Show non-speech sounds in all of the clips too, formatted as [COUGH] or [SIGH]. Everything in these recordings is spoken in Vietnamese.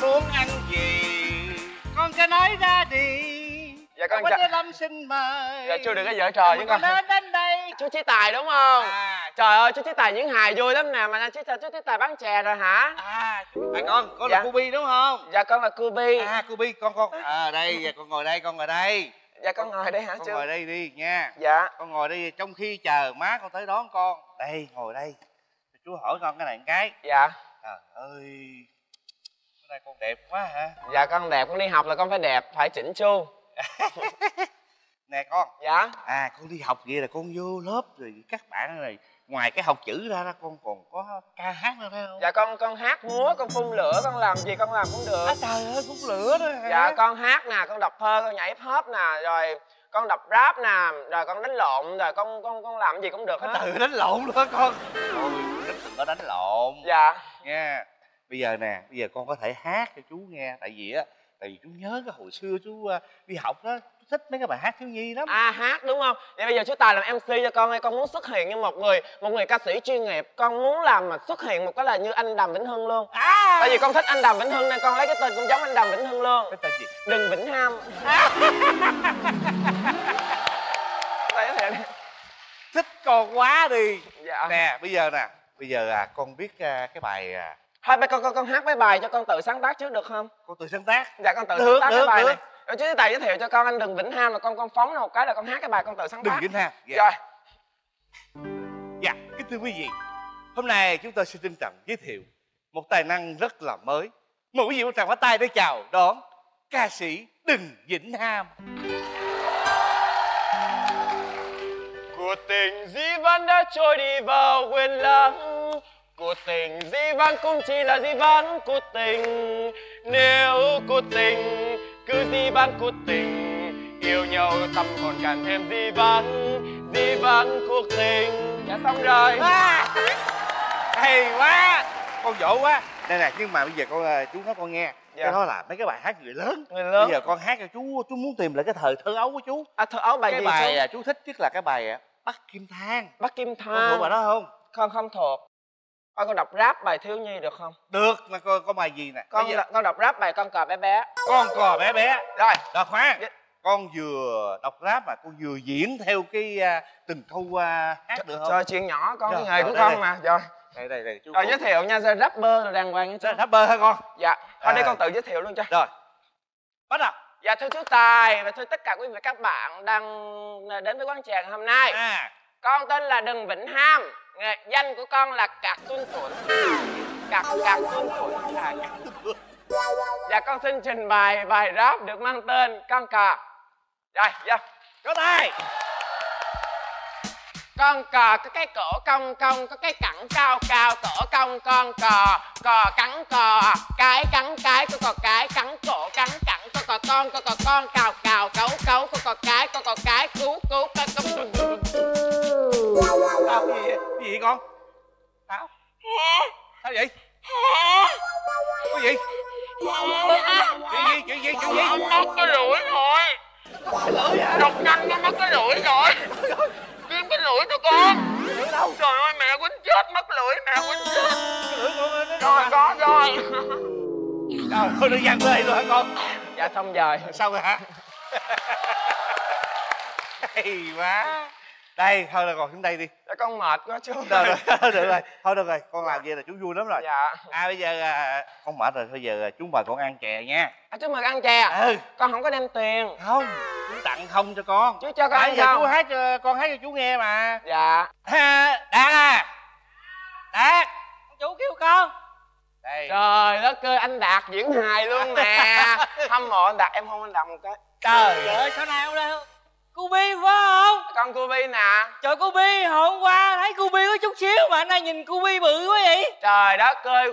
muốn ăn gì? Con sẽ nói ra đi. Dạ con chào đứa lâm xin mời. Dạ chưa được cái vợ trò với con. đến đến đây. Chú chí tài đúng không? À. Trời ơi chú chí tài những hài vui lắm nè mà chú chú chí tài bán chè rồi hả? À à con con Dạ. là cô bi đúng không? Dạ con là Cubi à cô bi con con. À đây dạ, con ngồi đây con ngồi đây. Dạ con ngồi đây hả con chú? ngồi đây đi nha. Dạ. Con ngồi đây trong khi chờ má con tới đón con. Đây ngồi đây. Chú hỏi con cái này một cái. Dạ. Trời ơi nay con đẹp quá hả? Dạ con đẹp con đi học là con phải đẹp phải chỉnh chu. [LAUGHS] Nè con. Dạ. À con đi học vậy là con vô lớp rồi các bạn này ngoài cái học chữ ra đó con còn có ca hát nữa phải không? Dạ con con hát múa con phun lửa con làm gì con làm cũng được. À, trời ơi phun lửa đó hả? Dạ con hát nè con đọc thơ con nhảy hop nè rồi con đọc rap nè rồi con đánh lộn rồi con con con làm gì cũng được hết. tự đánh lộn hả con. Ôi đừng có đánh lộn. Dạ. Nha bây giờ nè bây giờ con có thể hát cho chú nghe tại vì á tại vì chú nhớ cái hồi xưa chú à, đi học đó chú thích mấy cái bài hát thiếu nhi lắm. À hát đúng không? Vậy bây giờ chú tài làm mc cho con hay con muốn xuất hiện như một người một người ca sĩ chuyên nghiệp. Con muốn làm mà xuất hiện một cái là như anh đàm vĩnh hưng luôn. À! Tại vì con thích anh đàm vĩnh hưng nên con lấy cái tên cũng giống anh đàm vĩnh hưng luôn. Cái tên gì? Đừng vĩnh ham. Thì- [LAUGHS] thích con quá đi. Dạ. Nè bây giờ nè bây giờ à con biết à, cái bài à, thôi bây con con con hát mấy bài cho con tự sáng tác trước được không? Con tự sáng tác. Dạ con tự Được, sáng tác được, cái bài được. này rồi chú tài giới thiệu cho con anh đừng vĩnh ham là con con phóng ra một cái là con hát cái bài con tự sáng đừng tác. Dính ha dạ. rồi. Dạ kính thưa quý vị hôm nay chúng tôi xin trân trọng giới thiệu một tài năng rất là mới. Mời quý vị một tràng pháo tay để chào đón ca sĩ đừng vĩnh ham. Cuộc tình dĩ vãng đã trôi đi vào quên lãng Cuộc tình dĩ vãng cũng chỉ là dĩ vãng cuộc tình. Nếu cuộc tình cứ dĩ vãng cuộc tình. Yêu nhau tâm hồn càng thêm dĩ vãng Dĩ vãng cuộc tình. Dạ xong rồi. À, hay quá! Con dỗ quá. Đây nè nhưng mà bây giờ con à, chú nói con nghe. Dạ. cái đó là mấy cái bài hát người lớn. Người lớn. Bây giờ con hát cho chú chú muốn tìm lại cái thời thơ ấu của chú. À thơ ấu bài cái gì bài chú? à, chú thích nhất là cái bài à, bắt kim thang. Bắc Kim con Thang thuộc bài đó không? Con không thuộc Con con đọc rap bài thiếu nhi được không? được mà con có bài gì nè? Con giờ, con đọc rap bài con cò bé bé. Con cò bé bé. Rồi. Đó khoan. Dạ. Con vừa đọc rap mà con vừa diễn theo cái à, từng câu à, hát được không? Cho chuyện nhỏ con Rồi, cái nghề rồi, của con đây. mà. Rồi. Đây đây đây chú Rồi giới thiệu nha, ra rapper rồi đàng hoàng nha rapper hả con? Dạ, thôi để À. con tự giới thiệu luôn cho. Rồi. Bắt đầu. Dạ thưa chú Tài và thưa tất cả quý vị và các bạn đang đến với quán ngày hôm nay. À. Con tên là Đừng Vĩnh Ham Nghệ danh của con là Cạc Tuân Tuấn Cạc Cạc Tuân Tuấn à, Dạ. Con xin trình bày bài rap được mang tên Con Cò Rồi, dạ Có tay. Con cò có cái cổ cong cong có cái cẳng cao cao cổ cong con cò. Cò cắn cò cái cắn cái có cò cái cắn cổ cắn cẳng có cò con có cò con cào cào cấu cấu có cò cái có cò cái cứu cứu có cấu Tao cái gì vậy? Cái gì vậy con? Tao Sao vậy? Có gì? Chuyện gì? Chuyện gì? Chuyện gì? mất cái lưỡi rồi đọc nhanh nó mất cái lưỡi rồi kiếm cái lưỡi cho con trời ơi mẹ quýnh chết mất lưỡi mẹ quýnh chết Lưỡi con rồi có rồi Trời ơi, nó văng lên rồi hả con? dạ xong rồi Xong rồi hả? [LAUGHS] Hay quá Đây, thôi là còn xuống đây đi. Dạ con mệt quá chú Được rồi, [LAUGHS] được rồi Thôi được rồi, con làm vậy là chú vui lắm rồi. Dạ. À bây giờ à, con mệt rồi, bây giờ à, chú mời con ăn chè nha. À, chú mời ăn chè Ừ. Con không có đem tiền. Không, chú tặng không cho con. Chú cho con Nãy ăn giờ chú hát cho con hát cho chú nghe mà. Dạ. Đạt à. Đạt. Chú kêu con. Đây. Trời đất ơi anh đạt diễn hài luôn nè. [LAUGHS] Hâm mộ anh đạt em hôn anh đạt một cái. Trời ơi. sao nào đây cô bi phải không? Con cô bi nè. Trời cô bi hôm qua thấy cô bi có chút xíu mà nay nhìn cô bi bự quá vậy. Trời đất ơi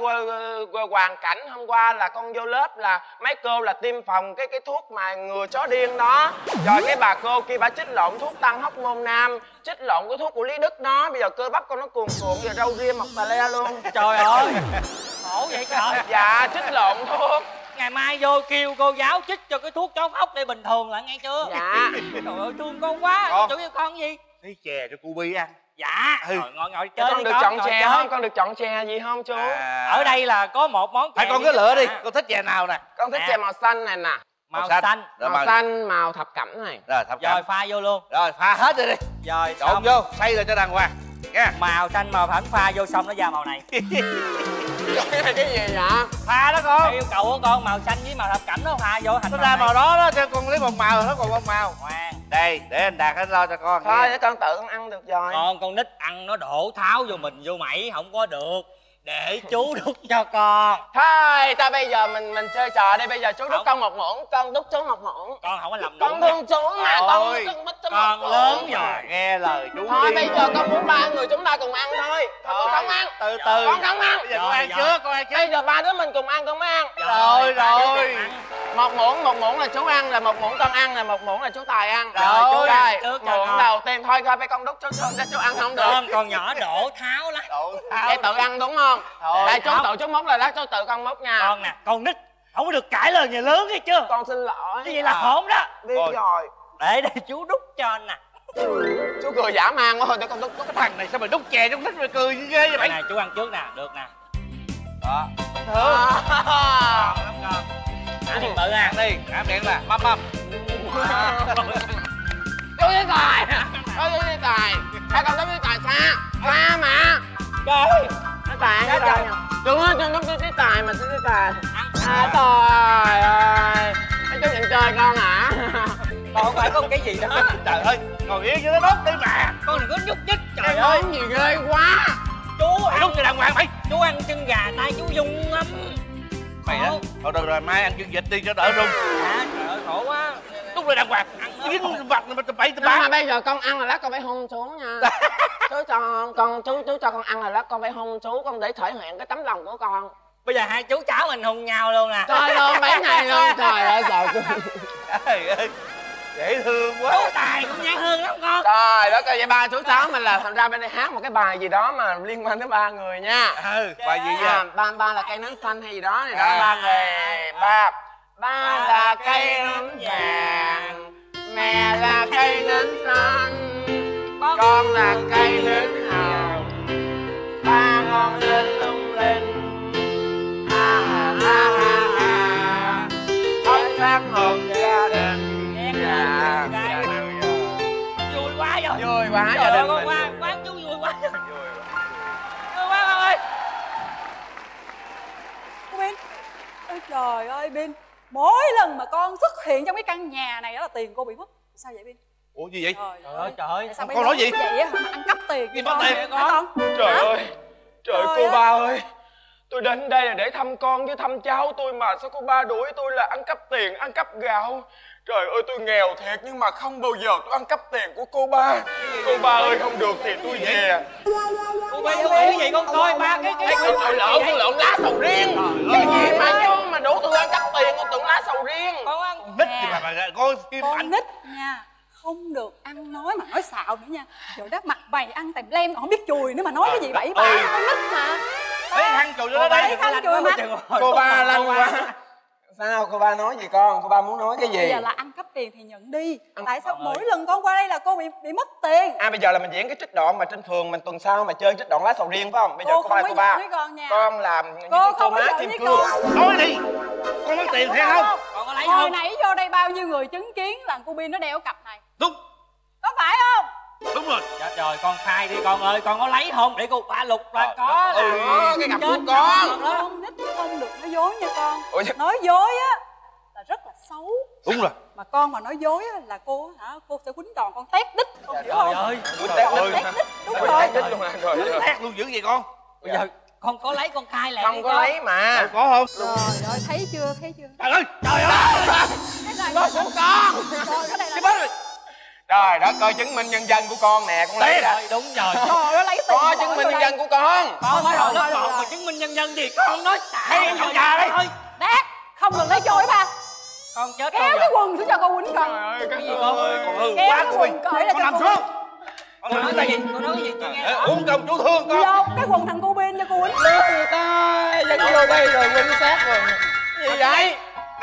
hoàn cảnh hôm qua là con vô lớp là mấy cô là tiêm phòng cái cái thuốc mà ngừa chó điên đó. Rồi cái bà cô kia bà chích lộn thuốc tăng hóc môn nam chích lộn cái thuốc của lý đức đó. Bây giờ cơ bắp con nó cuồn cuộn giờ râu ria mọc tà le luôn. Trời ơi. [LAUGHS] Khổ vậy trời. Dạ chích lộn thuốc ngày mai vô kêu cô giáo chích cho cái thuốc chó phốc để bình thường lại nghe chưa? Dạ. [LAUGHS] Trời ơi thương con quá. Con. chủ kêu con gì? Lấy chè cho cô Bi ăn. Dạ. Ừ. ngồi ngồi ngồi chơi con đi được con chọn ngồi chè chơi. không? Con được chọn chè gì không chú? À. ở đây là có một món chè con duy cứ lựa đi. à. con thích chè nào nè? Con thích À. chè màu xanh này nè. Màu xanh. xanh. Rồi, màu màu- xanh màu thập cẩm này. Rồi thập rồi cẩm pha vô luôn. Rồi pha hết rồi đi. Rồi trộn xong. vô xay rồi cho đàng hoàng. Nha. Màu xanh màu phẳng pha vô xong nó ra màu này [LAUGHS] cái này cái gì vậy pha đó con. Yêu cầu của con? Màu xanh với màu thập cẩm nó pha vô thành nó ra màu đó đó cho con lấy một màu nó còn một màu. Ngoan đây để anh đạt anh lo cho con thôi để con tự con ăn được rồi. Con con nít ăn nó đổ tháo vô mình vô mẩy không có được để chú đút cho con. Thôi ta bây giờ mình mình chơi trò đi. Bây giờ chú đút Không. con một muỗng con đút chú một muỗng. Con không có làm con thương chú mà con Thôi. con mất chú con một lớn muỗng. rồi nghe lời chú thôi đi. bây giờ con muốn ba người chúng ta cùng ăn thôi. Thôi con không ăn. từ từ. Con không ăn. Bây giờ con ăn trước con ăn trước. Bây giờ ba đứa mình cùng ăn con mới ăn. Rồi rồi một muỗng một muỗng là chú ăn là một muỗng con ăn là một muỗng là chú tài ăn. Rồi, chú rồi ăn trước cho muỗng đầu tiên. Thôi coi mấy con đút chú cho chú ăn không được. Con còn nhỏ đổ tháo lắm. Đậu tháo. để tự ăn đúng không Thôi, đây chú không. tự chú móc là lát chú tự con móc nha. Con nè con nít không có được cãi lời người lớn nghe chưa con xin lỗi. Cái gì là hổn đó? Thôi. rồi. Để đây chú đút cho nè. Chú cười giả man quá thôi để con đút cái thằng này sao mà đút chè trong thích mà cười như ghê vậy mày nè chú ăn trước nè được nè. Đó. À. ngon lắm con ăn thì bự à ăn đi. Ăn miệng nè mâm mâm chú với tài. Chú với tài. Hai con đút với tài xa. Xa mà. Trời cái tài Dạ, cái tài. chú ơi chú đút với tài mà với tài. Ăn à trời ơi. Mấy chú nhận chơi con hả? [LAUGHS] Còn không phải có một cái gì đó. Trời ơi ngồi yên cho nó đốt đi mà. Con đừng có nhúc nhích trời cái ơi. gì ghê quá. Chú ăn đút cho đàng hoàng mày. chú ăn chân gà tay chú dung lắm. Mày á thôi được rồi mai ăn chân vịt đi cho đỡ rung dạ trời ơi khổ quá đút lại đàng hoàng dính vặt mà tụi bay tụi nhưng mà bây giờ con ăn là lát con phải hôn chú nha. [LAUGHS] Chú cho con chú chú cho con ăn là lát con phải hôn chú con để thể hiện cái tấm lòng của con. Bây giờ hai chú cháu mình hùng nhau luôn nè trời luôn mấy ngày luôn [LAUGHS] trời ơi sợ trời ơi dễ thương quá. Chú tài cũng dễ thương lắm con. Trời đất ơi vậy ba chú cháu mình là thành ra bên đây hát một cái bài gì đó mà liên quan tới ba người nha. Ừ. Bài gì à, vậy ba ba là cây nến xanh hay gì đó này đó. À. ba người ba ba là cây nến vàng mẹ là cây nến xanh con là cây nến hồng. ba ngọn lên lung linh. Ha ha ha ha ha. Ấm sáng một gia đình dạ, vui quá rồi. Vui quá gia đình mình. quá quá chú vui quá vui quá con ơi. Cô Bin Ôi trời ơi Bin Mỗi lần mà con xuất hiện trong cái căn nhà này đó là tiền cô bị mất Sao vậy Bin? ủa gì vậy Trời trời ơi trời ơi sao con nói gì? vậy hả? Mà ăn cắp tiền Gì của mất con? tiền Hả con? Trời Hả? ơi Trời Trời cô ơi. ba ơi Tôi đến đây là để thăm con với thăm cháu tôi mà Sao cô ba đuổi tôi là ăn cắp tiền, ăn cắp gạo Trời ơi tôi nghèo thiệt nhưng mà không bao giờ tôi ăn cắp tiền của cô ba. Cô ba ơi không được thì tôi về. Cô bé cô nghĩ gì con coi ba cái cái Ê, Tôi tôi lộn, tôi lộn lá sầu riêng. Cái gì mà vô mà đủ tôi ăn cắp tiền con tưởng lá sầu riêng. Con ăn nít gì mà mà coi phim Con ảnh? nít nha không được ăn nói mà nói xạo nữa nha. Rồi đó mặt mày ăn tèm lem còn không biết chùi nữa mà nói cái gì bậy bạ. Ừ. con nít mà. Lấy khăn chùi cho nó Đấy, đây. khăn chùi mắt. Cô ba lanh quá Sao? Cô ba nói gì con? Cô ba muốn nói cái Bây gì? giờ là ăn cắp tiền thì nhận đi. Ăn- Tại sao mỗi lần con qua đây là cô bị bị mất tiền? À bây giờ là mình diễn cái trích đoạn mà trên phường mình tuần sau mà chơi trích đoạn lá sầu riêng phải không? Bây giờ Cô cô, không ba cô ba. với con nha. Con làm như Cô cái không má kim cương. nói đi. Con mất tiền thiệt không? con có lấy Hồi không? nãy vô đây bao nhiêu người chứng kiến là cô Bin nó đeo cặp này? Đúng. Có phải không? Đúng rồi. Dạ trời con khai đi con ơi con có lấy không? Để cô ba lục là Trời có là ơi. Đó, cái cặp của con. con nít không được nói dối nha con. Ủa chứ- Nói dối á là rất là xấu. Đúng rồi. Mà con mà nói dối á là cô hả cô sẽ quýnh đòn con tét đít Con hiểu trời không? ơi Trời ơi. Tét đít đúng rồi. Trích luôn à, rồi, rồi. tét luôn dữ vậy con? Bây giờ con có lấy con khai lại Không có con. lấy mà. Đâu có không? Trời ơi thấy chưa thấy chưa? Trời ơi trời ơi. Cái này Con của con. Trời cái này là cái bớt rồi Trời đất ơi chứng minh nhân dân của con nè Con lấy Rồi, đúng rồi. [LAUGHS] Trời ơi lấy tiền Có chứng minh nhân dân của con. Con mới Rồi, rồi, một rồi. mà chứng minh nhân dân thì con nói Hay rồi, trong nhà ơi. Đát không được lấy dối ba. Con chết Kéo con cái rồi quần xuống cho cô quýnh con Trời ơi cái gì con? ơi. còn hư Kéo quá cái cô quần cởi ra con cho nằm cô xuống. Con con nằm nói cái gì? Con nói cái gì chị nghe uống công chú thương con. Vô cái quần thằng cô Bin cho cô quýnh Người ta dẫn vô đây rồi quên xác rồi. Gì vậy?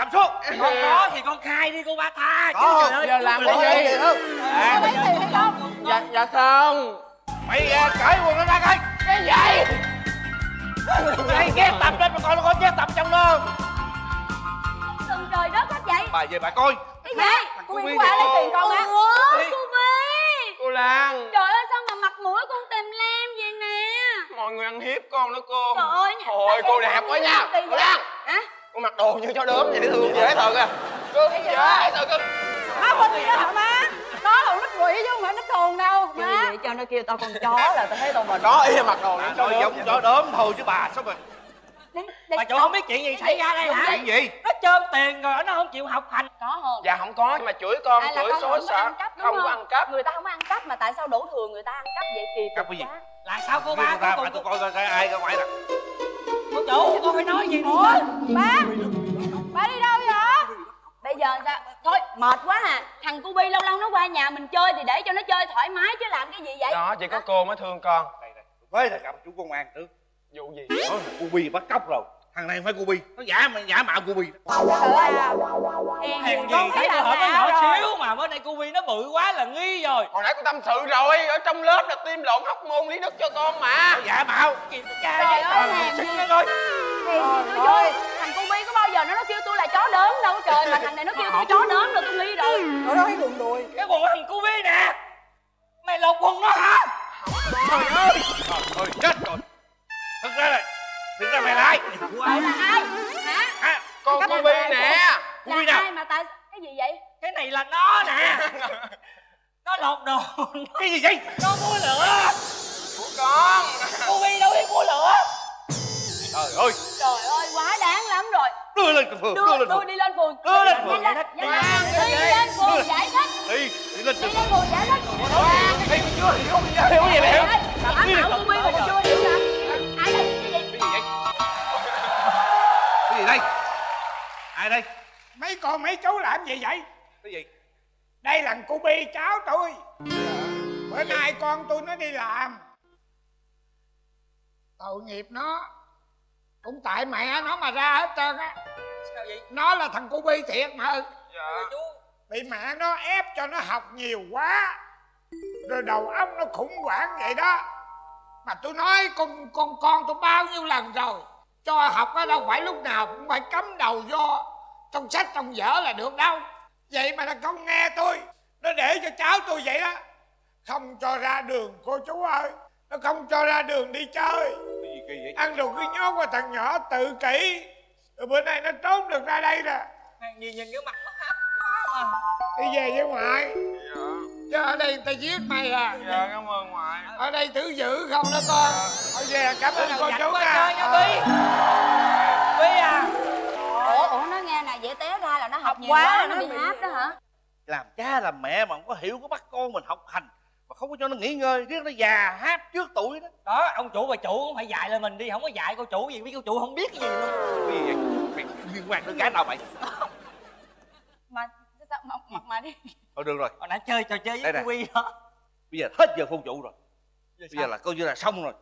Nằm xuống con có thì con khai đi cô ba tha. Chứ Có, trời ơi giờ làm cái gì? tiền. Có lấy tiền hay không? Dạ, dạ không. Mày à, cởi quần nó ra coi. Cái gì? Mày ghé tập lên mà coi nó có ghé tập trong đó không? Từng trời đất hết vậy. Bà về bà coi. Cái gì? Cô Bi qua lấy tiền con á. Cô Bi Cô Lan. Trời ơi sao mà mặt mũi con tìm lem vậy nè? Mọi người ăn hiếp con đó cô. Trời ơi Thôi cô đẹp quá nha. Cô Lan. Hả Cô mặc đồ như chó đốm dễ thương dễ thật à. Cưng dễ thật cưng má quên gì đó hả má? Nó là nít quỷ chứ không phải nít thường đâu Chứ má vậy? Cho nó kêu tao con chó là tao thấy tao mình. Đó y mặc đồ như chó nói đốm giống chó đốm thôi chứ bà sao mà bà chủ không biết chuyện gì xảy ra đây hả? Chuyện gì? Nó trơn tiền rồi nó không chịu học hành. Có không? Dạ không có mà chửi con là chửi con xối không có ăn cắp đúng Không không? có ăn cắp. Người ta không ăn cắp mà tại sao đổ thừa người ta ăn cắp vậy? Kỳ Cắp cục cái gì? quá. Là sao cô ba con cô coi coi ai ra ngoài nè cô chủ cô phải nói gì ủa má má đi đâu vậy? Bây giờ sao? Thôi mệt quá à. Thằng cu Bi lâu lâu nó qua nhà mình chơi Thì để cho nó chơi thoải mái chứ làm cái gì vậy? Đó chỉ có cô mới thương con. Đây đây mới là gặp chú công an trước. Vụ gì? Nói là cô bi bắt cóc rồi thằng này không phải cô bi nó giả mà giả mạo cô bi trời ơi hèn gì thấy là hỏi nó nhỏ xíu mà bữa nay vi nó bự quá là nghi rồi. Hồi nãy cô tâm sự rồi Ở trong lớp là tiêm lộn hóc môn lý đức cho con mà. Nó giả mạo. Gì? nó cha Trời vậy? tôi ơi. vô Thằng Bi có bao giờ nó nó kêu tôi là chó đớn đâu trời Mà thằng này nó kêu tôi chó đớn rồi tôi nghi rồi. Ở đó thấy buồn đùi. Cái quần thằng vi nè. Mày lột quần nó hả? Trời ơi. Trời ơi chết rồi. Thực ra là Thực ra mày là ai Mày là ai hả Hả? Con cô Bi nè Cô Bi nào ai mà tại cái gì vậy cái này là nó nè nó lột đồ Cái gì vậy nó mua lửa Của con cô vi đâu biết mua lửa Trời ơi trời ơi quá đáng lắm rồi Đưa lên phường Đưa đưa lên tôi phường đi lên phường Đưa lên đi phường. lên Đi dạ, lên, đi lên phường giải thích Đi Đi lên đi phường lên phường giải thích Ê chưa hiểu Hiểu gì bà ám bảo cô Bi mà chưa hiểu Ai đây? Mấy con mấy chú làm gì vậy? Cái gì? Đây là cô bi cháu tôi. Bữa nay con tôi nó đi làm. Tội nghiệp nó. Cũng tại mẹ nó mà ra hết trơn á. Sao vậy? Nó là thằng cô bi thiệt mà. Dạ. Chú. Bị mẹ nó ép cho nó học nhiều quá. Rồi đầu óc nó khủng hoảng vậy đó. Mà tôi nói con con con tôi bao nhiêu lần rồi. Cho học á đâu phải lúc nào cũng phải cắm đầu vô trong sách trong vở là được đâu. Vậy mà nó không nghe tôi nó để cho cháu tôi vậy đó. Không cho ra đường cô chú ơi. Nó không cho ra đường đi chơi. Cái gì kỳ vậy? Ăn đồ cứ nhốt qua thằng nhỏ tự kỷ. Rồi bữa nay nó trốn được ra đây nè. Gì nhìn cái mặt nó quá mà đi về với ngoại. Chứ ở đây người ta giết mày à. Dạ cảm ơn ngoại. Ở đây tử giữ không đó con. Thôi về cảm ơn cô chú nha. chơi nha bi. Bi à ủa ủa nó nghe nè dễ té ra là nó học Học nhiều quá quá nó nó bị bị- hát đó hả? Làm cha làm mẹ mà không có hiểu Có bắt con mình học hành Mà không có cho nó nghỉ ngơi Riết nó già hát trước tuổi đó. Đó ông chủ bà chủ cũng phải dạy lại mình đi không có dạy cô chủ gì biết cô chủ không biết cái gì luôn. Cái gì vậy? Liên quan đến cái nào mày? Mà sao mặc mặc mà đi. Thôi được rồi. Hồi nãy chơi trò chơi với Đây vi đó. Bây giờ hết giờ phục vụ rồi. Giờ Bây giờ là coi như là xong rồi.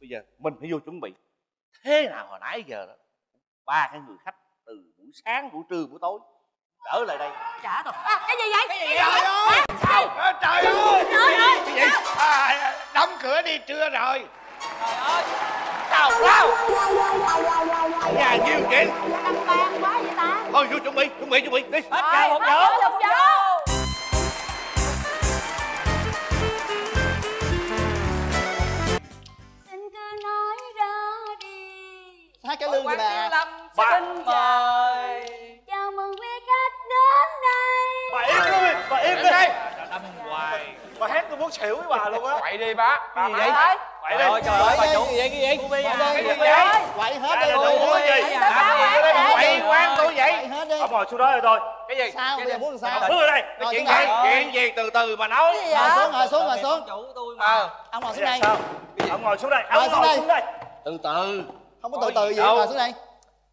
Bây giờ mình phải vô chuẩn bị. Thế nào hồi nãy giờ đó? Ba cái người khách buổi sáng, buổi trưa, buổi tối. Trở lại đây. Trả rồi à, cái gì vậy? Cái gì vậy? vậy? Sao Ơ, trời ơi. trời ơi. Cái gì? à, đóng cửa đi trưa rồi. Trời ơi. Tào lao Nhà nhiều chuyện quá vậy ta. Thôi vô chuẩn bị, chuẩn bị, chuẩn bị. Đi. Hết giờ một Hết hát cái lương gì bà. Bà mời chào. mừng quý khách đến đây. Bà im đi Bà im đi. Đâm hoài. Bà hát tôi muốn xỉu với bà luôn á. Quậy đi bá Cái gì vậy? trời ơi trời ơi bà chủ gì vậy cái gì Quậy đi, cái gì quậy vậy đi. quậy hết đi. quậy gì? đi. Làm gì ở đây mà quậy quan tôi vậy? quậy hết đi. Ông ngồi xuống đó rồi thôi. Cái gì? sao bây giờ muốn làm sao? Bước đây. Cái Ngồi chuyện xuống gì? đây. Chuyện gì? Từ từ mà nói? Ngồi xuống ngồi xuống ngồi xuống. Chủ tôi mà Ờ. Ông ngồi xuống đây. Ông ngồi xuống đây. Ông ngồi xuống đây. Từ từ không có từ từ gì Đâu? ngồi xuống đây.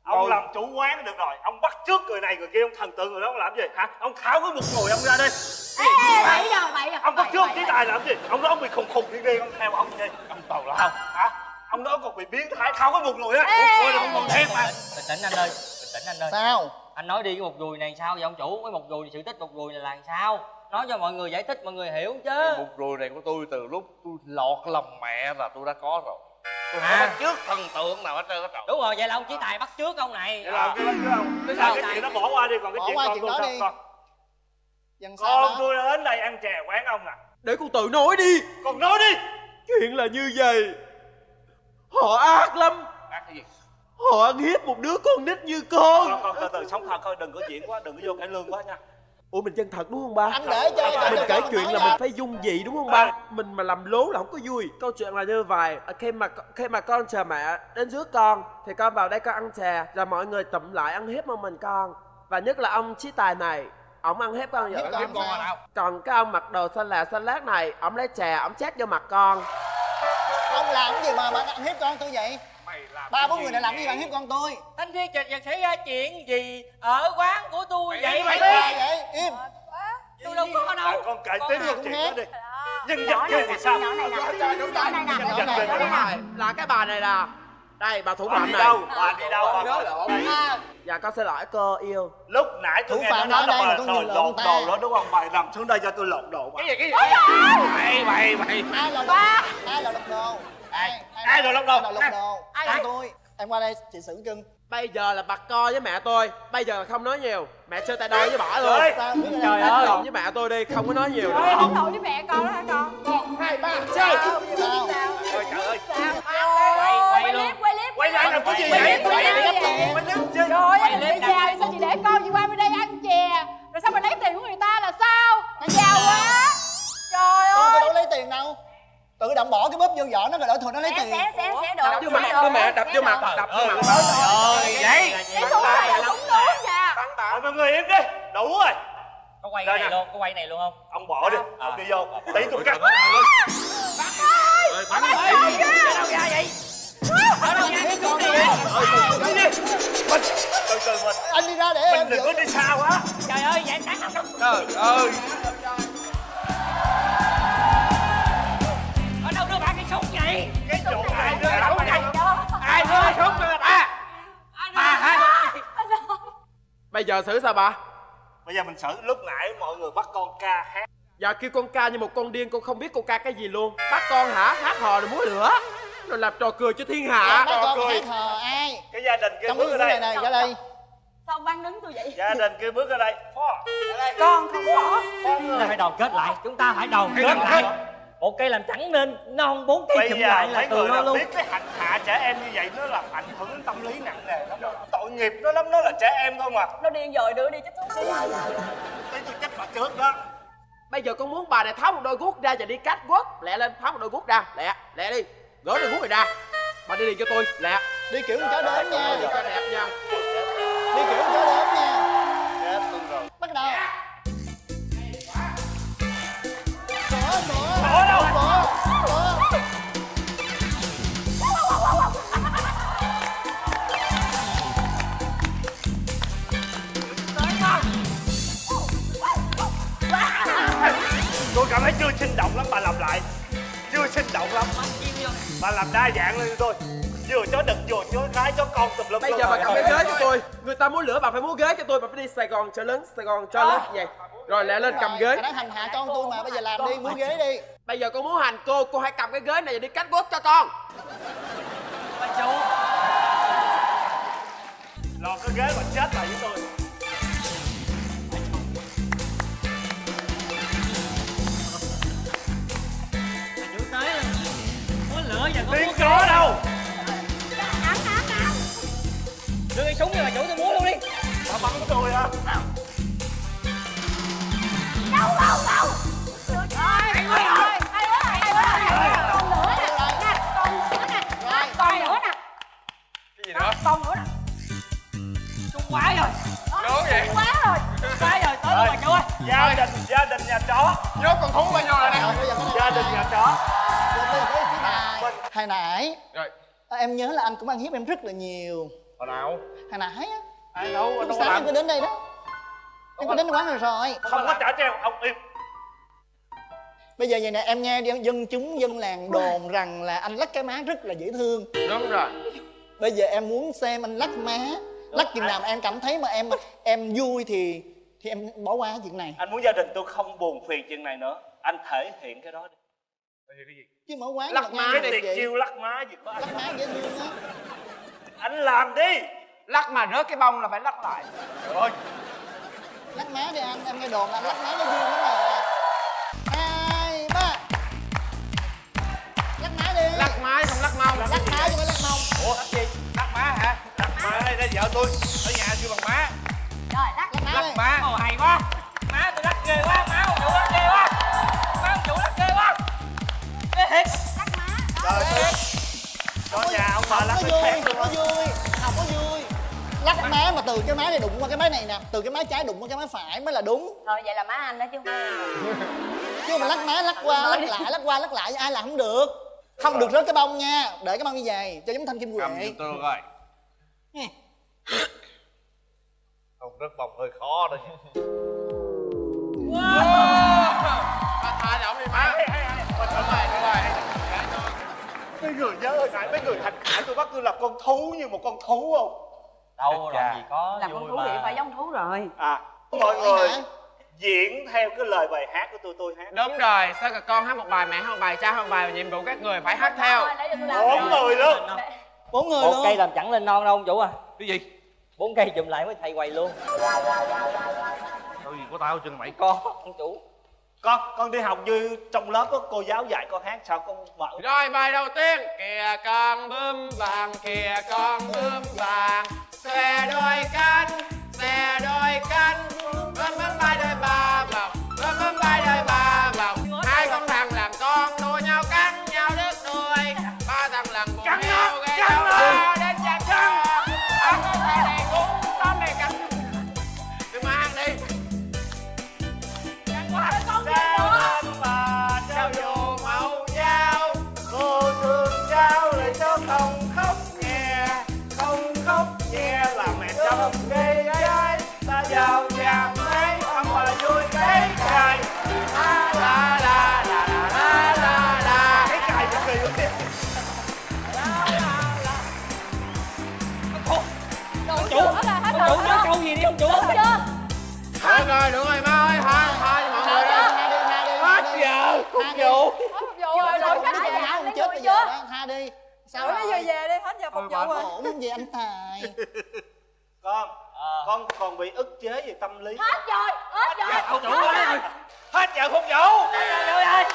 Ông làm chủ quán được rồi. Ông bắt trước người này người kia Ông thần tượng người đó ông làm gì? Hả? Ông tháo cái một người ông ra đây ê ê bậy rồi bậy rồi Ông bắt trước cái tài làm gì? Ông nói ông bị khùng khùng điên điên Ông theo ông đi. Ông tàu lao hả? Ông nói ông còn bị biến thái tháo cái một người á. Tôi là con còn thiệt mà. Bình tĩnh anh ơi bình tĩnh anh ơi. Sao? Anh nói đi cái một dùi này sao? Vậy ông chủ cái một dùi sự tích một dùi này là làm sao? Nói cho mọi người giải thích mọi người hiểu chứ. Một rùi này của tôi từ lúc tôi lọt lòng mẹ là tôi đã có rồi À. bắt trước thần tượng nào hết trơn hết trọi đúng rồi vậy là ông chỉ tài bắt trước ông này. Vậy là ông cái đó chứ không Cái Sao? cái chuyện đó bỏ qua đi Còn cái Bỏ chuyện qua con chuyện tôi đó sao đi. con? Dần Con tôi đến đây ăn chè quán ông nè. Để con tự nói đi. Con nói đi. Chuyện là như vậy. Họ ác lắm. Ác cái gì? Họ ăn hiếp một đứa con nít như con. Con con từ từ sống thật thôi Đừng có diễn quá Đừng có vô cải lương quá nha Ủa mình chân thật đúng không ba? Anh để cho Mình kể chuyện là mình phải dung dị đúng không ba? Mình mà làm lố là không có vui. Câu chuyện là như vậy. À, Khi mà khi mà con chờ mẹ đến trước con Thì con vào đây con ăn chè Rồi mọi người tụm lại ăn hiếp một mình con. Và nhất là ông trí tài này Ông ăn hiếp con vậy? Hiếp con Còn cái ông mặc đồ xanh lạ xanh lát này Ông lấy chè ông chét vô mặt con. Ông làm cái gì mà mà ăn hiếp con tôi vậy Ba bốn người này làm cái gì vậy? hiếp con tôi? Anh thiên trịch vật xảy ra chuyện gì ở quán của tôi vậy? mày Cái gì vậy Im. Tôi đâu có đâu. Con Con tiếp gì câu cũng chuyện hết. đó đi Nhân vật thì sao? nhỏ này nè. Nhỏ này nè. Nhỏ này nè. Đúng rồi Là cái bà này là Đây bà thủ phạm đi này. đâu? Bà đi đâu? Bà nhớ lộn. Đây. À, Dạ con xin lỗi cô yêu. Lúc nãy tôi Thủ nghe nó phạm nói ở là bà con lộn lột ta. đồ đó đúng không? Bà nằm xuống đây cho tôi lột đồ bà. Cái gì cái gì? Bậy bậy bậy ai là ba. Ai là lục đồ ai? Ai đồ? ai là lục đồ ai? Tôi? Em qua đây chị xử cưng Bây giờ là bật co với mẹ tôi. Bây giờ là không nói nhiều. Mẹ chơi tay đôi với bỏ luôn. Ơi. Trời ơi. Lộn với mẹ tôi đi Không có nói nhiều nữa ơi, không nổi với mẹ con đó hả con? Một hai ba. Sao? Sao? Sao? Ôi trời ơi. Sao? Quay clip quay clip Quay lại làm cái gì vậy? quay clip? Quay clip chứ Trời ơi, clip bây già sao chị để con chị qua bên đây ăn chè? Rồi sao mà lấy tiền của người ta là sao? Nó giàu quá. Trời con tôi ơi đâu lấy tiền đâu tự động bỏ cái bóp vô vỏ nó rồi đỡ thừa nó lấy tiền. xé xé xé đồ Đập vô mặt đưa mẹ Đập vô mặt Đập vô mặt. ơi vậy? Cái súng này là súng nước nha. Thôi mọi người im đi. Đủ rồi. Có quay cái này luôn có quay này luôn không? Ông bỏ đi. Ông đi vô. Tí tôi cắt. ở đâu ra vậy ở đâu ra cái súng này vậy Đi đi. Mình. Từ từ mình. Anh đi ra để Mình em đừng có đi xa quá. Trời ơi vậy sáng không Trời ơi Cái chỗ ai đưa súng này Ai đưa súng cho người ta ba hả Bây giờ xử sao bà? Bây giờ mình xử lúc nãy mọi người bắt con ca hát. Dạ kêu con ca như một con điên Con không biết con ca cái gì luôn. Bắt con hả? Hát hò rồi múa lửa. Rồi làm trò cười cho thiên hạ. Mấy con cười. hát hò ai? Cái gia đình kia bước cái ở này đây này ra đây. Sao văn đứng tôi vậy? Gia đình kia bước ở đây. Phó Con không có chúng ta phải đoàn kết lại chúng ta phải đoàn kết lại một cây làm trắng nên non bốn cây Bây chụm giờ lại là mấy từ người nó luôn. biết cái hành hạ trẻ em như vậy Nó làm ảnh hưởng đến tâm lý nặng nề lắm. Tội nghiệp nó lắm Nó là trẻ em thôi mà nó điên rồi đưa đi chết thuốc đi Tí tôi trách bà trước đó. Bây giờ con muốn bà này tháo một đôi guốc ra và đi cắt guốc. Lẹ lên tháo một đôi guốc ra. Lẹ Lẹ đi. Gỡ đôi guốc này ra. Bà đi liền cho tôi. Lẹ. Đi kiểu con chó đến nha. Cho đẹp nha. Đi kiểu con chó đến nha. Chết tôi rồi. Bắt đầu đâu? Tôi cảm thấy chưa sinh động lắm bà làm lại. Chưa sinh động lắm. Bà làm đa dạng lên cho tôi. Vừa chó đực vừa chó cái chó con tùm lum Bây giờ bà cầm cái ghế cho tôi. Người ta muốn lửa bà phải muốn ghế cho tôi. Bà phải đi Sài Gòn cho lớn Sài Gòn cho lớn vậy Rồi lẹ lên cầm ghế. đang hành hạ con tôi mà bây giờ làm đi mua ghế đi. Bây giờ con muốn hành cô Cô hãy cầm cái ghế này và đi cắt guốc cho con. Bà chú. Lọt cái ghế mà chết lại với tôi. Tiếng chó đâu. Đưa cái súng đi bà chủ tôi múa luôn đi. Bà bắn tôi á Cái gì nữa Con nữa nè súng quá rồi Lớn vậy Quá rồi quá rồi tới luôn bà chú ơi Gia đình, gia đình nhà chó Nhốt con thú bao nhiêu rồi nè Rồi, Gia đình nhà chó hồi nãy Rồi em nhớ là anh cũng ăn hiếp em rất là nhiều. Hồi nào? Hồi nãy á. Ai đâu, anh đâu sáng em có đến đây đó em có đến quán rồi rồi. Không có trả treo, ông im. Bây giờ vậy nè em nghe đi dân chúng dân làng đồn rằng là anh lắc cái má rất là dễ thương. Đúng rồi. Bây giờ em muốn xem anh lắc má. Lắc chừng nào mà em cảm thấy mà em em vui thì thì em bỏ qua chuyện này. Anh muốn gia đình tôi không buồn phiền chuyện này nữa. Anh thể hiện cái đó đi. Thể hiện cái gì? Chứ mở quán Lắc má cái vậy. chiêu lắc má gì có anh lắc má dễ thương á. Anh làm đi. Lắc mà rớt cái bông là phải lắc lại. Rồi lắc má đi anh em nghe đồn là anh lắc má dễ thương lắm mà hai ba. Lắc má đi. Lắc má không lắc mông lắc má chứ phải lắc mông ủa lắc gì? Lắc má hả? Lắc má đây đây vợ tôi ở nhà kêu bằng má. Rồi lắc lắc má lắc má. Ồ hay quá. Má tôi lắc ghê quá má ông chủ lắc ghê quá. Má ông chủ lắc ghê quá. Ghê thiệt lắc má. Rồi tôi có nhà ông bà lắc lên vui có vui lắc má mà từ cái má này đụng qua cái má này nè từ cái má trái đụng qua cái má phải mới là đúng. Rồi vậy là má anh đó chứ không chứ mà lắc má lắc qua lắc lại lắc qua lắc lại ai làm không được. Không được rớt cái bông nha để cái bông như vậy cho giống thanh kim cầm quệ tôi rồi không rất bồng hơi khó tha cho ông đi má. Mấy người nhớ ơi này mấy người thành khải tôi bắt tôi là con thú như một con thú không đâu làm gì có làm con thú mà. thì phải giống thú rồi. À mọi người diễn theo cái lời bài hát của tôi tôi hát. Đúng rồi sao cả con hát một bài mẹ hát một bài cha hát một bài nhiệm vụ các người phải hát theo. bốn người luôn. bốn người một luôn. cây làm chẳng lên non đâu ông chủ à. Cái gì? Bốn cây chùm lại mới thầy quầy luôn. Đâu gì có tao chân mày? Con ông chủ con con đi học như trong lớp có cô giáo dạy con hát, sao con mở? Rồi bài đầu tiên. Kìa con bướm vàng, kìa con bướm vàng. Xòe đôi cánh, xòe đôi cánh. Bướm bướm bay đôi ba vòng. Bướm bướm bay đôi ba rồi, được rồi, má ơi, thôi, thôi mọi người ơi. đi hết giờ không đi. vụ. Hết phục vụ Rồi, rồi rồi, cái khách áo không chết bây giờ tha đi. Sao nó rồi? về về đi hết giờ phục vụ rồi. ổn gì anh tài. [LAUGHS] Con con còn bị ức chế về tâm lý. Hết rồi hết rồi. chủ ơi hết giờ không vụ. Trời ơi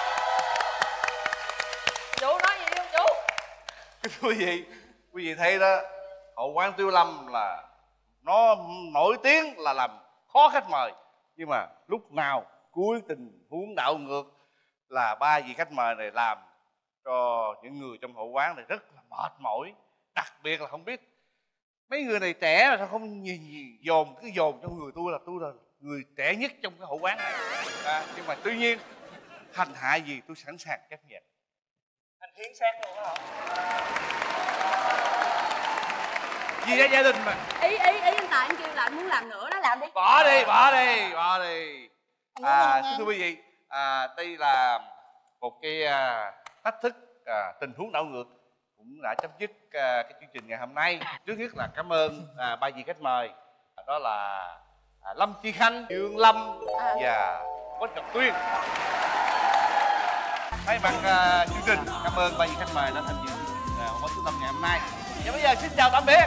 chủ nói gì đi ông chủ quý vị quý vị thấy đó hậu quán tiêu lâm là nó nổi tiếng là làm khó khách mời nhưng mà lúc nào cuối tình huống đảo ngược là ba vị khách mời này làm cho những người trong hậu quán này rất là mệt mỏi. Đặc biệt là không biết mấy người này trẻ mà sao không nhìn, nhìn dồn cứ dồn cho người tôi là tôi là người trẻ nhất trong cái hậu quán này. À, nhưng mà tuy nhiên hành hạ gì tôi sẵn sàng chấp nhận. Anh hiến xác luôn đó vì ra gia đình mà. Ý ý ý anh tài anh kêu là anh muốn làm nữa đó làm đi. Bỏ đi bỏ đi bỏ đi. À thưa quý vị à, đây là một cái à, thách thức à, tình huống đảo ngược cũng đã chấm dứt à, cái chương trình ngày hôm nay. Trước nhất là cảm ơn à, ba vị khách mời. Đó là à, lâm chi khanh dương lâm và quách ngọc tuyên. Thay mặt à, chương trình cảm ơn ba vị khách mời đã tham dự à, bóng trung tâm ngày hôm nay. Và bây giờ xin chào tạm biệt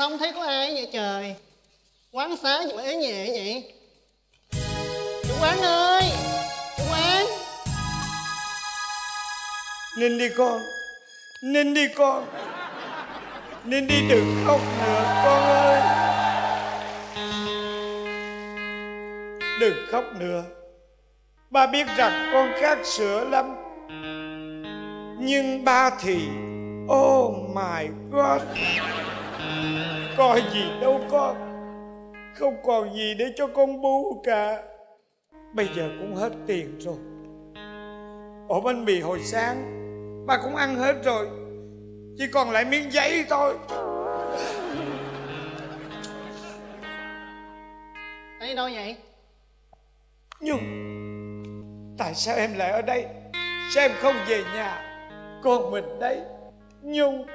sao không thấy có ai vậy trời? Quán xá gì mà ế nhẹ vậy chủ quán ơi! Nên đi con. Nên đi con. Nên đi đừng khóc nữa, con ơi. Đừng khóc nữa. Ba biết rằng con khát sữa lắm. Nhưng ba thì Oh my God. Coi gì đâu con. Không còn gì để cho con bú cả. Bây giờ cũng hết tiền rồi. Ổ bánh mì hồi sáng Ba cũng ăn hết rồi. Chỉ còn lại miếng giấy thôi. Anh đi đâu vậy? nhung tại sao em lại ở đây? Sao em không về nhà? Con mình đấy. Nhung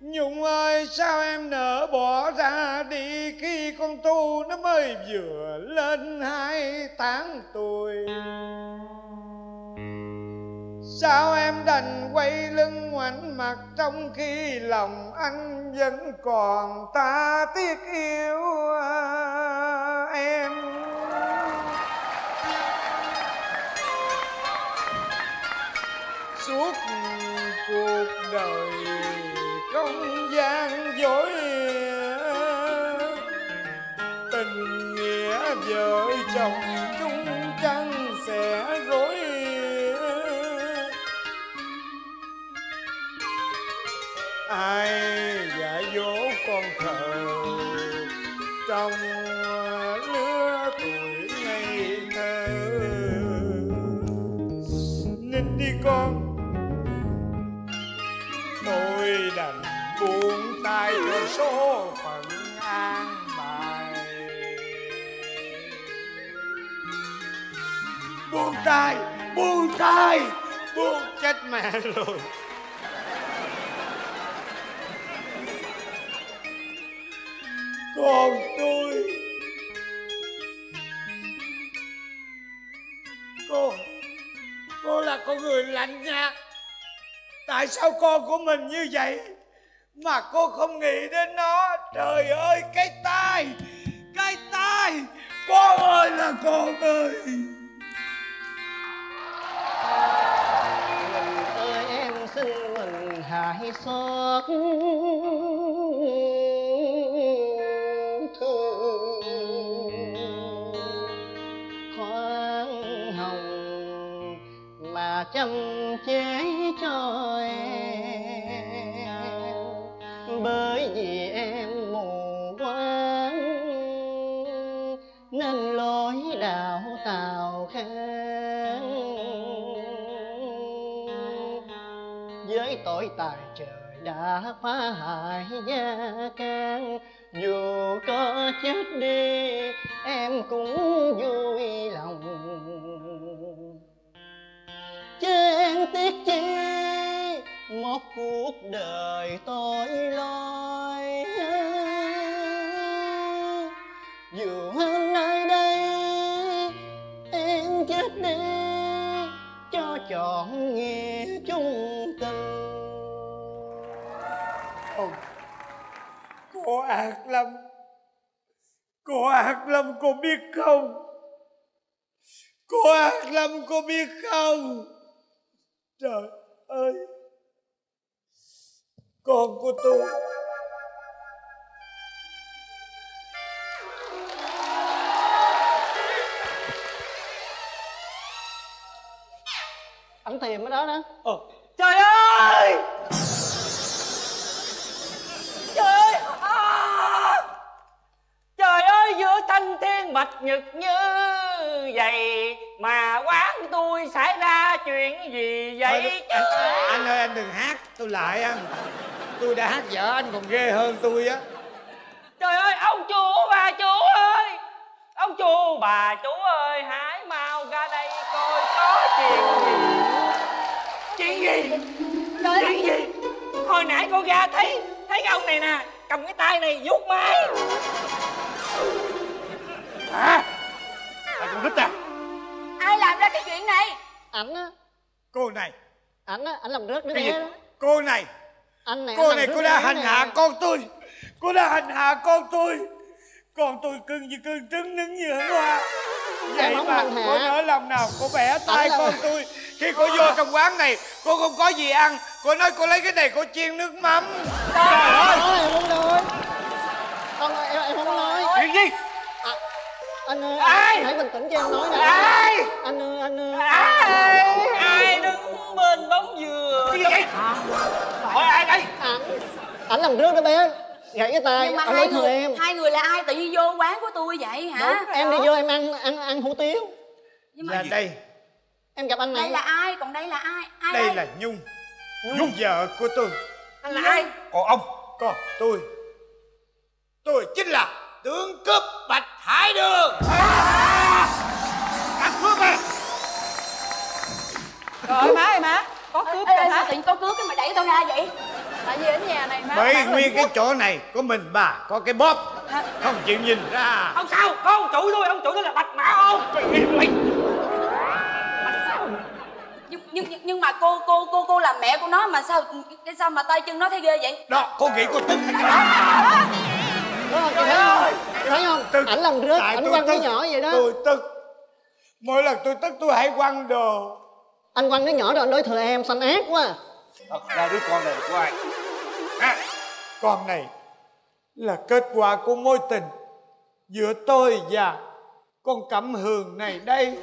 nhung ơi sao em nỡ bỏ ra đi khi con tu nó mới vừa lên hai tháng tuổi Sao em đành quay lưng ngoảnh mặt trong khi lòng anh vẫn còn ta tiếc yêu à, em? Suốt cuộc đời công gian dối số phận an bài. Buông tay buông tay, buông chết mẹ rồi. Còn tôi, cô cô là con người lạnh nhạt. Tại sao con của mình như vậy? Mà cô không nghĩ đến nó. Trời ơi, cái tai cái tai. Con ơi là con ơi. Mình ơi em xin mình hãy xót. Thương. Khoan hồng mà chăm chế đã phá hại gia can dù có chết đi, em cũng vui lòng. Chán tiếc chi một cuộc đời tôi loi dù hôm nay đây, em chết đi, cho chọn nghĩa ác lắm Cô ác lắm cô biết không? Cô ác lắm cô biết không? Trời ơi! Con của tôi. Ảnh tìm ở đó đó. Ờ. Trời ơi trời ơi à! trời ơi giữa thiên bạch nhật như vậy mà quán tôi xảy ra chuyện gì vậy anh, anh, anh ơi anh đừng hát tôi lại anh. Tôi đã hát dở anh còn ghê hơn tôi á. Trời ơi ông chủ bà chủ ơi ông chủ bà chủ ơi hãy mau ra đây coi có chuyện gì. Chuyện gì? Chuyện gì? Hồi nãy con ra thấy thấy cái ông này nè cầm cái tay này vuốt máy hả à, con nít à? Ai làm ra cái chuyện này? Ảnh á. Cô này. Ảnh á ảnh làm rớt đứa Cái gì? bé đó. Cô này. Anh này Cô anh này cô đã hành hạ con tôi. Cô đã hành hạ con tôi. Con tôi cưng như cưng trứng nứng như hương hoa. Vậy mà cô nỡ lòng nào cô bẻ tay là- con tôi. Khi cô vô trong quán này Cô không có gì ăn. Cô nói cô lấy cái này cô chiên nước mắm. Trời ơi Nói em không nói. Con ơi, em, em không nói. Chuyện gì Anh ơi, Ai? anh hãy bình tĩnh cho em nói nè. Ai? Anh ơi, anh ơi. Ai? Ai đứng bên bóng dừa? Cái gì vậy? Hỏi ai đây? Ảnh Ảnh làm rớt đứa bé. Gãy cái tay nhưng mà hai người em. hai người là ai? Tự nhiên vô quán của tôi vậy hả? Em đi vô em ăn ăn ăn hủ tiếu. Nhưng mà Là đây. Em gặp anh này đây là ai? Còn đây là ai? Ai Đây là Nhung. Nhung. Vợ của tôi. Anh là ai? Còn ông còn tôi. Tôi chính là tướng cướp bạch hải đường. Ăn cướp à. Rồi má ơi má. Có cướp Ê, ê, sao má tự có cướp cái mày đẩy tao ra vậy? Tại vì ở nhà này má bởi nguyên cái chỗ này có mình bà có cái bóp. Không chịu nhìn ra. Ông sao có ông chủ tôi ông chủ tôi là bạch mã ông mày. Nhưng, nhưng nhưng- mà cô cô cô cô là mẹ của nó mà sao cái sao mà tay chân nó thấy ghê vậy? Đó cô nghĩ cô tức Đó, chị thấy không? Chị thấy không? Tức. ảnh làm rớt Tại ảnh quăng cái nhỏ vậy đó. Tôi tức. Mỗi lần tôi tức tôi hay quăng đồ. Anh quăng cái nhỏ rồi anh đối thừa em xanh ác quá thật ra đứa con này là của ai? À, con này là kết quả của mối tình giữa tôi và con cẩm hường này đây.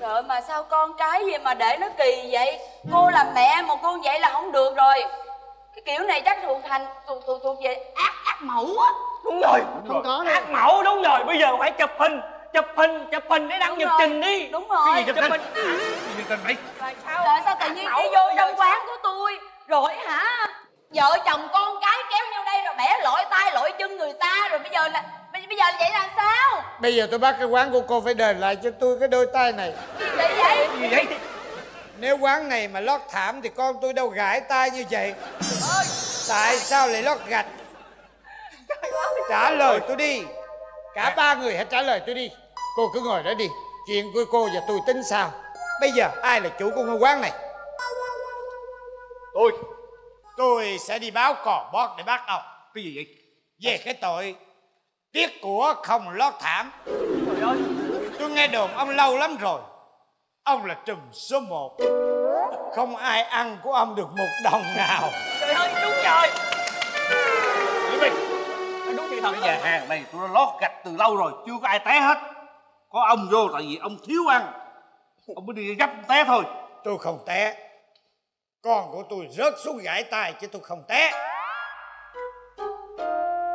Trời ơi, mà sao con cái gì mà để nó kỳ vậy? Cô là mẹ mà cô vậy là không được rồi cái kiểu này chắc thuộc thành thuộc thuộc thuộc về ác ác mẫu á. Đúng rồi. Không có đâu. Ác mẫu đúng rồi. Bây giờ phải chụp hình chụp hình chụp hình để đăng Đúng nhật trình đi. Đúng rồi. Cái gì chụp hình. cái gì tên mày? Là sao? Trời sao tự nhiên mẫu đi vô trong quán của tôi? Rồi hả? Vợ chồng con cái kéo nhau đây rồi bẻ lội tay lội chân người ta rồi bây giờ là bây, bây giờ vậy là sao? Bây giờ tôi bắt cái quán của cô phải đền lại cho tôi cái đôi tay này. Vậy vậy? Gì vậy? Nếu quán này mà lót thảm thì con tôi đâu gãi tay như vậy tại sao lại lót gạch? Trả lời tôi đi. Cả ba người hãy trả lời tôi đi. Cô cứ ngồi đó đi. Chuyện của cô và tôi tính sao? Bây giờ ai là chủ của ngôi quán này? Tôi. Tôi sẽ đi báo cò bót để bắt ông cái gì vậy? Về cái tội tiếc của không lót thảm. Trời ơi. Tôi nghe đồn ông lâu lắm rồi. Ông là trùm số một. Không ai ăn của ông được một đồng nào trời ơi đúng rồi. Nghĩ mày đúng sự thật. cái nhà hàng này tôi đã lót gạch từ lâu rồi chưa có ai té hết. Có ông vô tại vì ông thiếu ăn. Ông mới đi gấp té thôi. Tôi không té. Con của tôi rớt xuống gãi tay chứ tôi không té.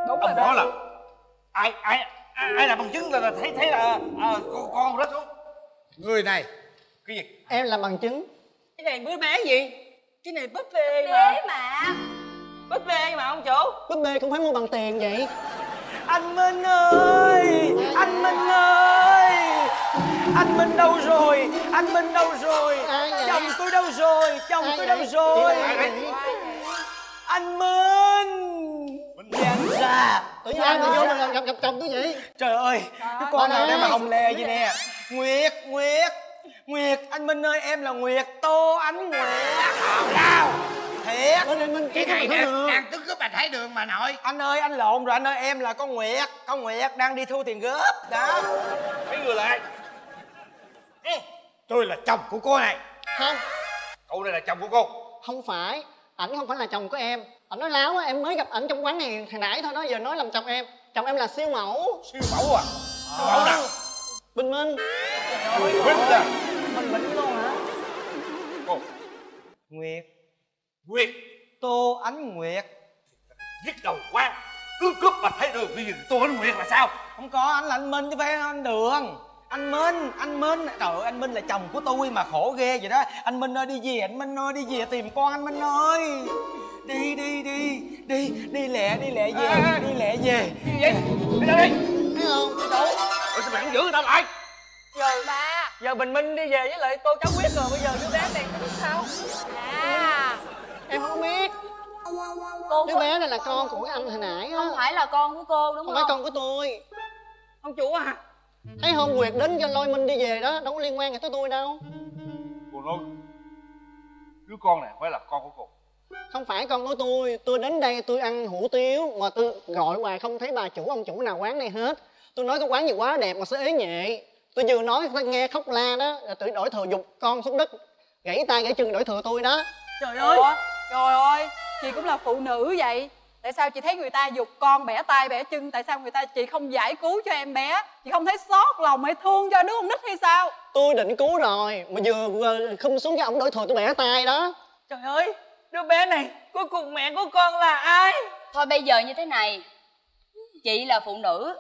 Đúng rồi ông đó. nói là ai ai ai, là bằng chứng là, là thấy thấy là à, con con rớt xuống? Người này. Cái gì? Em làm bằng chứng. Cái này bữa bé gì cái này búp bê mà. thế mà. Búp bê mà ông chủ. Búp bê cũng phải mua bằng tiền vậy. Anh Minh ơi Anh Minh ơi. Anh Minh đâu rồi? Anh Minh đâu rồi? Vậy? Chồng tôi đâu rồi? Chồng tôi vậy? đâu rồi vậy? Anh Minh. Nhận ra tự nhiên ai mà vô mà gặp gặp chồng tôi vậy. Trời ơi Cái con nào đây mà hồng lè gì nè? Nguyệt Nguyệt Nguyệt Anh Minh ơi em là Nguyệt Tô Ánh Nguyệt. Nào. Thiệt. Ở đây mình cái cái này này đang, đang tức cướp bạch hải đường mà nội. Anh ơi anh lộn rồi anh ơi em là con Nguyệt Con Nguyệt đang đi thu tiền góp Đó. Mấy người là ai tôi là chồng của cô này. Không. Cậu này là chồng của cô. Không phải ảnh không phải là chồng của em. Ảnh nói láo á em mới gặp ảnh trong quán này hồi nãy thôi đó giờ nói làm chồng em. Chồng em là siêu mẫu. Siêu mẫu à? Siêu mẫu nào? Bình minh. Người quýnh ra Mình Vĩnh luôn hả? Cô Nguyệt. Nguyệt. Tô Ánh Nguyệt. Nhức đầu quá. Cứ cướp bạch hải đường bây giờ tôi anh Nguyệt là sao? Không có anh là anh Minh chứ phải anh Đường. Anh Minh, anh Minh. Trời ơi anh Minh là chồng của tôi mà khổ ghê vậy đó. Anh Minh ơi đi về, anh Minh ơi đi về tìm con anh Minh ơi. Đi đi đi Đi, đi lẹ, đi lẹ về, À. đi lẹ về. Gì vậy? Đi ra đi. Thấy không? Ủa sao mày không giữ người ta lại? Giờ ba giờ bình minh đi về với lại tô cháu quyết rồi bây giờ đứa bé này biết sao? À. Em không biết. Cô đứa bé này là con của anh hồi nãy á. Không phải là con của cô đúng không không, phải con của tôi. Ông chủ à. Thấy hôm nguyệt đến cho lôi minh đi về đó đâu có liên quan gì tới tôi đâu. Cô nói đứa con này phải là con của cô. Không phải con của tôi tôi đến đây tôi ăn hủ tiếu mà tôi gọi hoài không thấy bà chủ ông chủ nào quán này hết. Tôi nói cái quán gì quá đẹp mà sẽ ế nhẹ tôi vừa nói tôi nghe khóc la đó là tôi đổi thừa dục con xuống đất gãy tay gãy chân đổi thừa tôi đó. Trời ơi! Ủa, trời ơi! Chị cũng là phụ nữ vậy. Tại sao chị thấy người ta giục con bẻ tay bẻ chân? Tại sao người ta chị không giải cứu cho em bé? Chị không thấy xót lòng hay thương cho đứa con nít hay sao? Tôi định cứu rồi mà vừa, vừa khum xuống cái ông đổi thừa tôi bẻ tay đó. Trời ơi! Đứa bé này cuối cùng mẹ của con là ai? Thôi bây giờ như thế này. Chị là phụ nữ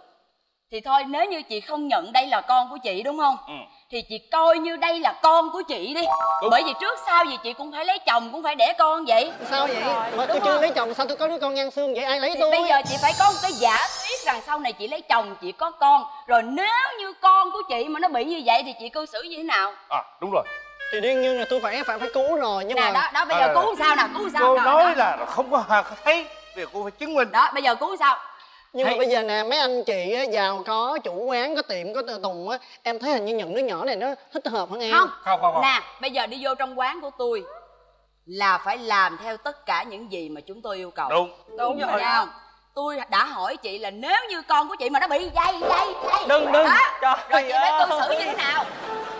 thì thôi nếu như chị không nhận đây là con của chị đúng không? Ừ. thì chị coi như đây là con của chị đi. Bởi vì trước sau gì chị cũng phải lấy chồng cũng phải đẻ con vậy. Sao vậy? Mà tôi Đúng chưa lấy chồng sao tôi có đứa con ngang xương vậy? Ai lấy thì tôi? bây giờ chị phải có một cái giả thuyết rằng sau này chị lấy chồng chị có con. Rồi nếu như con của chị mà nó bị như vậy thì chị cư xử như thế nào? À đúng rồi. Thì đương nhiên là tôi phải phải phải cứu rồi nhưng nè mà đó đó bây giờ đó, cứu sao nào cứu sao cô nào nói đó. là không có thấy bây giờ cô phải chứng minh. Đó bây giờ cứu sao nhưng Hay. mà bây giờ nè mấy anh chị á, giàu có chủ quán có tiệm có tờ tùng á em thấy hình như nhận đứa nhỏ này nó thích hợp hơn em. Không. Không không không. Nè bây giờ đi vô trong quán của tôi là phải làm theo tất cả những gì mà chúng tôi yêu cầu. Đúng. Đúng rồi. Thấy không tôi đã hỏi chị là nếu như con của chị mà nó bị dây dây dây. Đừng, đừng. đó, Trời rồi chị phải cư xử như thế nào?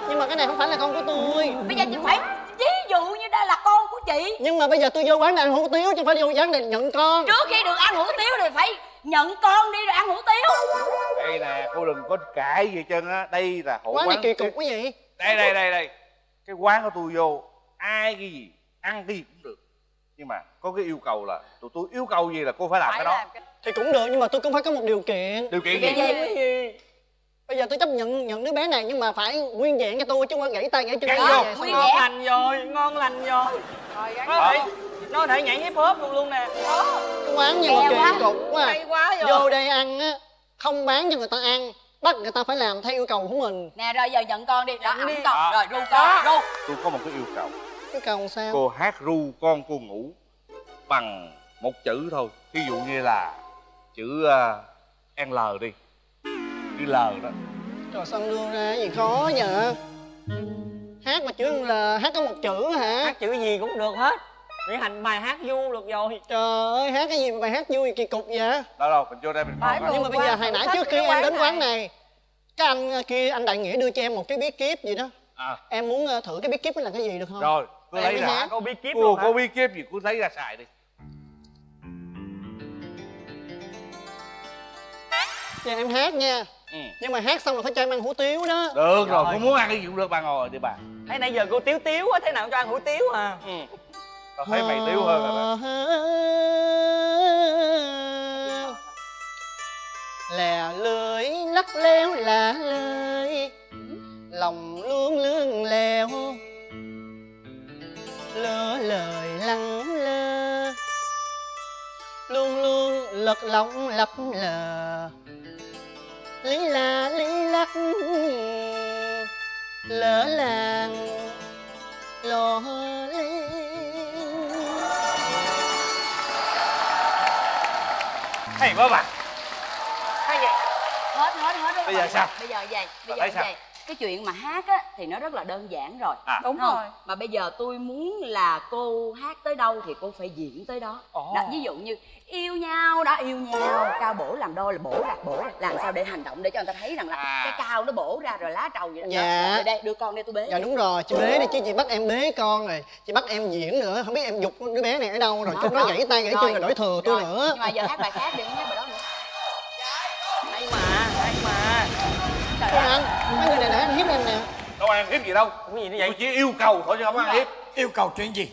Nhưng mà cái này không phải là con của tôi. Bây giờ chị phải ví dụ như đây là con của chị. Nhưng mà bây giờ tôi vô quán này ăn hủ tiếu chứ phải vô quán này nhận con. Trước khi được ăn hủ tiếu thì phải nhận con đi rồi ăn hủ tiếu. Đây nè cô đừng có cãi gì hết trơn á. Đây là hộ quán quán này kỳ cục quá vậy đây đây đây đây. Cái quán của tôi vô. Ai cái gì ăn cái gì cũng được. Nhưng mà có cái yêu cầu là tụi tôi yêu cầu gì là cô phải làm phải cái đó. làm cái thì cũng được nhưng mà tôi cũng phải có một điều kiện. Điều kiện Điều gì? kiện cái gì? Bây giờ tôi chấp nhận nhận đứa bé này nhưng mà phải nguyên vẹn cho tôi chứ không phải gãy tay gãy chân. Ngon lành rồi ngon lành rồi. Rồi gắn nó thể nhảy hip hop luôn luôn nè. Cái quán như Nghe một quá. kỳ cục quá. À. hay quá rồi vô đây ăn á không bán cho người ta ăn bắt người ta phải làm theo yêu cầu của mình. Nè rồi giờ nhận con đi. Đó ẵm con. Đó. rồi ru con ru. Tôi có một cái yêu cầu. Cái cầu sao? Cô hát ru con cô ngủ bằng một chữ thôi. Ví dụ như là chữ uh, l đi. Chữ l đó. Trời sao đưa ra gì khó vậy? Hát mà chữ là hát có một chữ hả? Hát chữ gì cũng được hết để thành bài hát du được rồi. Trời ơi hát cái gì mà bài hát vui kỳ cục vậy? Đâu đâu mình vô đây mình coi. Nhưng mà bây giờ hồi nãy trước khi em đến quán này. Cái anh ờ, kia anh Đại Nghĩa đưa cho em một cái bí kíp gì đó. À, Em muốn ờ, thử cái bí kíp đó là cái gì được không? Rồi cô lấy ra. hát. cô biết kiếp cô luôn hả? cô biết kiếp gì? Cô lấy ra xài đi. Giờ em hát nha. Ừ. Nhưng mà hát xong là phải cho em ăn hủ tiếu đó. Được rồi Rồi. cô muốn ăn cái gì cũng được bà ngồi đi bà. Thấy nãy giờ cô tiếu tiếu á thế nào cho ăn hủ tiếu à ừ tao thấy mày tiếu hơn rồi đó. Lè lưỡi lắc léo là lơi Lòng lương lương lèo Lỡ lời lắng lơ. Luôn luôn lật lọng lấp lờ. Lý là lý lắc. Lỡ làng Lò lý. Hay quá bà hay vậy? Hết hết hết rất Bây giờ sao? bây giờ vậy bây giờ vậy. cái chuyện mà hát á thì nó rất là đơn giản rồi À. đúng Không, rồi. Mà bây giờ tôi muốn là cô hát tới đâu thì cô phải diễn tới đó. Ồ. đó ví dụ như yêu nhau đó yêu nhau. Cao bổ làm đôi là bổ ra bổ ra. Làm sao để hành động để cho người ta thấy rằng là À. cái cao nó bổ ra rồi lá trầu vậy đó. Dạ. rồi đây đưa con đây tôi bế Dạ đúng rồi, chị bế đi chứ chị bắt em bế con rồi. Chị bắt em diễn nữa, không biết em dục đứa bé này ở đâu rồi. Chứ nó đó. gãy tay gãy chân rồi. đổi thừa tôi nữa. Nhưng mà giờ hát bài khác đừng hát bài đó nữa. Hay mà hay mà. Trời ơi. Anh, mấy người này để anh hiếp em nè. Đâu ăn hiếp gì đâu. Cái gì nó tôi vậy chỉ yêu cầu thôi chứ không ăn hiếp. Yêu cầu chuyện gì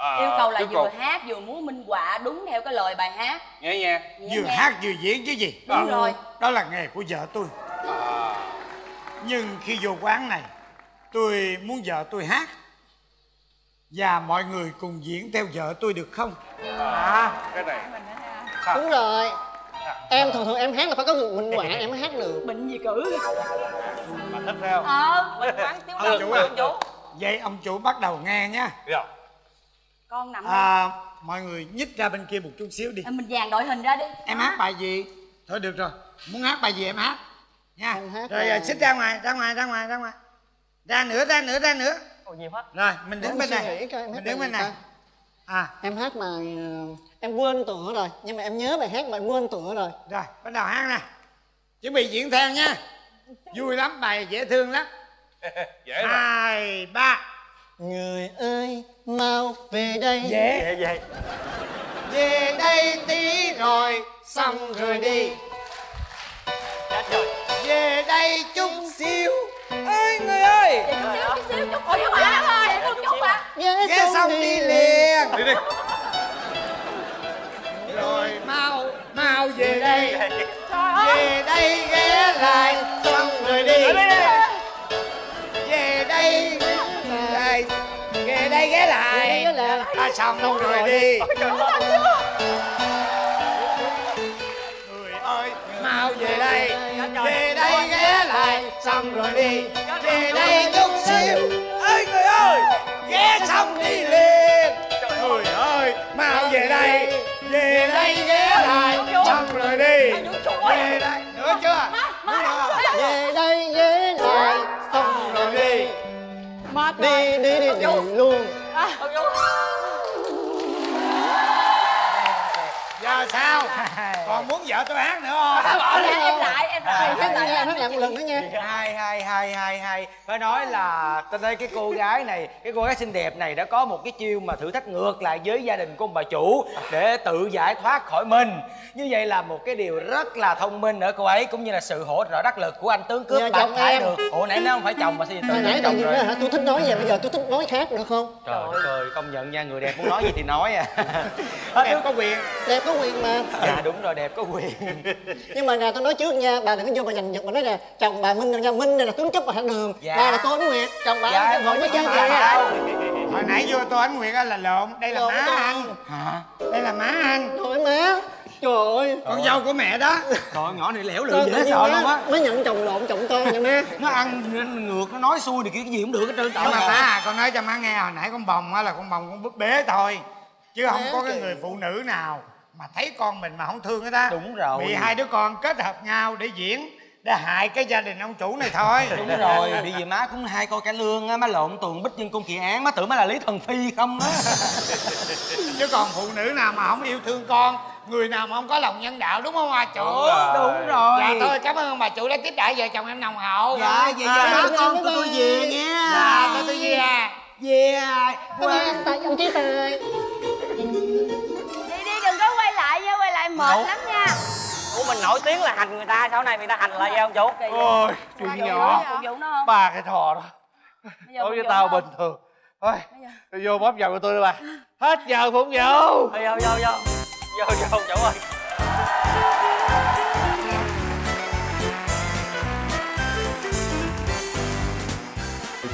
à, yêu cầu là vừa cầu. hát vừa múa minh họa đúng theo cái lời bài hát. Nghe nha. Nhẹ vừa nhàng. hát vừa diễn chứ gì? Đúng rồi. Đó là nghề của vợ tôi. Nhưng khi vô quán này tôi muốn vợ tôi hát. Và mọi người cùng diễn theo vợ tôi được không? À cái này. Đúng rồi. Em thường thường em hát là phải có người minh họa em mới hát được. Bệnh gì cử? Bà thích không? Ờ mình bán tiếu Ông lâm chủ à. ông chủ. Vậy ông chủ bắt đầu nghe nha. Rồi. Con nằm đây. à, mọi người nhích ra bên kia một chút xíu đi. À, mình dàn đội hình ra đi. Em hát bài gì? Thôi được rồi muốn hát bài gì em hát. Nha. Em hát rồi bài- à, xích ra ngoài ra ngoài ra ngoài ra ngoài. Ra nữa ra nữa ra nữa. Còn nhiều hết rồi mình đứng Em bên này. coi mình đứng bên này. ta? à. Em hát bài ờ, Em quên tựa rồi Nhưng mà em nhớ bài hát mà em quên tựa rồi. Rồi bắt đầu hát nè. Chuẩn bị diễn theo nha. Vui lắm bài dễ thương lắm. [LAUGHS] Dễ mà. Hai ba người ơi mau về đây. Về. Về về, về đây tí rồi xong rồi đi. Rồi. Về đây chút xíu. Ơi người ơi. Chút xíu chút xíu chút xíu. Bạn ơi chút xíu. Bạn ghé xong đi liền. đi đi. Rồi mau mau về đây. về đây ghé lại xong rồi đi. Về đây đây ghé lại. Ghé lại. à, xong luôn rồi đi. người ơi mau về đây. về đây ghé lại. Xong rồi đi. Về đây chút xíu. Ơi người ơi ghé xong đi liền. Người ơi mau về đây. Về đây ghé lại. Xong rồi đi. Về đây. Nữa chưa? Về đây ghé lại. Xong rồi đi mệt đi đi đi đi luôn giờ sao? Còn muốn vợ tôi hát nữa không? Em lại em lại. Hát lại hát lại một lần nữa nha. Hai hai hai hai hai phải nói là tôi thấy cái cô gái này cái cô gái xinh đẹp này đã có một cái chiêu mà thử thách ngược lại với gia đình của ông bà chủ để tự giải thoát khỏi mình. Như vậy là một cái điều rất là thông minh ở cô ấy cũng như là sự hỗ trợ đắc lực của anh tướng cướp. Chồng thải em. được. Ủa nãy nó không phải chồng mà sao tự nãy chồng rồi. hả? Tôi thích nói vậy bây giờ tôi thích nói khác được không? Trời đất ơi công nhận nha người đẹp muốn nói gì thì nói à. [LAUGHS] Em có quyền. Đẹp có quyền mà. Dạ đúng rồi đẹp có quyền. [LAUGHS] Nhưng mà nè tôi nói trước nha bà đừng có vô mà giành giật mà nói nè chồng bà minh nha minh này là tướng cấp và thằng đường. Dạ. bà là tôi Ánh nguyệt chồng bà dạ là chân chân kìa đâu hồi nãy vô tôi ánh nguyệt á là lộn đây là Lộn má anh. Hả? Đây là má anh. Trời ơi má. Trời ơi. Con dâu của mẹ đó. Trời ơi, nhỏ này lẻo lưỡi dễ sợ má- luôn á. mới nhận chồng lộn chồng con vậy má? Nó ăn ngược nó nói xui thì kia cái gì cũng được hết trơn nhưng mà má con nói cho má nghe hồi nãy con bồng á là con bồng con búp bế thôi. Chứ không có cái người phụ nữ nào mà thấy con mình mà không thương hết á Đúng rồi. bị hai đứa con kết hợp nhau để diễn để hại cái gia đình ông chủ này thôi. [LAUGHS] Đúng rồi bị gì má cũng hai coi cả lương á má lộn tuần bích nhân cung kỳ án má tưởng má là lý thần phi không á. [LAUGHS] Chứ còn phụ nữ nào mà không yêu thương con người nào mà không có lòng nhân đạo đúng không bà chủ? Đúng rồi. Dạ thôi cảm ơn bà chủ đã tiếp đãi vợ chồng em nồng hậu. Dạ vậy À, dạ bye con tụi tôi về nha. Dạ tôi tôi về. À về. Anh tài ông chí tài lại mệt lắm nha. Ủa mình nổi tiếng là hành người ta sau này người ta hành lại không chủ ôi chuyện nhỏ. phục vụ nó không? Ba cái thò đó. Bây giờ đối với tao bình thường. Thôi tôi vô bóp vào của tôi đi bà. Hết giờ phục vụ vô vô vô. Vô vô chủ ơi.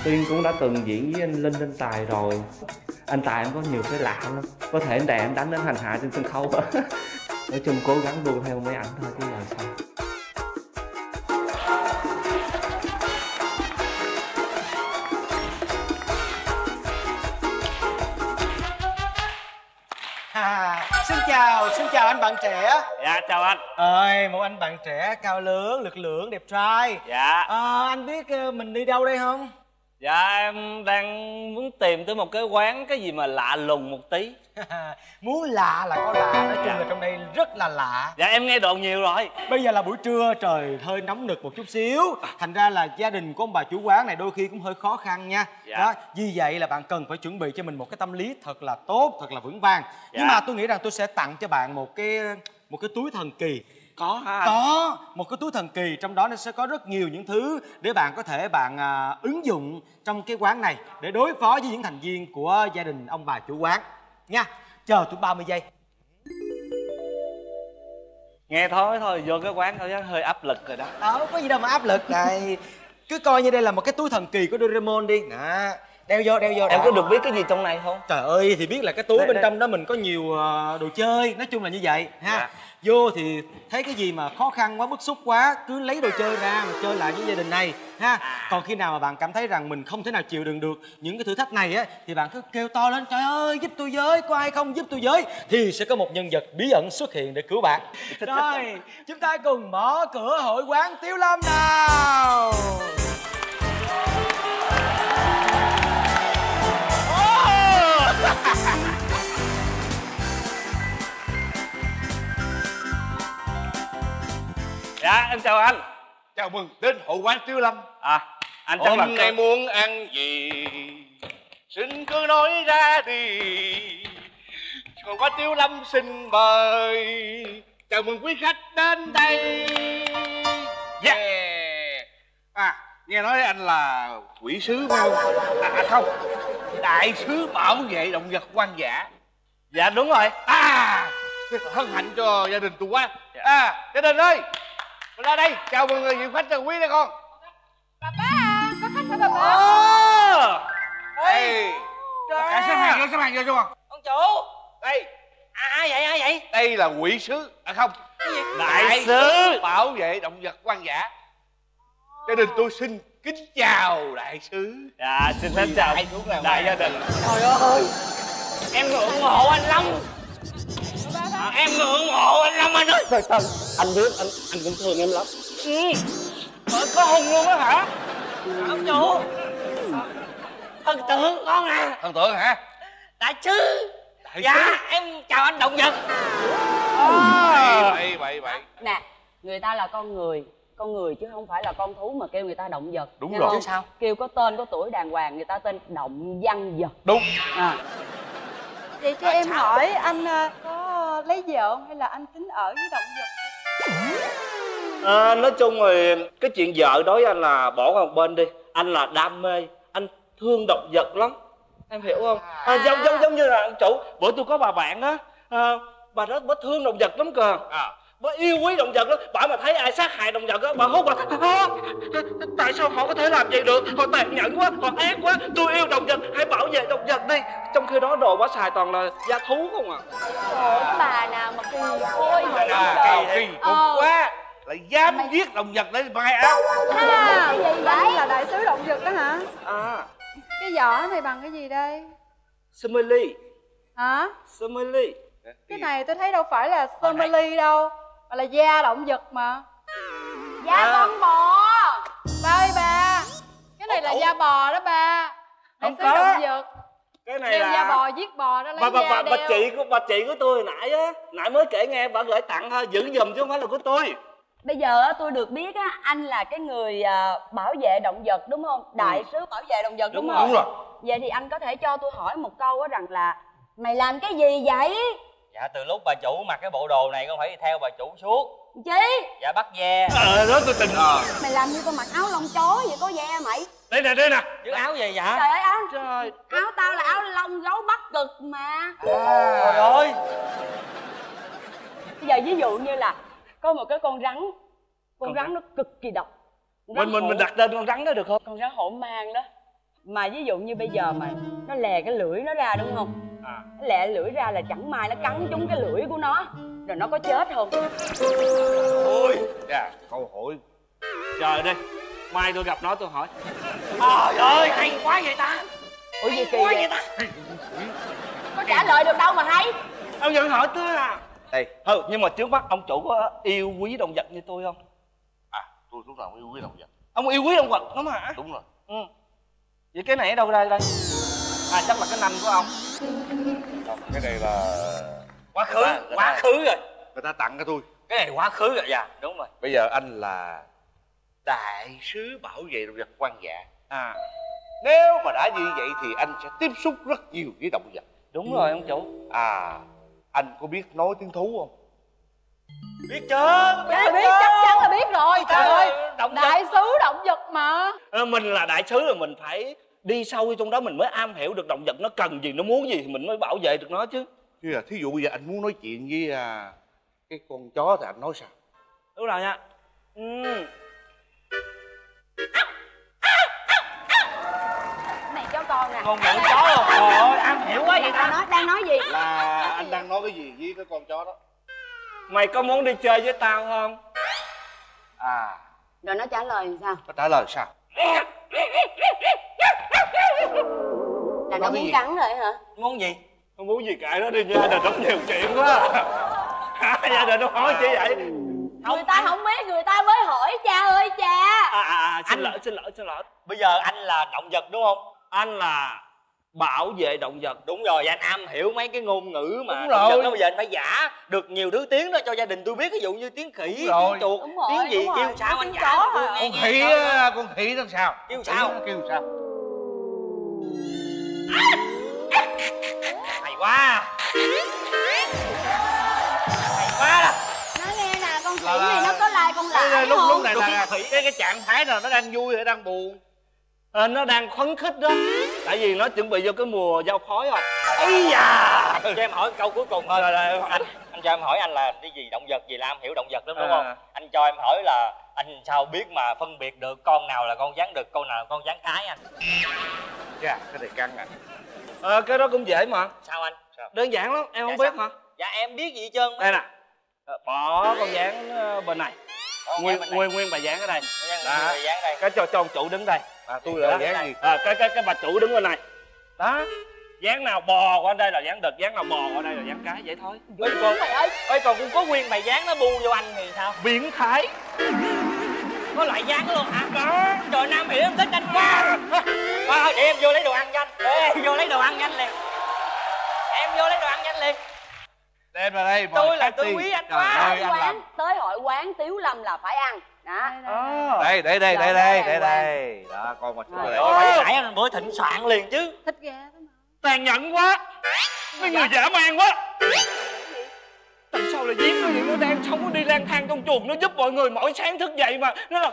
Tuyên cũng đã từng diễn với anh Linh anh Tài rồi Anh Tài em có nhiều cái lạ lắm. Có thể anh đè em đánh đến hành hạ trên sân khấu. [LAUGHS] Nói chung cố gắng đua theo mấy ảnh thôi chứ làm sao. À, xin chào, xin chào anh bạn trẻ. Dạ chào anh. Ơi một anh bạn trẻ cao lớn lực lưỡng đẹp trai. Dạ. À, anh biết ờ, mình đi đâu đây không Dạ em đang muốn tìm tới một cái quán cái gì mà lạ lùng một tí. [LAUGHS] Muốn lạ là có lạ nói chung là trong đây rất là lạ. Dạ em nghe đồn nhiều rồi. Bây giờ là buổi trưa trời hơi nóng nực một chút xíu. Thành ra là gia đình của ông bà chủ quán này đôi khi cũng hơi khó khăn nha. Dạ. đó vì vậy là bạn cần phải chuẩn bị cho mình một cái tâm lý thật là tốt thật là vững vàng. Nhưng Dạ. mà tôi nghĩ rằng tôi sẽ tặng cho bạn một cái một cái túi thần kỳ Có hả có một cái túi thần kỳ trong đó nó sẽ có rất nhiều những thứ để bạn có thể bạn à, ứng dụng trong cái quán này để đối phó với những thành viên của gia đình ông bà chủ quán. Nha chờ tôi 30 giây. Nghe thôi thôi vô cái quán thôi hơi áp lực rồi đó. Đâu có gì đâu mà áp lực này. Cứ coi như đây là một cái túi thần kỳ của Doraemon đi. Đó đeo vô đeo vô Em có được biết cái gì trong này không? trời ơi thì biết là cái túi Đây, bên đây. trong đó mình có nhiều ờ, đồ chơi. Nói chung là như vậy ha. Dạ. Vô thì thấy cái gì mà khó khăn quá bức xúc quá cứ lấy đồ chơi ra mà chơi lại với gia đình này ha. Còn khi nào mà bạn cảm thấy rằng mình không thể nào chịu đựng được những cái thử thách này á thì bạn cứ kêu to lên trời ơi giúp tôi với có ai không giúp tôi với? Thì sẽ có một nhân vật bí ẩn xuất hiện để cứu bạn. [LAUGHS] Rồi chúng ta cùng mở cửa hội quán tiếu lâm nào em chào anh. Chào mừng đến hội quán tiêu lâm. À anh chắc hôm nay muốn ăn gì? Xin cứ nói ra đi. Hội quán tiêu lâm xin mời. Chào mừng quý khách đến đây. Yeah. à nghe nói anh là quỷ sứ phải không à, à không. Đại sứ bảo vệ động vật hoang dã. Dạ đúng rồi. À hân hạnh cho gia đình tôi quá. À gia đình ơi ra đây chào mọi người vị khách quý đây con. Bà bá à, có khách hả bà bá? Ê! Hey. cả xếp hàng vô xếp hàng vô cho con. Ông chủ! Đây à, ai vậy ai vậy? Đây là quỷ sứ à không? Đại sứ. bảo vệ động vật hoang dã. Cho nên tôi xin kính chào đại sứ. Dạ xin phép chào đại, đại gia đình. Trời ơi! Em ủng hộ anh lắm à, em ngưỡng mộ anh lắm anh ơi Thôi thôi, anh biết, anh anh cũng thương em lắm. Ừ. Trời, có hùng luôn á hả? Ông chủ. Thần tượng con à. Thần tượng hả? Đại sứ. Đại dạ sứ. em chào anh động vật. Bậy bậy bậy bậy nè người ta là con người con người chứ không phải là con thú mà kêu người ta động vật. Đúng Nghe rồi. không? Chứ sao? kêu có tên có tuổi đàng hoàng người ta tên động văn vật. Đúng. À. vậy cho em hỏi anh à, có lấy vợ không hay là anh tính ở với động vật? À, nói chung rồi cái chuyện vợ đối với anh là bỏ qua một bên đi. Anh là đam mê anh thương động vật lắm. Em hiểu không? À, giống giống giống như là ông chủ. Bữa tôi có bà bạn á à, bà đó bà thương động vật lắm cơ. À. bà yêu quý động vật lắm bà mà thấy ai sát hại động vật á bà hốt bà "À, tại sao họ có thể làm vậy được? Họ tàn nhẫn quá họ ác quá. Tôi yêu động vật hãy bảo vệ động vật đi. Trong khi đó đồ bà xài toàn là gia thú không à. Bà nào mà kỳ ôi vậy À, kỳ kỳ cục Ờ. quá. Lại dám giết động vật để mai áo à, cái gì anh là đại sứ động vật đó hả? À. Cái vỏ này bằng cái gì đây? Simili hả? Simili cái này tôi thấy đâu phải là family đâu mà là da động vật mà. Da con bò. Ba ơi ba cái này là da bò đó ba. Không có. động vật cái này đeo là da bò giết bò đó lấy bà bà da bà, bà đeo chị của bà chị của tôi nãy á nãy mới kể nghe bà gửi tặng thôi giữ giùm chứ không phải là của tôi. Bây giờ tôi được biết á anh là cái người à, bảo vệ động vật đúng không? Đại sứ bảo vệ động vật đúng, Đúng không? Đúng rồi. Vậy thì anh có thể cho tôi hỏi một câu á rằng là mày làm cái gì vậy dạ từ lúc bà chủ mặc cái bộ đồ này con phải đi theo bà chủ suốt. Chi? Dạ bắt ve. Ờ đó tôi tình. Ờ. Mày làm như con mặc áo lông chó vậy có ve mày? Đây nè đây nè. Chứ áo gì vậy? Trời ơi áo. Trời. Áo tao là áo lông gấu bắc cực mà. Trời ơi. Bây giờ ví dụ như là có một cái con rắn. Con Con rắn rắn. nó cực kỳ độc. Rắn mình mình mình hổ- đặt tên con rắn đó được không? Con rắn hổ mang đó. Mà ví dụ như bây giờ mà nó lè cái lưỡi nó ra đúng không à. Lè lưỡi ra là chẳng may nó cắn trúng cái lưỡi của nó. Rồi nó có chết không? Ôi Dạ câu hỏi. Trời đây mai tôi gặp nó tôi hỏi. Trời ơi hay quá vậy ta. Ủa gì kỳ quá vậy? vậy ta. Có trả lời được đâu mà hay. Ông vẫn hỏi tôi à. Đây ừ nhưng mà trước mắt ông chủ có yêu quý động vật như tôi không? À tôi lúc nào cũng yêu quý động vật. Ông yêu quý động vật lắm hả? Đúng rồi. Ừ. Vậy cái này ở đâu ra đây à chắc là cái nanh của ông. Không, Cái này là quá khứ Người ta- người quá ta- khứ rồi. Người ta tặng cho tôi cái này quá khứ rồi dạ đúng rồi. Bây giờ anh là Đại sứ bảo vệ động vật hoang dã. À. Nếu mà đã như vậy thì anh sẽ tiếp xúc rất nhiều với động vật. Đúng rồi ông chủ. À Anh có biết nói tiếng thú không? biết chưa Biết, biết chắc chắn là biết rồi trời ơi. động vật đại sứ động vật mà. Ờ, mình là đại sứ rồi mình phải đi sâu trong đó mình mới am hiểu được động vật nó cần gì nó muốn gì thì mình mới bảo vệ được nó chứ. Chứ là thí dụ bây giờ anh muốn nói chuyện với à, cái con chó thì anh nói sao? đúng rồi nha. Ừ. Này cho con nè. Ngôn ngữ chó trời ơi am hiểu quá vậy ta. Nói đang nói gì? Là anh đang nói cái gì với cái con chó đó? mày có muốn đi chơi với tao không? À. Rồi nó trả lời sao? Nó trả lời sao? Là nó muốn gì? cắn rồi hả? Muốn gì? Không muốn gì kệ nó đi gia đình nó nhiều chuyện quá. À, gia đình nó hỏi chi vậy? Người ta không biết người ta mới hỏi cha ơi cha. À, à, à, xin Anh- lỗi xin lỗi xin lỗi. Bây giờ anh là động vật đúng không? Anh là bảo vệ động vật đúng rồi anh am hiểu mấy cái ngôn ngữ mà Đúng động rồi. vật đó bây giờ anh phải giả được nhiều thứ tiếng đó cho gia đình tôi biết ví dụ như tiếng khỉ Đúng rồi. tiếng chuột Đúng rồi, tiếng gì kêu sao anh Tiếng giả Con khỉ con khỉ nó sao? Kêu sao? kêu sao? hay quá hay quá đó nói nghe nè con khỉ này nó có lai con lại lúc lúc này là cái cái trạng thái nào nó đang vui hay đang buồn? À, nó đang phấn khích đó. Tại vì nó chuẩn bị vô cái mùa giao phối rồi. Ấy da! Cho em hỏi câu cuối cùng. Thôi Rồi, rồi, anh anh cho em hỏi anh là cái gì động vật gì là em hiểu động vật lắm đúng À. không? Anh cho em hỏi là anh sao biết mà phân biệt được con nào là con rắn đực con nào là con rắn cái anh? Dạ, cái này căng à. Ờ cái đó cũng dễ mà. Sao anh? Đơn giản lắm em không Dạ biết sao? hả? Dạ em biết gì hết trơn đây nè. Bỏ con ờ, bên này. Nguyên này. nguyên nguyên bà dán ở đây. Đó. người dán đây. Cái cho cho ông chủ đứng đây à tôi là dán gì? À, cái cái cái bà chủ đứng bên này. Đó. Dán nào bò qua đây là dán đực dán nào bò qua đây là dán cái vậy thôi. Ơi còn ơi. Còn cũng có nguyên bài dán nó bu vô anh thì sao? Biến thái. Có loại dán luôn hả? Có trời nam hiểu em thích anh quá. [LAUGHS] Thôi để em vô lấy đồ ăn cho anh. Để em vô lấy đồ ăn nhanh liền. Em vô lấy đồ ăn nhanh liền. Đem ra đây Tôi là tôi quý anh Trời quá. ơi, anh quán làm tới hội quán tiếu lâm là phải ăn đó. Đây đây đây. Đây Rồi, đây đây, đây đây. Đó con mặt Rồi. nãy anh bữa thịnh soạn liền chứ. Đó mà. Tàn nhẫn quá. Mấy người dã man quá. Tại sao lại giếm nó nó đang không có đi lang thang trong chuồng nó giúp mọi người mỗi sáng thức dậy mà. Nó là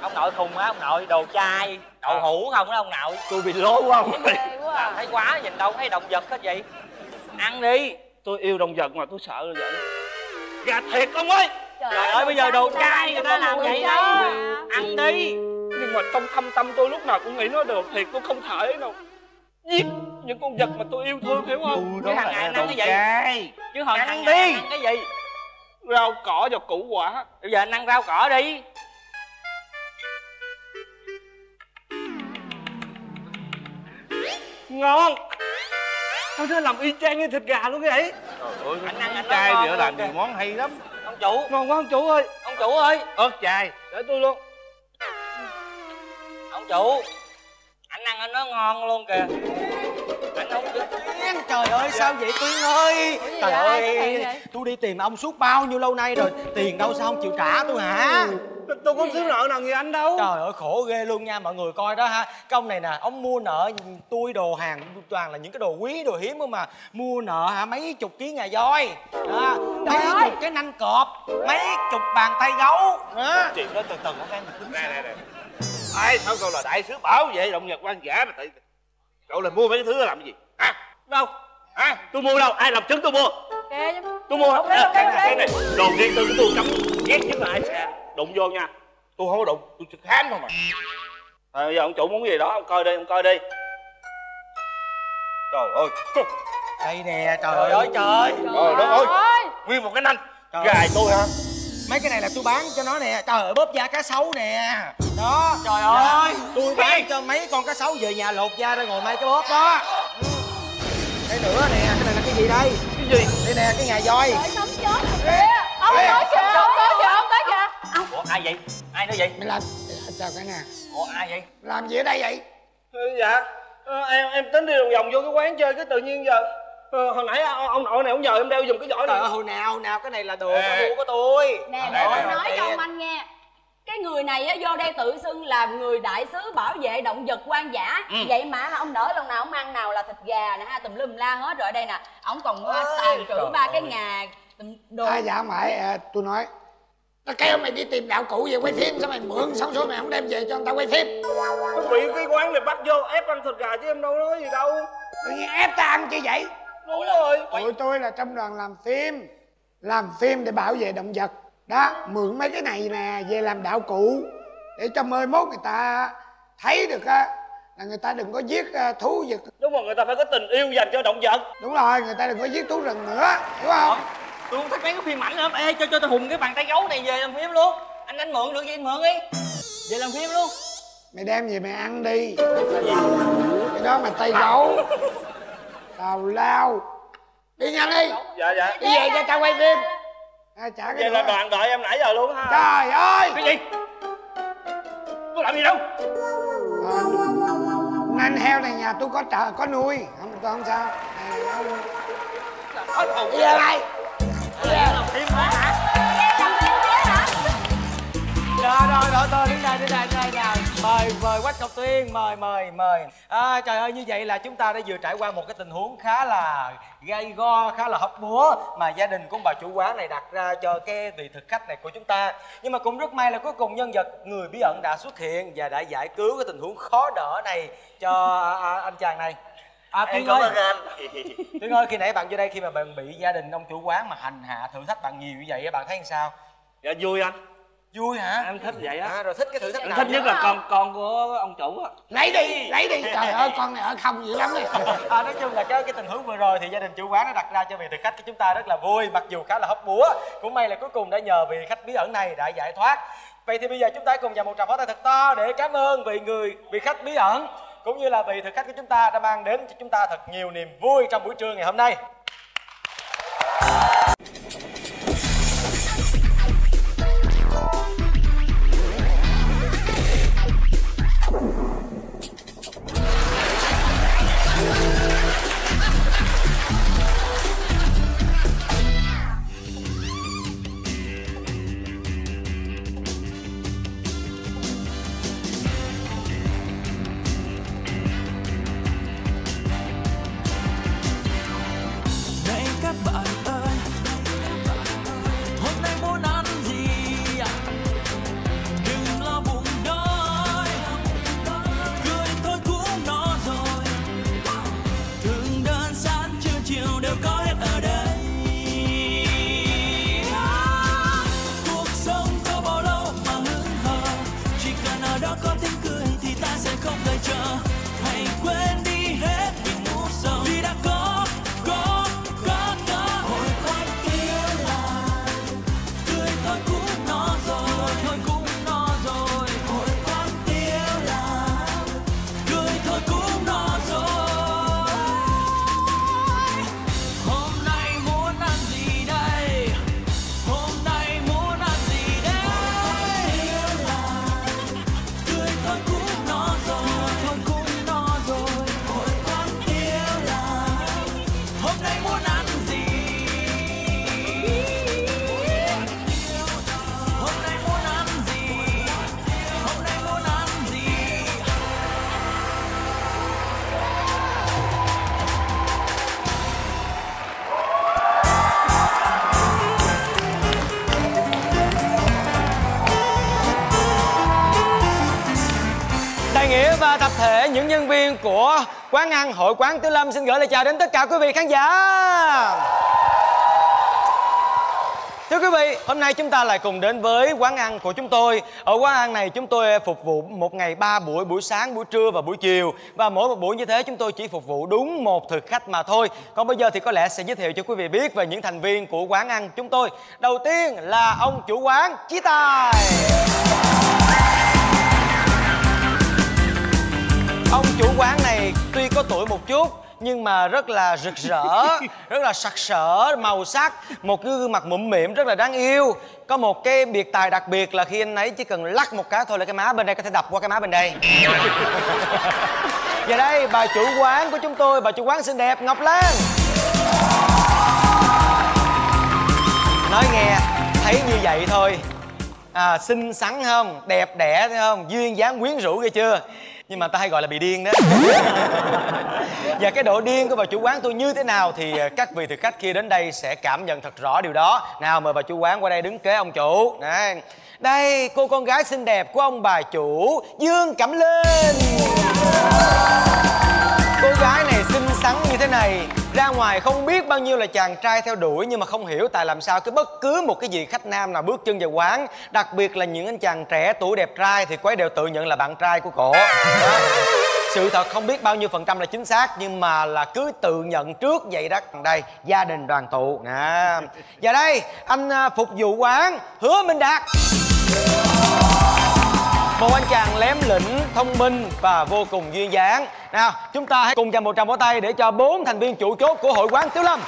ông nội khùng á ông nội đồ chai đậu hũ không đó ông nội. Tôi bị lố quá ông ơi. ghê quá à. thấy quá nhìn đâu thấy động vật hết vậy. Ăn đi. Tôi yêu động vật mà tôi sợ là vậy gà thiệt ông ơi. Trời ơi bây giờ đồ chai người ta làm vậy đó. ăn đi. Nhưng mà trong thâm tâm tôi lúc nào cũng nghĩ nó được thiệt tôi không thể đâu giết những con vật mà tôi yêu thương hiểu không? Chứ hàng ngày anh ăn cái gì? chứ hồi Ăn đi. đi ăn cái gì? Rau cỏ và củ quả. Bây giờ anh ăn rau cỏ đi. Ngon sao nó làm y chang như thịt gà luôn vậy trời ơi Anh ăn, anh trai ngon làm nhiều món hay lắm. Ông chủ. Ngon quá ông chủ ơi. Ông chủ ơi. Ớt chai để tôi luôn. Ông chủ. Anh ăn anh nó ngon luôn kìa. Anh không Trời ơi sao vậy Tuyên ơi? Trời ơi tôi đi tìm ông suốt bao nhiêu lâu nay rồi. Tiền đâu sao không chịu trả tôi hả tôi có xíu nợ nào gì anh đâu. Trời ơi khổ ghê luôn nha mọi người coi đó ha. Công này nè ông mua nợ tôi đồ hàng toàn là những cái đồ quý đồ hiếm không mà Mua nợ hả? Mấy chục ký ngà voi. Đó, Mấy ơi. chục cái nanh cọp Mấy chục bàn tay gấu. Đó. chuyện đó từ từ con đang tính này ai sao cậu là đại sứ bảo vệ động vật hoang dã mà tự cậu là mua mấy cái thứ đó làm cái gì? Hả? Đâu? Hả? Tôi mua đâu? Ai làm chứng tôi mua? Kệ chứ. Tôi mua Không? Không lấy, cái không này cái này. đồ riêng tư của tôi cấm ghét nhất là ai xe đụng vô nha. Tôi không có đụng tôi chỉ khám thôi mà. À, giờ ông chủ muốn gì đó ông coi đi ông coi đi. Trời ơi. Đây nè trời, trời ơi trời trời đất ơi. Nguyên một cái nanh Trời gài tôi hả? Mấy cái này là tôi bán cho nó nè. Trời ơi bóp da cá sấu nè. Đó. Trời ơi. Tôi bán cho mấy con cá sấu về nhà lột da ra ngồi may cái bóp đó. Đây nữa nè Cái này là cái gì đây? Cái gì? Đây nè cái ngà voi. Sống chết kìa. Ông tới kìa ủa ai vậy? Ai nữa vậy? Mày làm chào cả nhà ủa ai vậy? Làm gì ở đây vậy? Ừ, dạ. Ờ, em em tính đi vòng vòng vô cái quán chơi cái tự nhiên giờ. Ờ, hồi nãy ông, ông nội này ông nhờ em đeo giùm cái giỏ Trời này ơi hồi nào nào cái này là đồ mua của tôi. Nè để tôi nói cho ông anh nghe. Cái người này á vô đây tự xưng là người đại sứ bảo vệ động vật hoang dã. Ừ. vậy mà ông nỡ lần nào ông ăn nào là thịt gà nè ha tùm lum la hết rồi ở đây nè. Ông còn tàn trữ ba cái ngà tùm đồ. À dạ mãi à, tôi nói tao kêu mày đi tìm đạo cụ về quay phim sao mày mượn xong số mày không đem về cho người ta quay phim? Tôi bị cái quán này bắt vô ép ăn thịt gà chứ em đâu nói gì đâu. Tự nhiên ép ta ăn chi vậy? Đúng rồi tụi tôi là trong đoàn làm phim. Làm phim để bảo vệ động vật. Đó mượn mấy cái này nè về làm đạo cụ. Để cho mai mốt người ta thấy được á là người ta đừng có giết à, thú vật. Đúng rồi người ta phải có tình yêu dành cho động vật. Đúng rồi người ta đừng có giết thú rừng nữa hiểu không tôi không thích mấy cái phim ảnh lắm. Ê cho cho tôi hùng cái bàn tay gấu này về làm phim luôn. Anh anh mượn được gì anh mượn đi. Về làm phim luôn. Mày đem về mày ăn đi. Cái đó mà tay gấu. Tào lao. Đi nhanh đi. Dạ dạ. Đi về cho tao quay phim. À, trả cái vậy là đoàn đợi em nãy giờ luôn ha. Trời ơi! Cái gì? Tôi làm gì đâu. À, nanh heo này nhà tôi có trợ có nuôi. Không tôi không sao. Này đi về đây im phim hả? Hả Rồi rồi rồi tôi đến đây đến đây đến đây nào Mời mời Quách Ngọc Tuyên mời mời mời. À, Trời ơi như vậy là chúng ta đã vừa trải qua một cái tình huống khá là gay go khá là hóc búa Mà gia đình của bà chủ quán này đặt ra cho cái vị thực khách này của chúng ta. Nhưng mà cũng rất may là cuối cùng nhân vật người bí ẩn đã xuất hiện Và đã giải cứu cái tình huống khó đỡ này cho à, à anh chàng này. À, Tuyên ơi, anh [LAUGHS] Tuyên ơi, khi nãy bạn vô đây khi mà bạn bị gia đình ông chủ quán mà hành hạ thử thách bạn nhiều như vậy á, bạn thấy sao? dạ vui anh. Vui hả? Em thích vậy á. À, rồi thích cái thử thách em nào thích nhất là con con của ông chủ á. Lấy đi lấy đi. Trời ơi con này ở không dữ lắm đấy à, nói chung là cái cái tình huống vừa rồi thì gia đình chủ quán đã đặt ra cho vị thực khách của chúng ta rất là vui mặc dù khá là hấp búa. Cũng may là cuối cùng đã nhờ vị khách bí ẩn này đã giải thoát. Vậy thì bây giờ chúng ta cùng dành một tràng pháo tay thật to để cảm ơn vị người vị khách bí ẩn cũng như là vị thực khách của chúng ta đã mang đến cho chúng ta thật nhiều niềm vui trong buổi trưa ngày hôm nay. Quán ăn Hội quán Tứ Lâm xin gửi lời chào đến tất cả quý vị khán giả. Thưa quý vị, hôm nay chúng ta lại cùng đến với quán ăn của chúng tôi. Ở quán ăn này chúng tôi phục vụ một ngày ba buổi, buổi sáng, buổi trưa và buổi chiều. Và mỗi một buổi như thế chúng tôi chỉ phục vụ đúng một thực khách mà thôi. Còn bây giờ thì có lẽ sẽ giới thiệu cho quý vị biết về những thành viên của quán ăn chúng tôi. Đầu tiên là ông chủ quán Chí Tài. Ông chủ quán này tuy có tuổi một chút nhưng mà rất là rực rỡ, [LAUGHS] rất là sặc sỡ, màu sắc, một cái gương mặt mũm mĩm rất là đáng yêu. Có một cái biệt tài đặc biệt là khi anh ấy chỉ cần lắc một cái thôi là cái má bên đây có thể đập qua cái má bên đây. [LAUGHS] Và đây bà chủ quán của chúng tôi, bà chủ quán xinh đẹp Ngọc Lan. Nói nghe, thấy như vậy thôi à, xinh xắn không đẹp đẽ thấy không duyên dáng quyến rũ ghê chưa nhưng mà ta hay gọi là bị điên đó. [LAUGHS] Và cái độ điên của bà chủ quán tôi như thế nào thì à, các vị thực khách khi đến đây sẽ cảm nhận thật rõ điều đó. Nào mời bà chủ quán qua đây đứng kế ông chủ. Đây đây cô con gái xinh đẹp của ông bà chủ dương cẩm linh cô gái này xinh xắn như thế này, ra ngoài không biết bao nhiêu là chàng trai theo đuổi nhưng mà không hiểu tại làm sao cái bất cứ một cái gì khách nam nào bước chân vào quán. Đặc biệt là những anh chàng trẻ tuổi đẹp trai thì quấy đều tự nhận là bạn trai của cổ. Đó. sự thật không biết bao nhiêu phần trăm là chính xác nhưng mà là cứ tự nhận trước vậy đó. Đây, gia đình đoàn tụ nè. Và đây, anh à, phục vụ quán hứa minh đạt một anh chàng lém lĩnh thông minh và vô cùng duyên dáng. Nào, chúng ta hãy cùng dành một tràng vỗ tay để cho bốn thành viên chủ chốt của hội quán tiểu lâm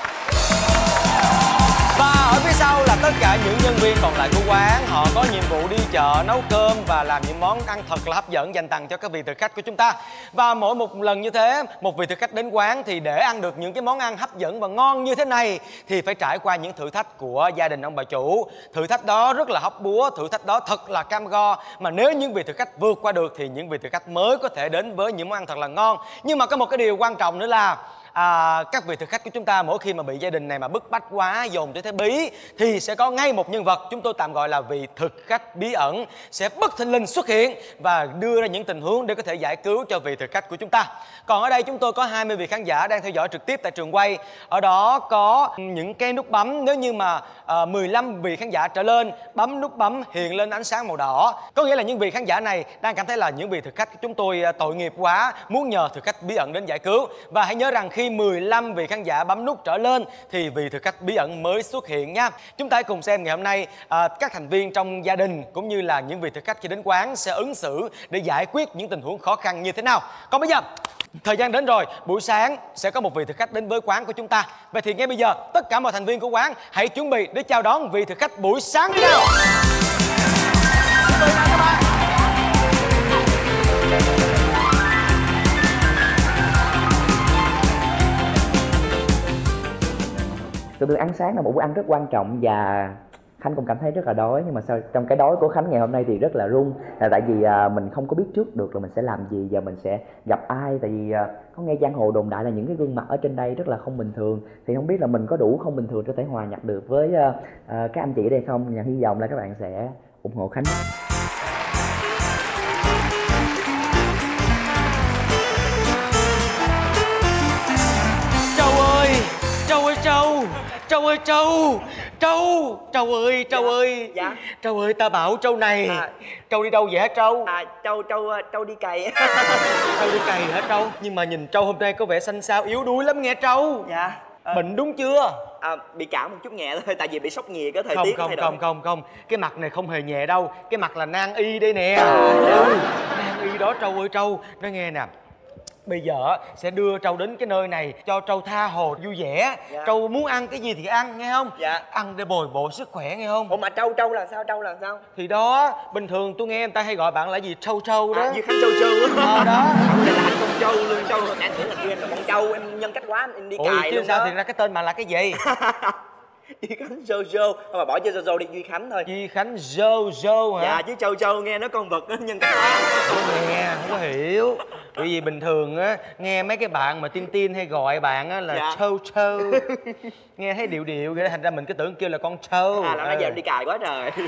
ở phía sau là tất cả những nhân viên còn lại của quán Họ có nhiệm vụ đi chợ, nấu cơm và làm những món ăn thật là hấp dẫn dành tặng cho các vị thực khách của chúng ta. Và mỗi một lần như thế, một vị thực khách đến quán thì để ăn được những cái món ăn hấp dẫn và ngon như thế này Thì phải trải qua những thử thách của gia đình ông bà chủ. Thử thách đó rất là hóc búa, thử thách đó thật là cam go. Mà nếu những vị thực khách vượt qua được thì những vị thực khách mới có thể đến với những món ăn thật là ngon. Nhưng mà có một cái điều quan trọng nữa là à, các vị thực khách của chúng ta mỗi khi mà bị gia đình này mà bức bách quá dồn tới thế bí thì sẽ có ngay một nhân vật chúng tôi tạm gọi là vị thực khách bí ẩn sẽ bất thình lình xuất hiện và đưa ra những tình huống để có thể giải cứu cho vị thực khách của chúng ta. Còn ở đây chúng tôi có 20 vị khán giả đang theo dõi trực tiếp tại trường quay. Ở đó có những cái nút bấm nếu như mà ờ, à, 15 vị khán giả trở lên bấm nút bấm hiện lên ánh sáng màu đỏ. Có nghĩa là những vị khán giả này đang cảm thấy là những vị thực khách của chúng tôi ờ, tội nghiệp quá muốn nhờ thực khách bí ẩn đến giải cứu. Và hãy nhớ rằng khi 15 vị khán giả bấm nút trở lên thì vị thực khách bí ẩn mới xuất hiện nha. Chúng ta hãy cùng xem ngày hôm nay à, các thành viên trong gia đình cũng như là những vị thực khách khi đến quán sẽ ứng xử để giải quyết những tình huống khó khăn như thế nào. Còn bây giờ Thời gian đến rồi, buổi sáng sẽ có một vị thực khách đến với quán của chúng ta Vậy thì ngay bây giờ, tất cả mọi thành viên của quán hãy chuẩn bị để chào đón vị thực khách buổi sáng nào các bạn tôi tôi ăn sáng là một bữa ăn rất quan trọng và Khánh cũng cảm thấy rất là đói. Nhưng mà sao trong cái đói của Khánh ngày hôm nay thì rất là run. Là tại vì à, mình không có biết trước được là mình sẽ làm gì và mình sẽ gặp ai. Tại vì à, có nghe giang hồ đồn đại là những cái gương mặt ở trên đây rất là không bình thường. Thì không biết là mình có đủ không bình thường để có thể hòa nhập được với à, à, các anh chị ở đây không? Và hy vọng là các bạn sẽ ủng hộ Khánh. Ơi Châu Châu Châu ơi Châu ơi. Dạ. Châu ơi ta bảo Châu này À. Châu đi đâu vậy hả Châu à châu châu châu đi cày. [LAUGHS] Châu đi cày hả Châu Nhưng mà nhìn Châu hôm nay có vẻ xanh xao yếu đuối lắm nghe Châu dạ. Ờ, Bệnh đúng chưa? À, bị cảm một chút nhẹ thôi tại vì bị sốc nhiệt á thời không tiết không không không không. Cái mặt này không hề nhẹ đâu cái mặt là nan y đây nè. À, ừ, nan y đó trâu ơi trâu. Nói nghe nè bây giờ sẽ đưa trâu đến cái nơi này cho trâu tha hồ vui vẻ. Dạ. trâu muốn ăn cái gì thì ăn nghe không? Dạ. ăn để bồi bổ sức khỏe nghe không? Ủa mà trâu trâu là sao? Trâu là sao? Thì đó bình thường tôi nghe người ta hay gọi bạn là gì? Trâu trâu đó. À, như khánh châu châu Ờ, đó. Là là con trâu luôn trâu anh tưởng là em là con trâu em nhân cách quá em đi ủa cài chứ luôn sao đó. thì ra cái tên bạn là cái gì [LAUGHS] Duy Khánh Jojo Thôi mà bỏ cho Jojo đi Duy Khánh thôi. Duy Khánh Jojo hả? Dạ chứ Châu Châu nghe nó con vật á nhân cách quá không nghe không có hiểu. Bởi vì bình thường á nghe mấy cái bạn mà tin tin hay gọi bạn á là Dạ. trâu trâu [LAUGHS] nghe thấy điệu điệu vậy đó thành ra mình cứ tưởng kêu là con trâu À là Ờ. giờ em đi cài quá trời. [LAUGHS]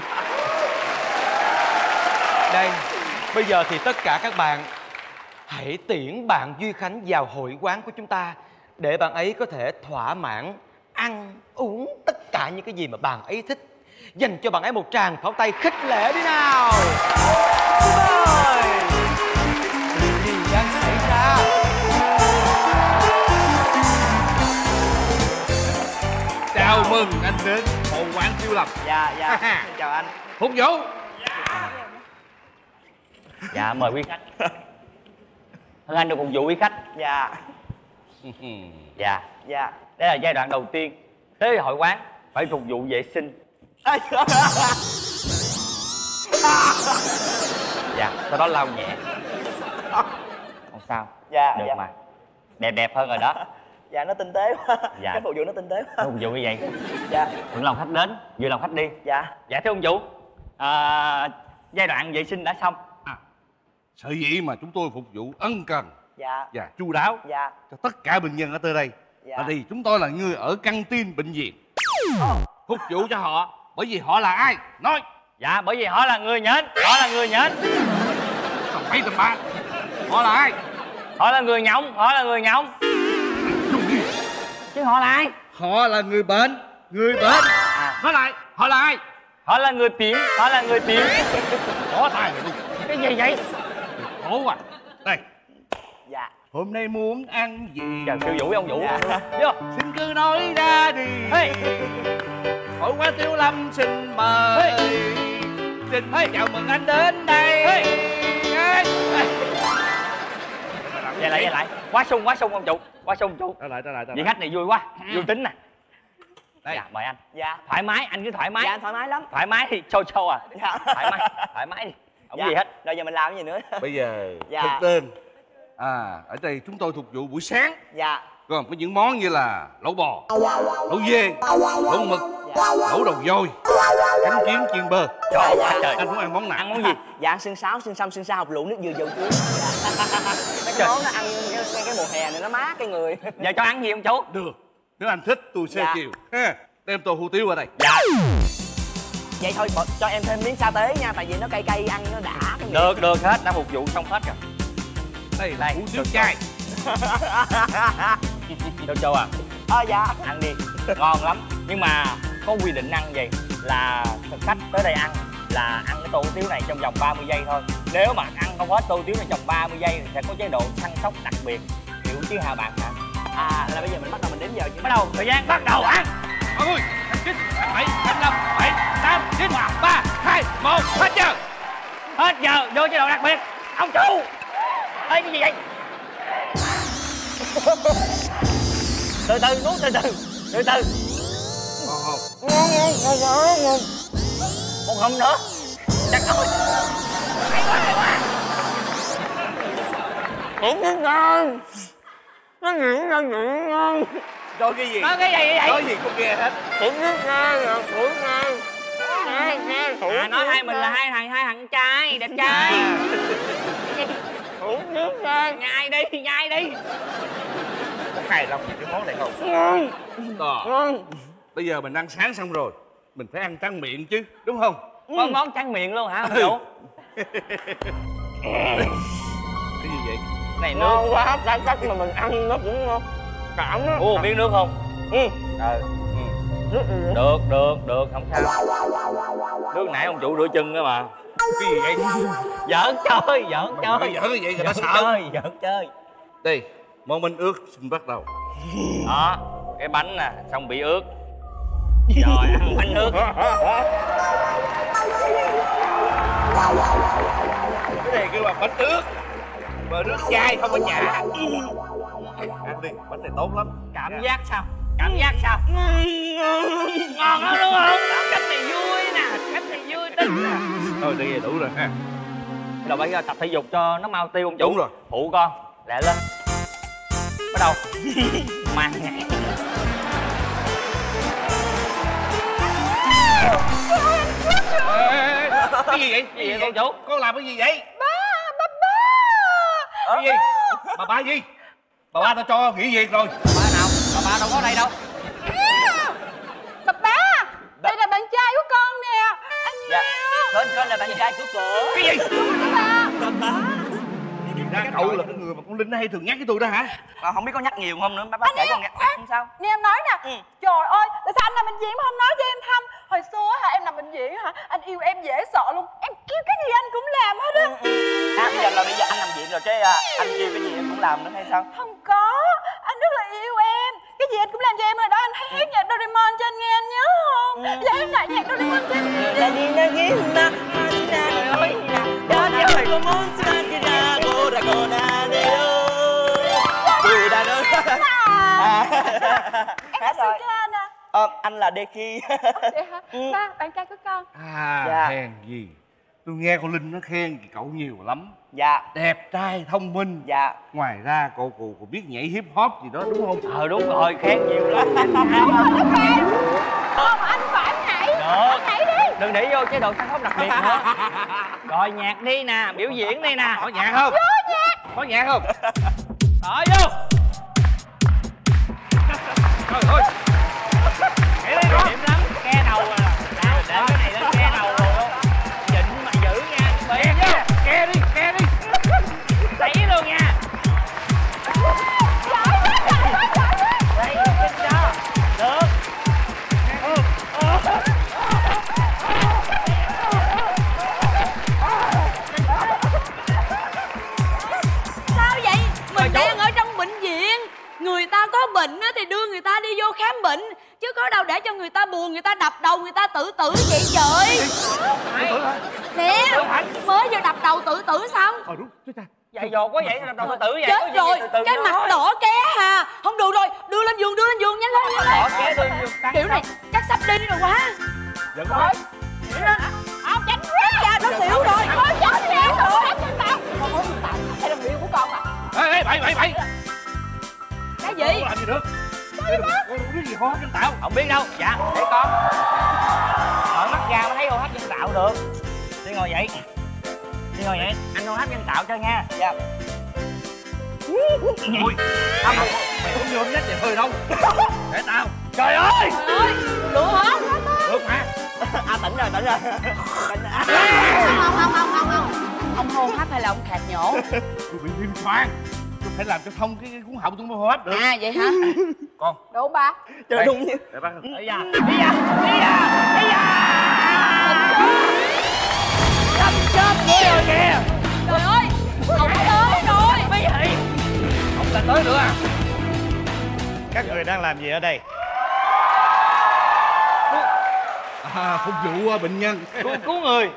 Đây bây giờ thì tất cả các bạn hãy tiễn bạn duy khánh vào hội quán của chúng ta để bạn ấy có thể thỏa mãn ăn uống tất cả những cái gì mà bạn ấy thích. Dành cho bạn ấy một tràng pháo tay khích lệ đi nào. Xin mời. Điều gì đang xảy ra? Chào mừng anh đến hội quán siêu lập. Dạ dạ. Chào anh. Phục vụ Dạ mời quý khách. Hân Anh được phục vụ quý khách. Dạ. Dạ. Dạ. Đây là giai đoạn đầu tiên Tới hội quán Phải phục vụ vệ sinh. [LAUGHS] Dạ Sau đó lau nhẹ. Không sao. Dạ, Được dạ. mà. Đẹp đẹp hơn rồi đó. [LAUGHS] Dạ nó tinh tế quá. Dạ. cái phục vụ nó tinh tế quá. Phục vụ như vậy? Dạ. Thuận lòng khách đến Vừa lòng khách đi. Dạ. Dạ thưa ông chủ. À, Giai đoạn vệ sinh đã xong. Sở dĩ mà chúng tôi phục vụ ân cần dạ. và chu đáo dạ. cho tất cả bệnh nhân ở tới đây Dạ. vì chúng tôi là người ở căng tin bệnh viện. Phục vụ cho họ bởi vì họ là ai? Nói. Dạ bởi vì họ là người nhện. Họ là người nhện. Tầm bảy tầm ba? Họ là ai? Họ là người nhộng Họ là người nhộng Chứ họ là ai? Họ là người bệnh người bệnh. À. nói lại họ là ai? Họ là người tiễn Họ là người tiễn có tài rồi Cái gì vậy? Khổ quá. Đây hôm nay muốn ăn gì? Chờ kêu vũ với ông vũ. Dạ. Vô. Xin cứ nói ra đi. Hey. hội quán tiêu lâm xin mời. Hey. xin chào mừng anh đến đây. Hey. Hey. Về lại về lại. Quá sung quá sung ông chủ. Quá sung chủ. Trở lại trở lại trở lại. khách này vui quá. Vui tính nè. Đây. Dạ mời anh. Dạ. Thoải mái anh cứ thoải mái. Dạ thoải mái lắm. Thoải mái thì sâu sâu à. Dạ. Thoải mái Thoải mái đi. Không dạ. gì hết. Rồi giờ mình làm cái gì nữa? Bây giờ Dạ. thực tên à ở đây chúng tôi phục vụ buổi sáng. Dạ. Gồm có những món như là lẩu bò lẩu dê lẩu mực lẩu đầu voi cánh kiến chiên bơ. Trời dạ. ơi, trời anh muốn ăn món nào? Ăn món gì? Dạ ăn xương sáo xương xăm xương sao hộp lựu nước dừa dầu chuối. [LAUGHS] Mấy cái món nó ăn cái, cái, cái mùa hè này nó mát cái người. [LAUGHS] Giờ cho ăn gì ông chủ được nếu anh thích tôi sẽ Dạ. chiều. Ha đem tô hủ tiếu ở đây. Dạ. Vậy thôi cho em thêm miếng sa tế nha tại vì nó cay cay ăn nó đã được được hết đã phục vụ xong hết rồi đây là hủ tiếu chay châu. Châu à? Ờ dạ. Ăn đi. Ngon lắm. Nhưng mà có quy định ăn gì? Là thực khách tới đây ăn là ăn cái tô hủ tiếu này trong vòng 30 giây thôi. Nếu mà ăn không hết tô hủ tiếu này trong 30 giây thì sẽ có chế độ săn sóc đặc biệt hiểu chứ hả bạn hả? À là bây giờ mình bắt đầu mình đếm giờ chứ. Bắt đầu thời gian bắt đầu ăn. mươi tháng chín bảy tháng năm bảy tám chín ba hai một hết giờ. Hết giờ vô chế độ đặc biệt. Ông chủ ê cái gì vậy? Từ từ nuốt từ từ. Từ từ. Ngon không một hông nữa. Chắc thôi. Cũng biết ngon Nó nhuyễn ra nhuyễn ngon rồi cái gì? Nói cái gì vậy? Nói gì không nghe hết. Cũng biết ngon cũng ngon à, nói hai mình là hai thằng hai thằng trai đẹp trai [LAUGHS] Thủ biết ngon nhai đi nhai đi. Có hài lòng về cái món này không? Ngon. Đó. Ngon. Bây giờ mình ăn sáng xong rồi mình phải ăn tráng miệng chứ đúng không? Có món tráng miệng luôn hả ông chủ? [LAUGHS] Cái gì vậy? Này nước. Ngon quá Cái cách mà mình ăn nó cũng ngon. Cảm á uống miếng nước không? Ừ. Ờ Nước vậy? được được được không sao. Nước nãy ông chủ rửa chân đó mà cái gì vậy? Giỡn chơi giỡn chơi. Giỡn cái vậy người ta sợ. chơi giỡn chơi. Đây món bánh ướt xin bắt đầu. Đó cái bánh nè xong bị ướt [LAUGHS] rồi ăn bánh nước cái này kêu là bánh ướt mà nước chai không có chả ăn đi bánh này tốt lắm. Cảm giác sao? Cảm giác sao? [LAUGHS] Ngon lắm đúng không nè cách này vui thôi đi về đủ rồi ha. Là phải tập thể dục cho nó mau tiêu ông chủ Đúng rồi. phụ con lẹ lên. Bắt đầu. [LAUGHS] Mang ê, cái gì vậy? Gì vậy con chủ con làm cái gì vậy? Ba ba ba. Cái gì? Bà ba gì? Bà ba tao cho nghỉ việc rồi. Bà nào? Bà ba đâu có đây đâu? Ba ba. Đây là bạn trai của con nè dạ. Con con là bạn trai của cổ cái gì? Ba ra cậu là cái người mà con linh nó hay thường nhắc với tôi đó hả? À, không biết có nhắc nhiều không nữa bác bác kể con nghe. không sao. Nè em nói nè. Ừ. Trời ơi Tại sao anh nằm bệnh viện mà không nói cho em thăm Hồi xưa hả em nằm bệnh viện hả Anh yêu em dễ sợ luôn. Em kêu cái gì anh cũng làm hết á. À bây giờ là bây giờ anh nằm viện rồi cái à, anh kêu cái gì em cũng làm nữa hay sao? Không có. Anh rất là yêu em. Cái gì anh cũng làm cho em rồi đó Anh hãy hát nhạc Doraemon cho anh nghe anh nhớ không? Dạ em lại nhạc Doraemon cho anh nghe đi hát [LAUGHS] rồi. Suka nè ờ, anh là Deki [LAUGHS] Vậy hả? Ba bạn trai của con. À Dạ. hèn gì? Tôi nghe con linh nó khen cậu nhiều lắm dạ. Đẹp trai thông minh. Dạ. Ngoài ra cậu còn còn biết nhảy hip hop gì đó đúng không? Ờ đúng rồi khen nhiều lắm. Không anh phải nhảy. Được. Nhảy đi. Đừng để vô chế độ săn sóc đặc biệt nữa. [LAUGHS] Rồi nhạc đi nè biểu diễn đi nè. Có nhạc không? Có nhạc không? Rồi vô. Trời ơi. Nhảy đi điểm lắm ke đầu à để cái này lên dạy dột quá vậy? Đâu có tử vậy có Chết gì rồi, từ từ cái nói. mặt đỏ ké hà. Không được rồi, đưa lên giường, đưa lên giường, nhanh lên, nhanh đỏ lên ké đưa vô căng Kiểu này chắc sắp đi rồi quá. Giận quá. Ông tránh ra ra, nó xỉu rồi. Nó chết xỉu rồi. Con muốn tạo Đây là người yêu của con mà ê ê bảy bảy bảy Cái gì? làm gì được. Biết gì hô nhân tạo? Không biết đâu. Dạ để con. Mở mắt ra mới thấy hô hấp nhân tạo được. Đi ngồi dậy đi ngồi dậy anh hô hấp nhân tạo cho nha. Dạ. Ui. Không mày không vô nhắc vậy hơi đâu. [LAUGHS] Để tao. Trời ơi! trời ơi hết hết hết được mà. À tỉnh rồi tỉnh rồi. Tỉnh à. không không không không không ông hô hấp hay là ông khạc nhổ? Tôi bị viêm xoang. Tôi phải làm cho thông cái, cái cuốn họng tôi mới hô hấp được. À vậy hả? Con. Đủ ba. Trời đúng như để bác đi da. Đi da. Đi da. Đi da đâm chết tôi rồi kìa trời ơi. Ông tới rồi mấy vị ông là tới nữa à? Các người đang làm gì ở đây? À, phục vụ uh, bệnh nhân. Cứu, cứu người.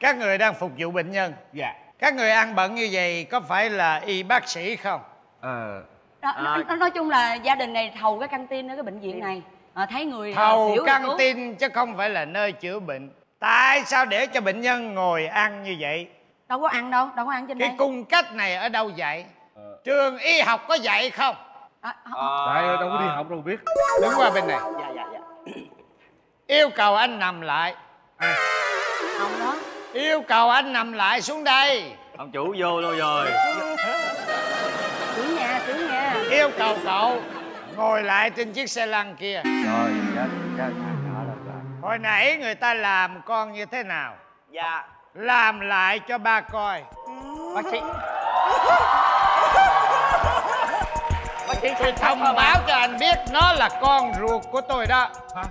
Các người đang phục vụ bệnh nhân? Dạ. Các người ăn bận như vậy có phải là y bác sĩ không? Ờ. Đó, nói, nói chung là gia đình này thầu cái căng tin ở cái bệnh viện này. À, thấy người à, thầu xỉu căng tin chứ không phải là nơi chữa bệnh tại sao để cho bệnh nhân ngồi ăn như vậy? Đâu có ăn đâu đâu có ăn trên cái đây. cung cách này ở đâu dạy trường y học có dạy không? À, tại đâu có đi học đâu biết. Đứng qua bên này. Dạ dạ dạ. Yêu cầu anh nằm lại. Ông đó. Yêu cầu anh nằm lại xuống đây. Ông chủ vô luôn rồi? Sướng nha sướng nha yêu cầu cậu ngồi lại trên chiếc xe lăn kia. Rồi chết chết hồi nãy người ta làm con như thế nào? Dạ. Làm lại cho ba coi. Bác sĩ. [LAUGHS] Bác sĩ tôi thông báo cho anh biết nó là con ruột của tôi đó. Hả?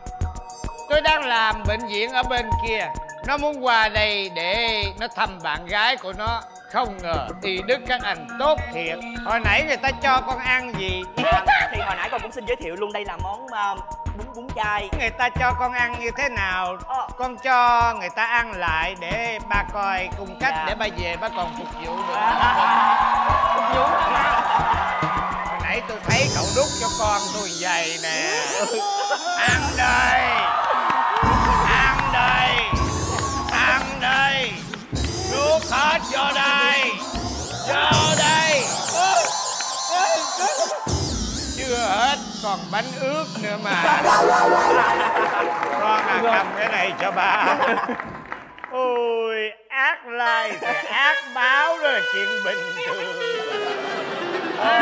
Tôi đang làm bệnh viện ở bên kia. Nó muốn qua đây để nó thăm bạn gái của nó không ngờ y đức các anh tốt thiệt. Hồi nãy người ta cho con ăn gì? À, thì hồi nãy con cũng xin giới thiệu luôn đây là món uh, bún bún chay người ta cho con ăn như thế nào? Ờ. con cho người ta ăn lại để ba coi cung cách Dạ. để ba về ba còn phục vụ được. Phục vụ hồi nãy tôi thấy cậu đút cho con tôi vậy nè. [LAUGHS] Ăn đây hết vô đây. Vô đây. Chưa hết còn bánh ướt nữa mà. Con à cầm cái này cho ba. Ôi ác lai thì ác báo đó là chuyện bình thường. Ôi,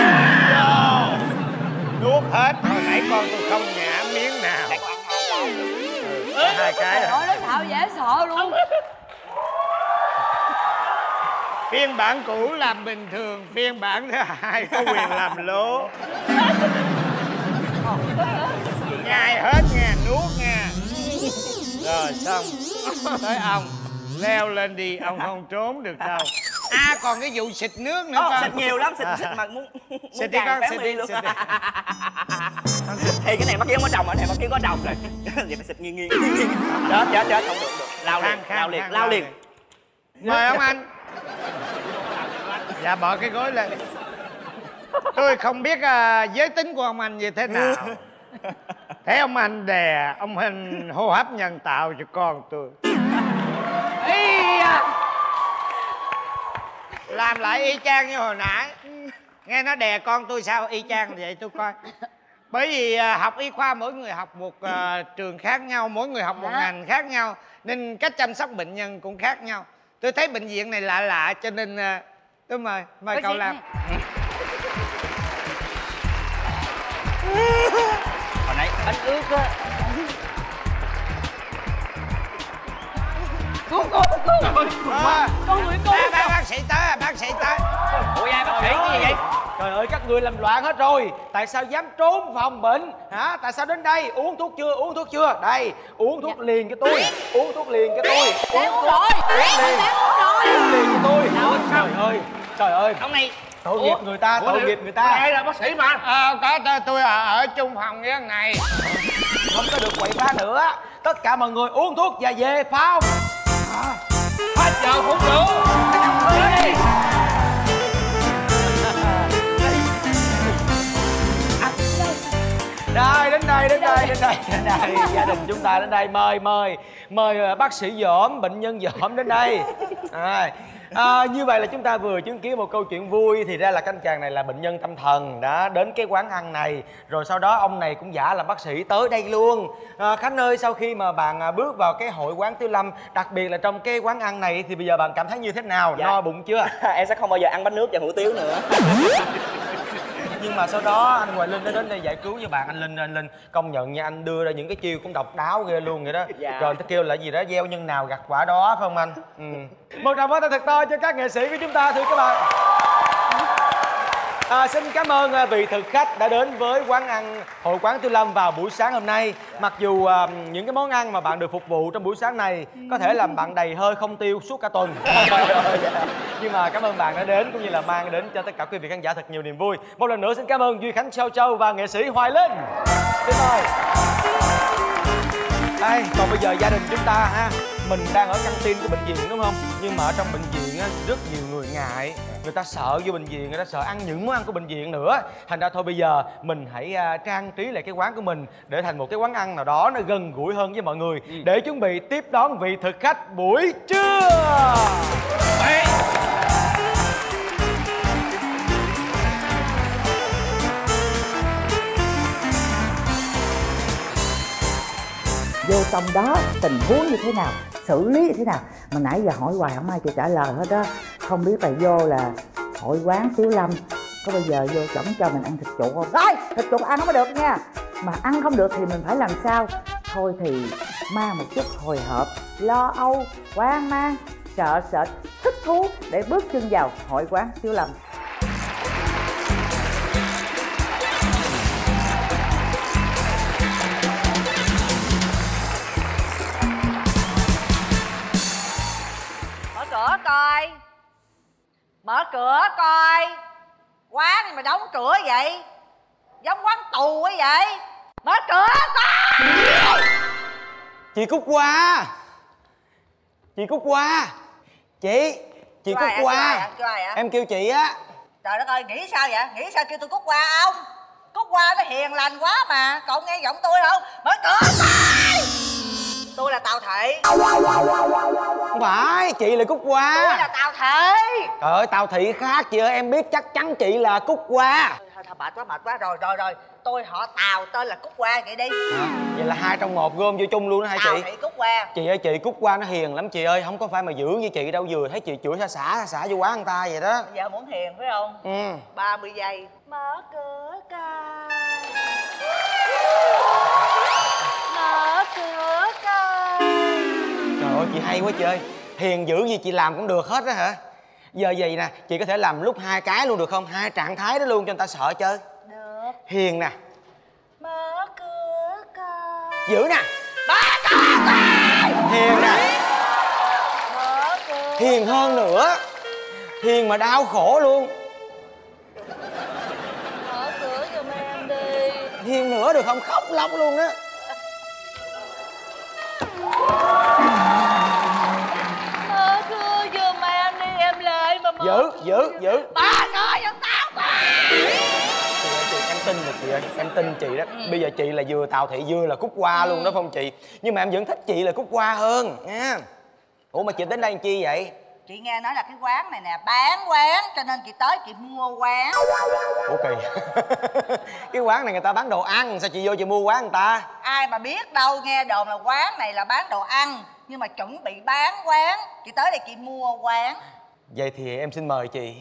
vô. nuốt hết hồi nãy con tôi không nhả miếng nào. Hai cái rồi ơi nó xạo dễ sợ luôn phiên bản cũ làm bình thường phiên bản thứ hai có quyền làm lố. Nhai hết nha nuốt nha rồi xong. Tới ông. Leo lên đi ông không trốn được đâu. À còn cái vụ xịt nước nữa Ồ, con. xịt nhiều lắm xịt xịt mà muốn [LAUGHS] muốn Xịt đi con, xịt đi luôn. xịt đi. [LAUGHS] thì cái này bắt kiến có trồng ở này bắt kiến có trồng rồi [LAUGHS] vậy phải xịt nghiêng nghiêng chết chết chết không được được. Lao liền lao liền lao liền. mời ông anh dạ bỏ cái gối lên. Tôi không biết à, giới tính của ông anh như thế nào. Thấy ông anh đè ông anh hô hấp nhân tạo cho con tôi. Da. làm lại y chang như hồi nãy. Nghe nó đè con tôi sao? Y chang vậy tôi coi. Bởi vì à, học y khoa mỗi người học một à, trường khác nhau mỗi người học một Dạ. ngành khác nhau nên cách chăm sóc bệnh nhân cũng khác nhau tôi thấy bệnh viện này lạ lạ cho nên à, tôi mời mời Bác cậu làm. [LAUGHS] hồi nãy bánh ướt á. Cứu cứu cứu con người à, bác, sĩ tới bác sĩ tới. Ủa ai bác sĩ? Cái gì vậy Trời ơi các người làm loạn hết rồi. Tại sao dám trốn phòng bệnh? Hả? Tại sao đến đây? Uống thuốc chưa? Uống thuốc chưa? Đây uống thuốc liền cho tôi. Uống. Thuốc liền cho tôi. Sáng uống rồi. uống rồi. Uống liền cho tôi. Trời ơi Trời ơi. Ông này. Tội nghiệp người ta Tội nghiệp người ta. ai là bác sĩ mà? À, có tôi, tôi ở, ở chung phòng với thằng này. Không có được quậy phá nữa. Tất cả mọi người uống thuốc và về phải không hết giờ không được Đi. Đây đến đây đến đây đến đây đến đây. [LAUGHS] Gia đình chúng ta đến đây. Mời mời mời ờ, bác sĩ dởm bệnh nhân dởm đến đây. À, à, như vậy là chúng ta vừa chứng kiến một câu chuyện vui. Thì ra là canh chàng này là bệnh nhân tâm thần. Đã đến cái quán ăn này. Rồi sau đó ông này cũng giả là bác sĩ tới đây luôn. À, khánh ơi sau khi mà bạn à, bước vào cái hội quán tiếu lâm đặc biệt là trong cái quán ăn này thì bây giờ bạn cảm thấy như thế nào? Dạ. no bụng chưa? [LAUGHS] Em sẽ không bao giờ ăn bánh nước và hủ tiếu nữa [LAUGHS] nhưng mà sau đó anh Hoài Linh đã đến đây giải cứu cho bạn anh Linh anh Linh công nhận nha anh đưa ra những cái chiêu cũng độc đáo ghê luôn vậy đó Dạ. rồi ta kêu là gì đó gieo nhân nào gặt quả đó phải không anh ừ. một tràng pháo tay thật to cho các nghệ sĩ của chúng ta thưa các bạn À, xin cảm ơn à, vị thực khách đã đến với quán ăn hội quán Tư Lâm vào buổi sáng hôm nay. Mặc dù à, những cái món ăn mà bạn được phục vụ trong buổi sáng này có thể làm bạn đầy hơi không tiêu suốt cả tuần. [LAUGHS] Nhưng mà cảm ơn bạn đã đến cũng như là mang đến cho tất cả quý vị khán giả thật nhiều niềm vui. Một lần nữa xin cảm ơn Duy Khánh Châu Châu và nghệ sĩ Hoài Linh. Xin mời. Đây, còn bây giờ gia đình chúng ta ha mình đang ở căng tin của bệnh viện đúng không? Nhưng mà ở trong bệnh viện á, rất nhiều người ngại. Người ta sợ vô bệnh viện, người ta sợ ăn những món ăn của bệnh viện nữa. Thành ra thôi bây giờ mình hãy à, trang trí lại cái quán của mình Để thành một cái quán ăn nào đó nó gần gũi hơn với mọi người Để chuẩn bị tiếp đón vị thực khách buổi trưa. Vô trong đó tình huống như thế nào xử lý như thế nào? Mà nãy giờ hỏi hoài, không ai chịu trả lời hết đó không biết là vô là hội quán tiếu lâm, có bây giờ vô chuẩn cho mình ăn thịt chuột không? Rồi, thịt chuột ăn không có được nha. Mà ăn không được thì mình phải làm sao? Thôi thì mang một chút hồi hộp, lo âu, hoang mang, sợ sệt, thích thú để bước chân vào hội quán tiếu lâm. Coi. Mở cửa coi. Quán gì mà đóng cửa vậy? Giống quán tù ấy vậy? Mở cửa coi! Chị Cúc Hoa. Chị Cúc Hoa. Chị Chị Cúc ạ? Em kêu chị á. Trời đất ơi nghĩ sao vậy? Nghĩ sao kêu tôi cúc qua ông cúc qua nó hiền lành quá mà. Cậu nghe giọng tôi không? Mở cửa coi tôi là tào thị. Không phải chị là Cúc tôi Hoa là tào thị. Trời ơi Tào Thị khác chị ơi em biết chắc chắn chị là Cúc Hoa. Thôi thôi mệt quá mệt quá. Rồi rồi rồi. Tôi họ tào tên là cúc qua vậy đi. À, Vậy là hai trong một gom vô chung luôn đó hả tào chị? Thị cúc qua Chị ơi chị Cúc Hoa nó hiền lắm chị ơi. Không có phải mà giữ như chị đâu vừa thấy chị chửi xả xả xả vô quán người ta vậy đó. Giờ muốn hiền phải không? Ừ. 30 giây. Mở cửa coi ơi chị hay quá chị ơi Hiền dữ gì chị làm cũng được hết đó hả? Giờ vậy nè chị có thể làm lúc hai cái luôn được không? Hai trạng thái đó luôn cho người ta sợ chơi. Được. Hiền nè. Mở cửa coi. Dữ nè. Mở cửa coi. Hiền nè. Mở cửa Hiền hơn nữa. Hiền mà đau khổ luôn. Mở cửa giùm em đi. Hiền nữa được không? Khóc lóc luôn á [LAUGHS] Dữ dữ dữ. Ba cửa giùm tao chị, em tin rồi chị ơi em tin chị đó. Bây giờ chị là vừa tào thị vừa là cúc hoa luôn đó phong chị. Nhưng mà em vẫn thích chị là cúc hoa hơn nha. Ủa mà chị đến đây làm chi vậy? Chị nghe nói là cái quán này nè bán quán cho nên chị tới chị mua quán. Ủa kỳ. [LAUGHS] Cái quán này người ta bán đồ ăn sao chị vô chị mua quán người ta? Ai mà biết đâu nghe đồn là quán này là bán đồ ăn nhưng mà chuẩn bị bán quán. Chị tới đây chị mua quán vậy thì em xin mời chị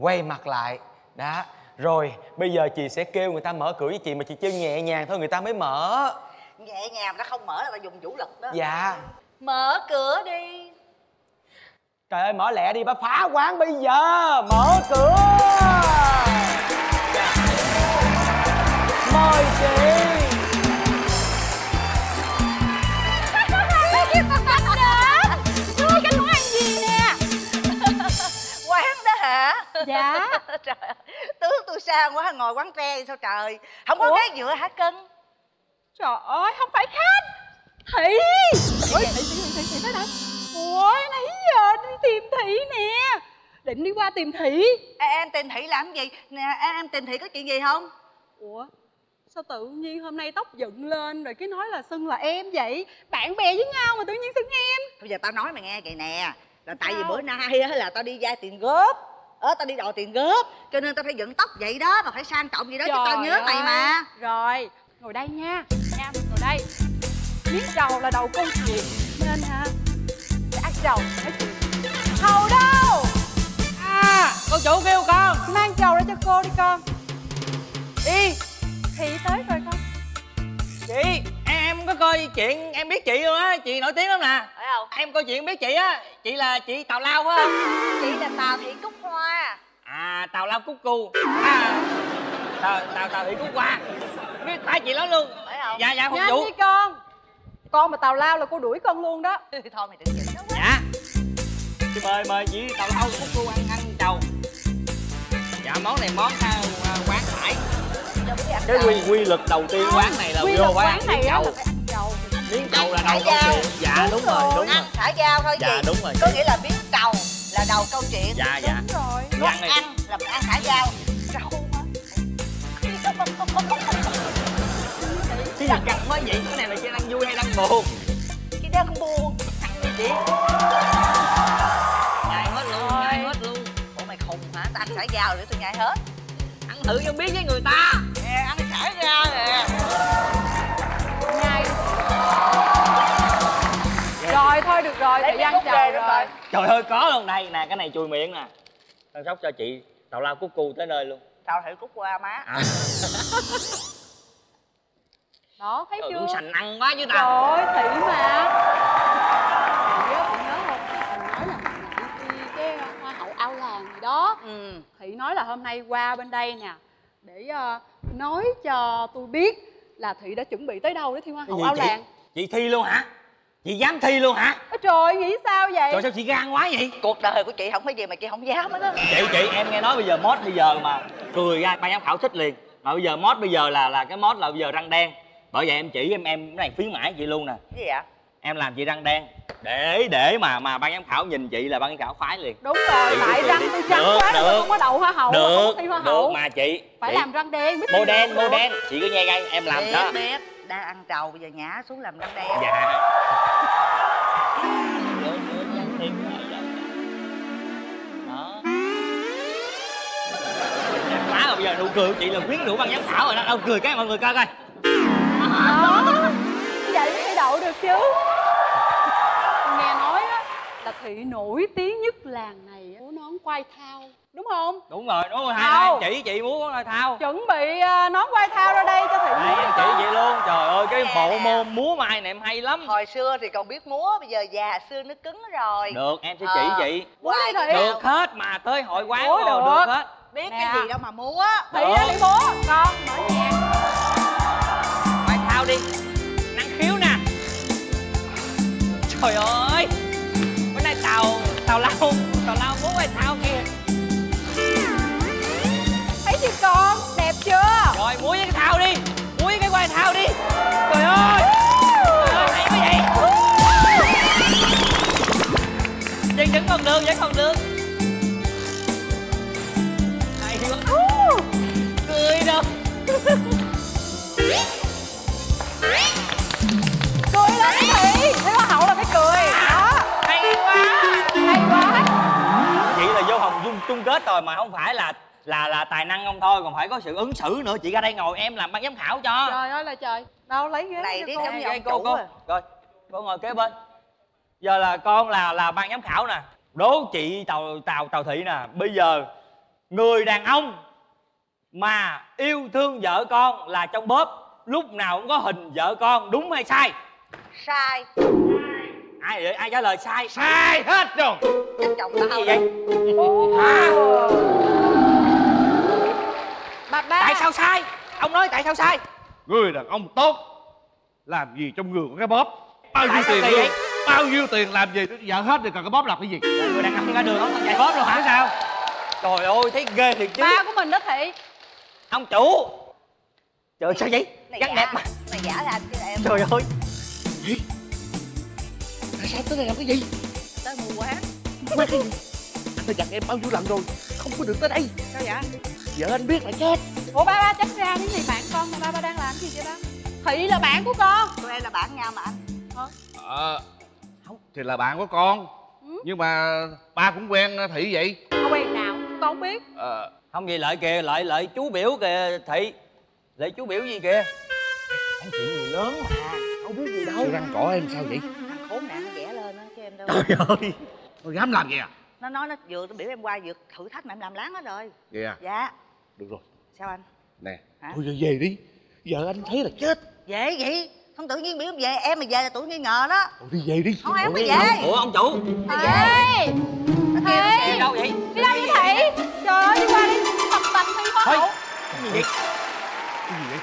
quay mặt lại. Đó. Rồi bây giờ chị sẽ kêu người ta mở cửa với chị mà chị kêu nhẹ nhàng thôi người ta mới mở. Nhẹ nhàng nó không mở là tao dùng vũ lực đó. Dạ. Mở cửa đi. Trời ơi mở lẹ đi bà phá quán bây giờ. Mở cửa. Mời chị Dạ. [LAUGHS] trời ơi, tướng tôi sang quá ngồi quán tre sao trời? Không có ghế dựa hả cưng Trời ơi, không phải khách. Thị Ủa, thị, thị, thị, thị, tới đây Ủa, nãy giờ đi tìm Thị nè. Định đi qua tìm Thị em, em tìm thị làm gì? Nè em, em tìm thị có chuyện gì không? Ủa, sao tự nhiên hôm nay tóc dựng lên rồi cái nói là xưng là em vậy? Bạn bè với nhau mà tự nhiên xưng em. Bây giờ tao nói mày nghe vậy nè. Là tại vì Sao? bữa nay á, là tao đi vay tiền góp ờ tao đi đòi tiền góp cho nên tao phải dựng tóc vậy đó mà phải sang trọng gì đó chứ tao Trời nhớ mày ơi. mà. Rồi, ngồi đây nha. Nha, ngồi đây. Biết đầu là đầu câu chuyện Nên hả Sẽ ác đầu nói chuyện. Hầu đâu? À cô chủ kêu con. Mang trầu ra cho cô đi con. Đi thị tới rồi con. Chị em có coi chuyện em biết chị luôn á chị nổi tiếng lắm nè. Phải không? Em coi chuyện biết chị á chị là chị tào lao không chị là tào thị cúc hoa. À tào lao cúc cu. À tào tào tào thị cúc hoa. Biết phải chị nói luôn. Phải không? Dạ dạ phục nhanh đi con. Con mà tào lao là cô đuổi con luôn đó. [LAUGHS] Thôi mày đừng chỉnh nó quá dạ. Chị mời mời chị tào lao cúc cu ăn ăn trầu dạ món này món hải cái quy quy luật đầu tiên quán này là quy vô phải quán ăn này miếng trầu ăn trầu miếng trầu là đầu câu chuyện dạ đúng rồi đúng ăn rồi. thả dao thôi Dạ, đúng rồi. có nghĩa là biết trầu là đầu câu chuyện. Dạ dạ. rồi. Đi Nuốt ăn là phải ăn thả dao. Trầu cái gì căng quá vậy? Cái này là chị đang vui hay đang buồn? Chị đang buồn. Ăn đi chị? Nhai hết luôn nhai hết luôn. Ủa mày khùng hả? Tao ăn thả dao để tôi nhai hết. Ăn thử cho biết với người ta nè nhai rồi thôi được rồi thời gian về rồi. trời ơi có luôn đây. Nè cái này chui miệng nè. Chăm sóc cho chị tào lao cúc cu tới nơi luôn. Tao thử cúc qua má. À. [LAUGHS] đó thấy Trời, chưa? cũng sành ăn quá chứ ta. Trời ơi thị mà. Thị á chị nhớ không thị nói là mình đi cái hoa hậu ao làng gì đó. Ừ. Thị nói là hôm nay qua bên đây nè để ờ, nói cho tôi biết là thị đã chuẩn bị tới đâu để thi hoa hậu ao chị? làng? Chị thi luôn hả? Chị dám thi luôn hả? Ôi trời nghĩ sao vậy? Trời sao chị gan quá vậy? Cuộc đời của chị không có gì mà chị không dám hết á. Chị chị em nghe nói bây giờ mod bây giờ mà cười ra ban giám khảo thích liền. Mà bây giờ mod bây giờ là là cái mod là bây giờ răng đen. Bởi vậy em chỉ em em cái này khuyến mãi chị luôn nè. Cái gì ạ em làm chị răng đen. Để để mà mà ban giám khảo nhìn chị là ban giám khảo khoái liền. Đúng rồi Chị tại chị răng đi. tôi trắng Được, quá được. không có đậu hoa hậu mà được không có thi hoa được hậu. mà chị. Phải chị, làm răng đen mô đen mô đen chị cứ nghe ngay em làm biết đó. biết đang ăn trầu bây giờ nhả xuống làm răng đen. Dạ. Quá rồi bây giờ nụ cười của chị là quyến rũ ban giám khảo rồi đó. Đâu cười cái mọi người coi coi. Đó đậu được chứ? Nghe nói á là thị nổi tiếng nhất làng này á, múa nón quai thao. Đúng không? Đúng rồi đúng rồi hai hai chị chị muốn nói thao. Chuẩn bị ờ, nón quai thao ra đây cho thị cho. chỉ chị luôn. Trời ơi cái Nè, bộ nè. môn múa mai này em hay lắm. Hồi xưa thì còn biết múa bây giờ già xương nó cứng rồi. Được em sẽ chỉ Ờ. chị. Múa đi Hoài thị được hết mà tới hội quán rồi được. được hết. Biết Nè. cái gì đâu mà múa. Thị đi múa. Con mở nhạc. Quay thao đi trời ơi. Bữa nay tàu tàu lao tàu lao múa quay thao kìa. Thấy chưa con? Đẹp chưa? Rồi với cái thao đi. Với cái quay thao đi. Trời ơi. Trời ơi hay quá vậy. Chân vẫn còn được vẫn còn được. Hay quá cười đâu [LAUGHS] kết rồi mà không phải là là là tài năng không thôi còn phải có sự ứng xử nữa. Chị ra đây ngồi em làm ban giám khảo cho. Trời ơi là trời. Đâu lấy ghế Này cho đi cô. giống như Đây, ông cô cô. à. rồi cô ngồi kế bên. Giờ là con là là ban giám khảo nè. Đố chị tàu tàu tàu thị nè bây giờ người đàn ông mà yêu thương vợ con là trong bóp lúc nào cũng có hình vợ con đúng hay sai? Sai ai vậy? Ai trả lời sai? Sai hết rồi. Chồng tao gì vậy? Hả? Bà ba. Tại sao sai? Ông nói tại sao sai? Người đàn ông tốt làm gì trong người của cái bóp? Bao nhiêu tiền vậy? bao nhiêu tiền làm gì? Vợ hết thì còn cái bóp làm cái gì? Người đàn ông ra đường không chạy bóp luôn hả? Sao. Trời ơi thấy ghê thiệt chứ. Ba của mình đó thị. Ông chủ. Trời sao vậy? Này gắn giả. đẹp mà. Này giả là anh chứ em. Trời ơi sao tới đây làm cái gì? Tới mua quán quán cái gì anh đã dặn em bao nhiêu lần rồi không có được tới đây. Sao vậy? Vợ anh biết là chết. Ủa ba ba tránh ra những gì bạn con mà ba ba đang làm gì vậy ba? Thị là bạn của con. Tụi em là bạn nhau mà anh. Ờ. Thì là bạn của con. Nhưng mà ba cũng quen thị vậy. Không quen nào con không biết. Ờ. Không gì lợi kìa lợi lợi chú biểu kìa thị lợi chú biểu gì kìa? Anh chị người lớn mà. Không biết gì đâu. Sao răng cỏ em sao vậy trời ơi. Tôi dám làm vậy à? Nó nói nó vừa nó biểu em qua vừa thử thách mà em làm láng hết rồi. Vậy à? Dạ. Được rồi. Sao anh? Nè. Thôi giờ về đi. Vợ anh thấy là chết. Về vậy? Không tự nhiên biểu về Em mà về là tụi nghi ngờ đó. Thôi đi về đi. Không em phải Ủa, về. ủa ông chủ. Ê. đi đâu vậy? Đi đâu vậy thị Trời ơi đi qua đi. Tập tành thi hoa hậu cái gì vậy? Cái gì vậy?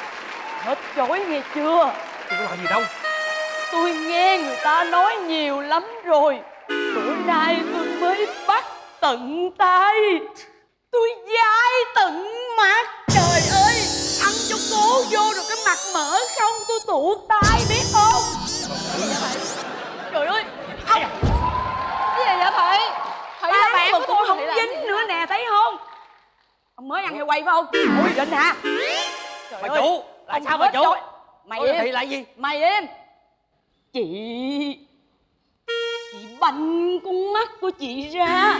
Hết chối nghe chưa? Tôi có làm gì đâu Tôi nghe người ta nói nhiều lắm rồi. Bữa nay tôi mới bắt tận tay. Tôi dai tận mặt Trời ơi Ăn cho cố vô rồi cái mặt mở không? Tôi tuột tay biết không? Trời ơi Ông Cái gì vậy thị Thị là bạn mà của tôi không dính nữa nè thấy không? Ông mới ăn heo quay phải không? Ôi Vinh hả? Trời bà ơi, chủ là ông sao bà chủ. Mày Ôi, im. thị là gì? Mày im Chị. Chị banh con mắt của chị ra.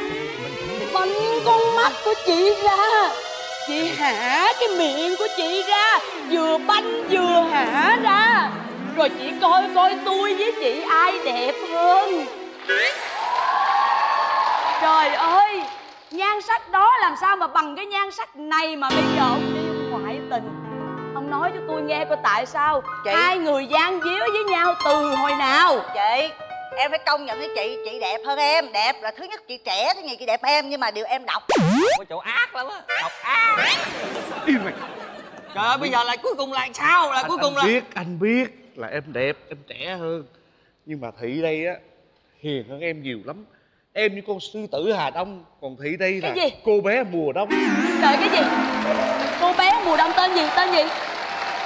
Banh con mắt của chị ra. Chị hả cái miệng của chị ra. Vừa banh vừa hả ra. Rồi chị coi coi tôi với chị ai đẹp hơn. Trời ơi! Nhan sắc đó làm sao mà bằng cái nhan sắc này Mà bây giờ ông đi ngoại tình? Nói cho tôi nghe coi tại sao Chị. Hai người gian díu với nhau từ hồi nào? Chị Em phải công nhận với chị Chị đẹp hơn em. Đẹp là thứ nhất chị trẻ Thứ nhì chị đẹp em Nhưng mà điều em độc bà chủ ác lắm á. Độc ác. Im mày. Trời ơi bây giờ là cuối cùng là sao? Là cuối cùng là anh biết anh biết là em đẹp em trẻ hơn. Nhưng mà thị đây á hiền hơn em nhiều lắm. Em như con sư tử hà đông còn thị đây là Cái gì? cô bé mùa đông. Trời cái gì? Cô bé mùa đông tên gì? Tên gì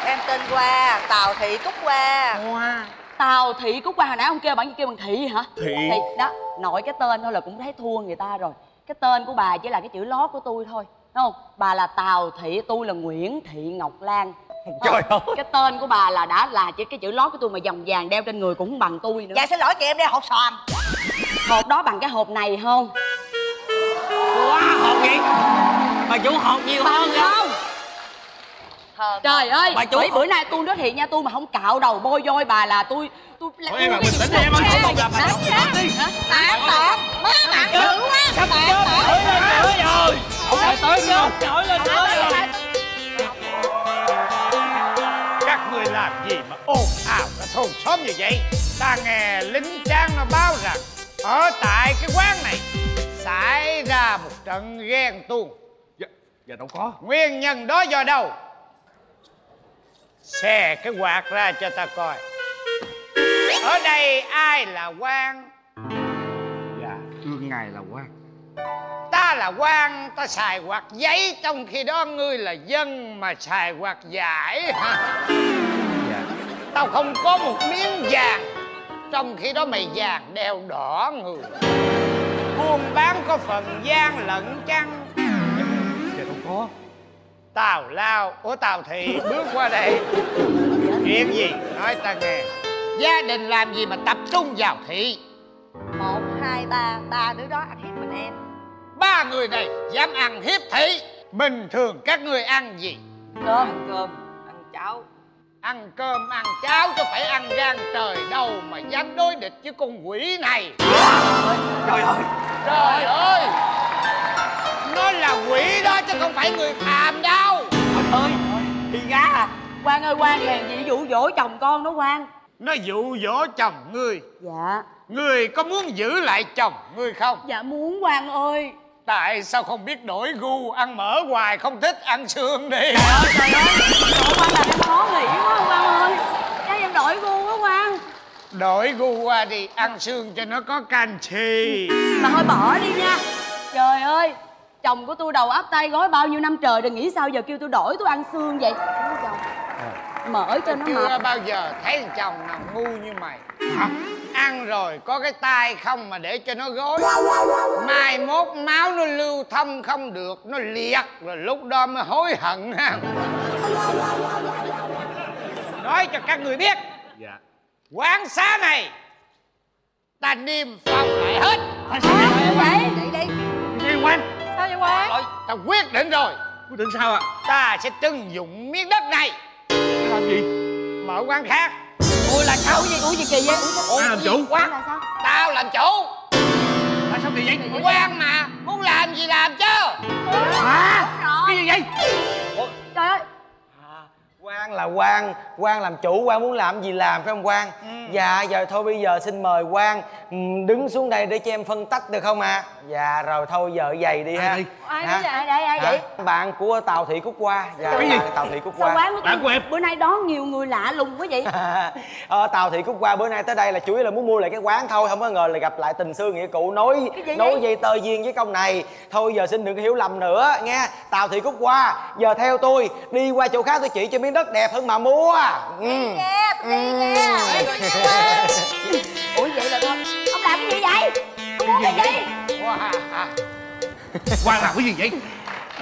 Em tên Hoa Tào Thị Cúc Hoa. Hoa. Tào Thị Cúc Hoa hồi nãy ông kêu bạn kêu bằng Thị hả? Thị. đó nội cái tên thôi là cũng thấy thua người ta rồi. Cái tên của bà chỉ là cái chữ lót của tôi thôi đúng không? Bà là Tào Thị tôi là Nguyễn Thị Ngọc Lan. Trời ơi. cái tên của bà là đã là chỉ cái chữ lót của tôi mà vòng vàng đeo trên người cũng không bằng tôi nữa. Dạ xin lỗi chị em đeo hột xoàn. Hộp đó bằng cái hộp này không? Quá hột vậy bà chủ hột nhiều hơn không Thơm trời ơi Bà chủ- bữa, bữa nay tôi nói thiệt nha tôi mà không cạo đầu bôi vôi bà là tôi tôi là à, tôi bình tĩnh đi em ơi, không gặp bà? Tạm tạm Má tạm dữ quá nổi lên nữa rồi lại tới chưa nổi lên rồi Các người làm gì mà ồn ào cả thôn xóm như vậy Ta nghe lính trang nó báo rằng Ở tại cái quán này Xảy ra một trận ghen tuông dạ, dạ đâu có Nguyên nhân đó do đâu Xè cái quạt ra cho ta coi. Ở đây ai là quan? Dạ thưa ngài là quan. Ta là quan Ta xài quạt giấy Trong khi đó ngươi là dân Mà xài quạt giải hả dạ. Tao không có một miếng vàng Trong khi đó mày vàng đeo đỏ người. Buôn bán có phần gian lận chăng? Dạ đâu có Tào lao. Ủa Tào Thị bước qua đây. Chuyện gì? Nói ta nghe. Gia đình làm gì mà tập trung vào thị? Một, hai, ba Ba đứa đó ăn hiếp mình em. Ba người này dám ăn hiếp thị. Bình thường các người ăn gì? Cơm ăn cơm ăn cháo. Ăn cơm ăn cháo chứ phải ăn gan trời đâu Mà dám đối địch với con quỷ này. Trời ơi. Trời ơi không phải người phàm đâu. Trời ơi đi gá à. Quang ơi Quang hèn gì dụ dỗ chồng con đó Quang. Nó dụ dỗ chồng ngươi. Dạ. Ngươi có muốn giữ lại chồng ngươi không? Dạ muốn Quang ơi. Tại sao không biết đổi gu Ăn mỡ hoài không thích ăn xương đi? Trời ơi trời ơi. Trời Quang làm em khó nghĩ quá Quang ơi. Cho em đổi gu quá Quang. Đổi gu qua đi Ăn xương cho nó có canxi. Mà thôi bỏ đi nha. Trời ơi Chồng của tôi đầu ấp tay gói bao nhiêu năm trời Rồi nghĩ sao giờ kêu tôi đổi tôi ăn xương vậy? Chồng Mở cho nó Chưa mập. bao giờ thấy chồng nào ngu như mày. Ăn rồi có cái tay không mà để cho nó gối. Mai mốt máu nó lưu thông không được Nó liệt rồi lúc đó mới hối hận ha. Nói cho các người biết. Dạ. Quán xá này Ta niêm phong lại hết. Vậy? Đi đi Đi quanh Quang? Ta quyết định rồi. Quyết định sao ạ? Ta sẽ trưng dụng miếng đất này. Để làm gì? Mở quán khác. Ui là sao? Gì? Ui gì kỳ vậy? Ủa, làm chủ. Quán là sao? Tao làm chủ. Tại sao kỳ vậy? Quan mà. Muốn làm gì làm chứ? Hả? Cái gì vậy? Trời ơi là quan quan làm chủ quan muốn làm gì làm phải không quan dạ giờ thôi bây giờ xin mời quan ừm, đứng xuống đây để cho em phân tách được không ạ? Dạ rồi thôi giờ giày đi ha. ai Hả? đây ai đây ai vậy Hả? bạn của tàu thị cúc hoa. Dạ Cái gì? bạn tàu thị cúc sao hoa quán của tôi bữa nay đón nhiều người lạ lùng quá vậy. [LAUGHS] Ờ, tàu thị cúc hoa bữa nay tới đây là chủ yếu là muốn mua lại cái quán thôi không có ngờ là gặp lại tình xưa nghĩa cũ. Nối nối dây tơ duyên với công này. Thôi giờ xin đừng có hiểu lầm nữa nghe. Tàu thị cúc hoa giờ theo tôi đi qua chỗ khác tôi chỉ cho miếng đất đẹp hơn mà mua. Ừ. nghe tôi đi nghe ủa vậy là ông ông làm cái gì vậy? Ông muốn cái gì? Quan làm cái gì vậy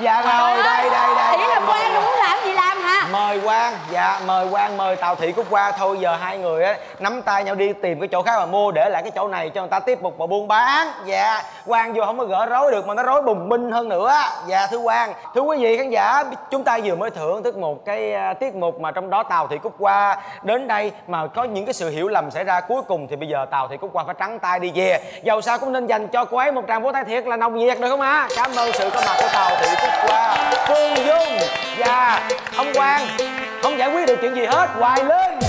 dạ rồi đây đây đây ý là quan muốn làm gì làm hả? Mời quan dạ mời quan mời tàu thị cúc hoa. Thôi giờ hai người á nắm tay nhau đi tìm cái chỗ khác mà mua để lại cái chỗ này cho người ta tiếp tục mà buôn bán. Dạ quan vô không có gỡ rối được mà nó rối bùng minh hơn nữa. Dạ thưa quan thưa quý vị khán giả chúng ta vừa mới thưởng thức một cái à, tiết mục mà trong đó tàu thị cúc hoa đến đây mà có những cái sự hiểu lầm xảy ra cuối cùng thì bây giờ tàu thị cúc hoa phải trắng tay đi về. Dầu sao cũng nên dành cho cô ấy một tràng vỗ tay thiệt là nồng nhiệt được không ạ cảm ơn sự có mặt của tàu thị cúc hoa phương dung và ông quan không giải quyết được chuyện gì hết hoài lên.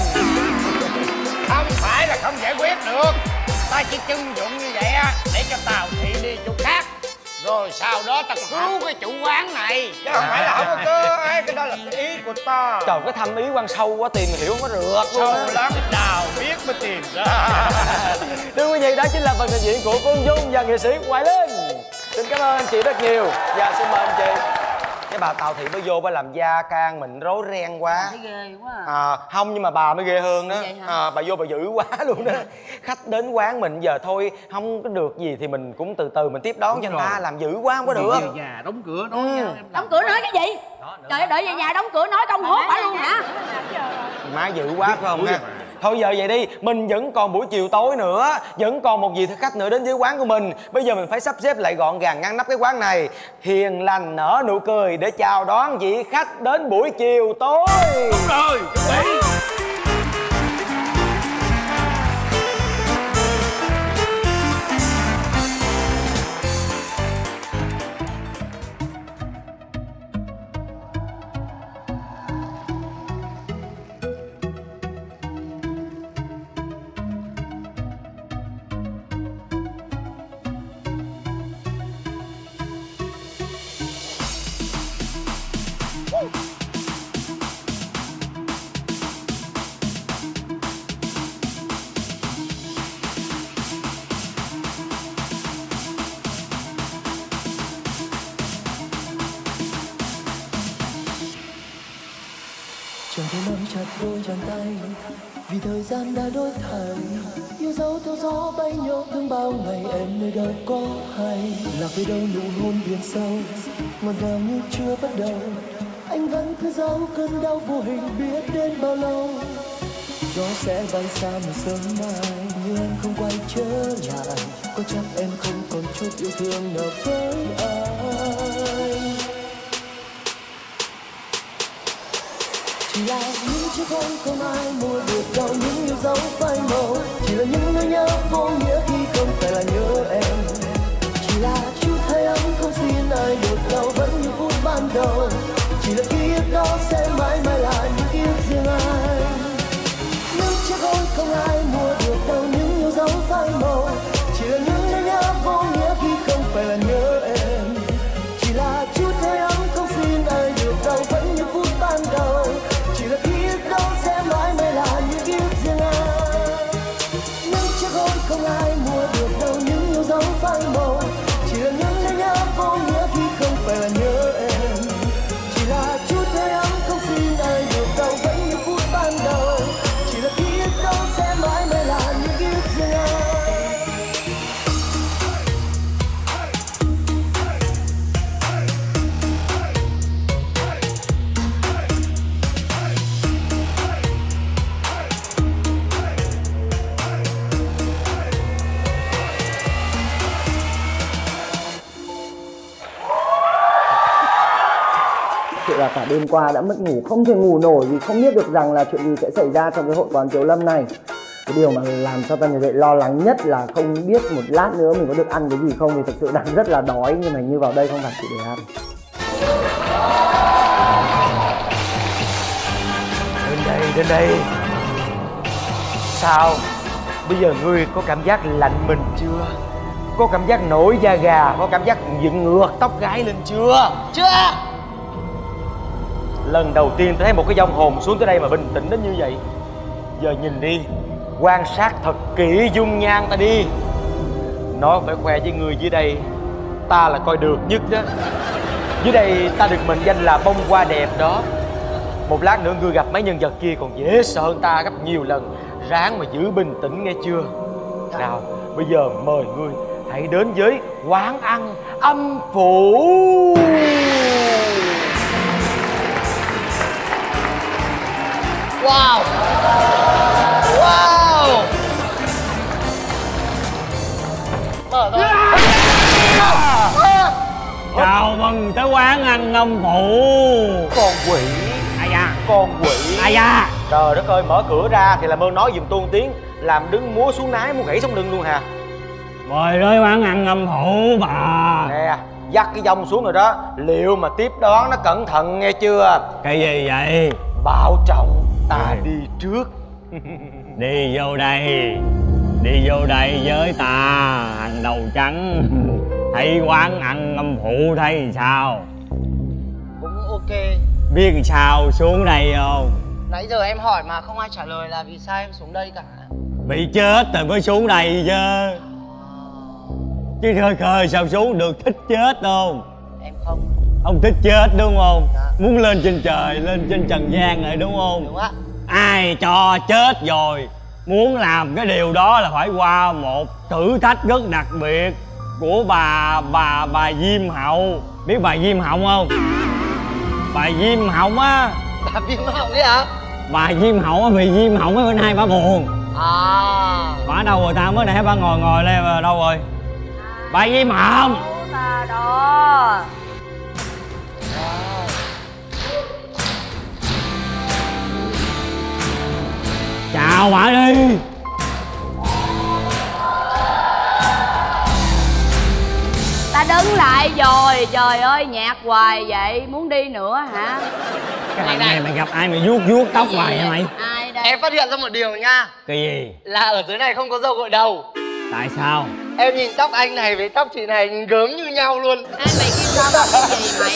Không phải là không giải quyết được. Ta chỉ trưng dụng như vậy á để cho tàu thị đi chỗ khác. Rồi sau đó ta cứu cái chủ quán này. Chứ không phải là không có cơ ấy cái đó là cái ý của ta. Trời cái thâm ý quan sâu quá tìm hiểu không có được. Luôn sâu á. lắm. Đào biết mới tìm ra. [LAUGHS] Thưa quý vị đó chính là phần trình diễn của phương dung và nghệ sĩ hoài linh xin cảm ơn anh chị rất nhiều. Và xin mời anh chị. Cái bà tàu thị mới vô bà làm da can mình rối ren quá. Thấy ghê quá à. À, không nhưng mà bà mới ghê hơn đó. À, bà vô bà dữ quá [LAUGHS] luôn đó. Khách đến quán mình giờ thôi không có được gì thì mình cũng từ từ mình tiếp đón cho người ta. làm dữ quá không có được. về nhà đóng cửa nói Ừ. nha. Em đóng cửa nói cái gì trời ơi đợi về nhà đóng cửa nói công hốt bả luôn hả? má dữ quá phải không ha? thôi giờ vậy đi mình vẫn còn buổi chiều tối nữa. Vẫn còn một vị khách nữa đến với quán của mình. Bây giờ mình phải sắp xếp lại gọn gàng ngăn nắp cái quán này. Hiền lành nở nụ cười để chào đón vị khách đến buổi chiều tối. Đúng rồi chuẩn bị theo nhớ thương bao ngày em nơi đâu có hay. Lạc về đâu nụ hôn biển sâu, ngọt ngào như chưa bắt đầu. Anh vẫn cứ giấu cơn đau vô hình biết đến bao lâu. Gió sẽ bay xa một sớm mai, nhưng em không quay trở lại. Có chắc em không còn chút yêu thương nào với anh là những chiếc hôn không ai mua được đâu những yêu dấu phai màu. Chỉ là những nỗi nhớ vô nghĩa khi không phải là nhớ em. Chỉ là chút hơi ấm không xin ai được đâu vẫn như phút ban đầu. Đêm qua đã mất ngủ, không thể ngủ nổi vì không biết được rằng là chuyện gì sẽ xảy ra trong cái hội quán Tiếu Lâm này. Cái điều mà làm cho Tân người dậy lo lắng nhất là không biết một lát nữa mình có được ăn cái gì không thì thực sự đang rất là đói, nhưng mà như vào đây không phải chỉ để ăn. Đến đây. Sao? Bây giờ ngươi có cảm giác lạnh mình chưa? Có cảm giác nổi da gà, có cảm giác dựng ngược tóc gái lên chưa? Chưa! Lần đầu tiên tôi thấy một cái dòng hồn xuống tới đây mà bình tĩnh đến như vậy. Giờ nhìn đi, quan sát thật kỹ dung nhan ta đi. Nó phải khoe với người dưới đây, ta là coi được nhất đó dưới đây ta được mệnh danh là bông hoa đẹp đó. Một lát nữa ngươi gặp mấy nhân vật kia còn dễ sợ hơn ta gấp nhiều lần. Ráng mà giữ bình tĩnh nghe chưa? Nào, bây giờ mời ngươi hãy đến với quán ăn âm phủ. Wow. Wow. Mở chào mừng tới quán ăn âm phụ. Con quỷ. Ai da. Con quỷ. Ai da. Trời đất ơi mở cửa ra thì làm ơn nói giùm tôi một tiếng làm đứng múa xuống nái muốn gãy sống lưng luôn hả? Mời tới quán ăn âm phụ bà. Nè dắt cái dông xuống rồi đó. Liệu mà tiếp đón nó cẩn thận nghe chưa? Cái gì vậy? Bảo trọng ta đi trước. [LAUGHS] Đi vô đây. Đi vô đây với ta. Hàng đầu trắng. [LAUGHS] Thấy quán ăn âm phụ thấy sao? Cũng ok. Biết sao xuống đây không? Nãy giờ em hỏi mà không ai trả lời là vì sao em xuống đây cả. Bị chết rồi mới xuống đây chứ. Chứ khơi khơi sao xuống được thích chết không? Em không ông thích chết đúng không? Muốn lên trên trời lên trên trần gian rồi đúng không? Đúng ai cho chết rồi muốn làm cái điều đó là phải qua một thử thách rất đặc biệt của bà bà bà diêm hậu. Biết bà diêm hậu không? Bà diêm hậu á. Bà viêm họng đấy hả bà diêm hậu á vì diêm hậu mấy bữa nay bà buồn. À. Bà ở đâu rồi ta? Mới nãy bà ngồi ngồi lên đâu rồi? Bà diêm hậu. Ta đó chào bà đi ta đứng lại rồi trời ơi nhạc hoài vậy muốn đi nữa hả? Cái thằng này mày gặp ai mày vuốt vuốt tóc hoài hả mày? Ai đây? Em phát hiện ra một điều nha. Cái gì? Là ở dưới này không có dâu gội đầu tại sao? Em nhìn tóc anh này với tóc chị này nhìn gớm như nhau luôn. Hai mày kêu sao cái gì mày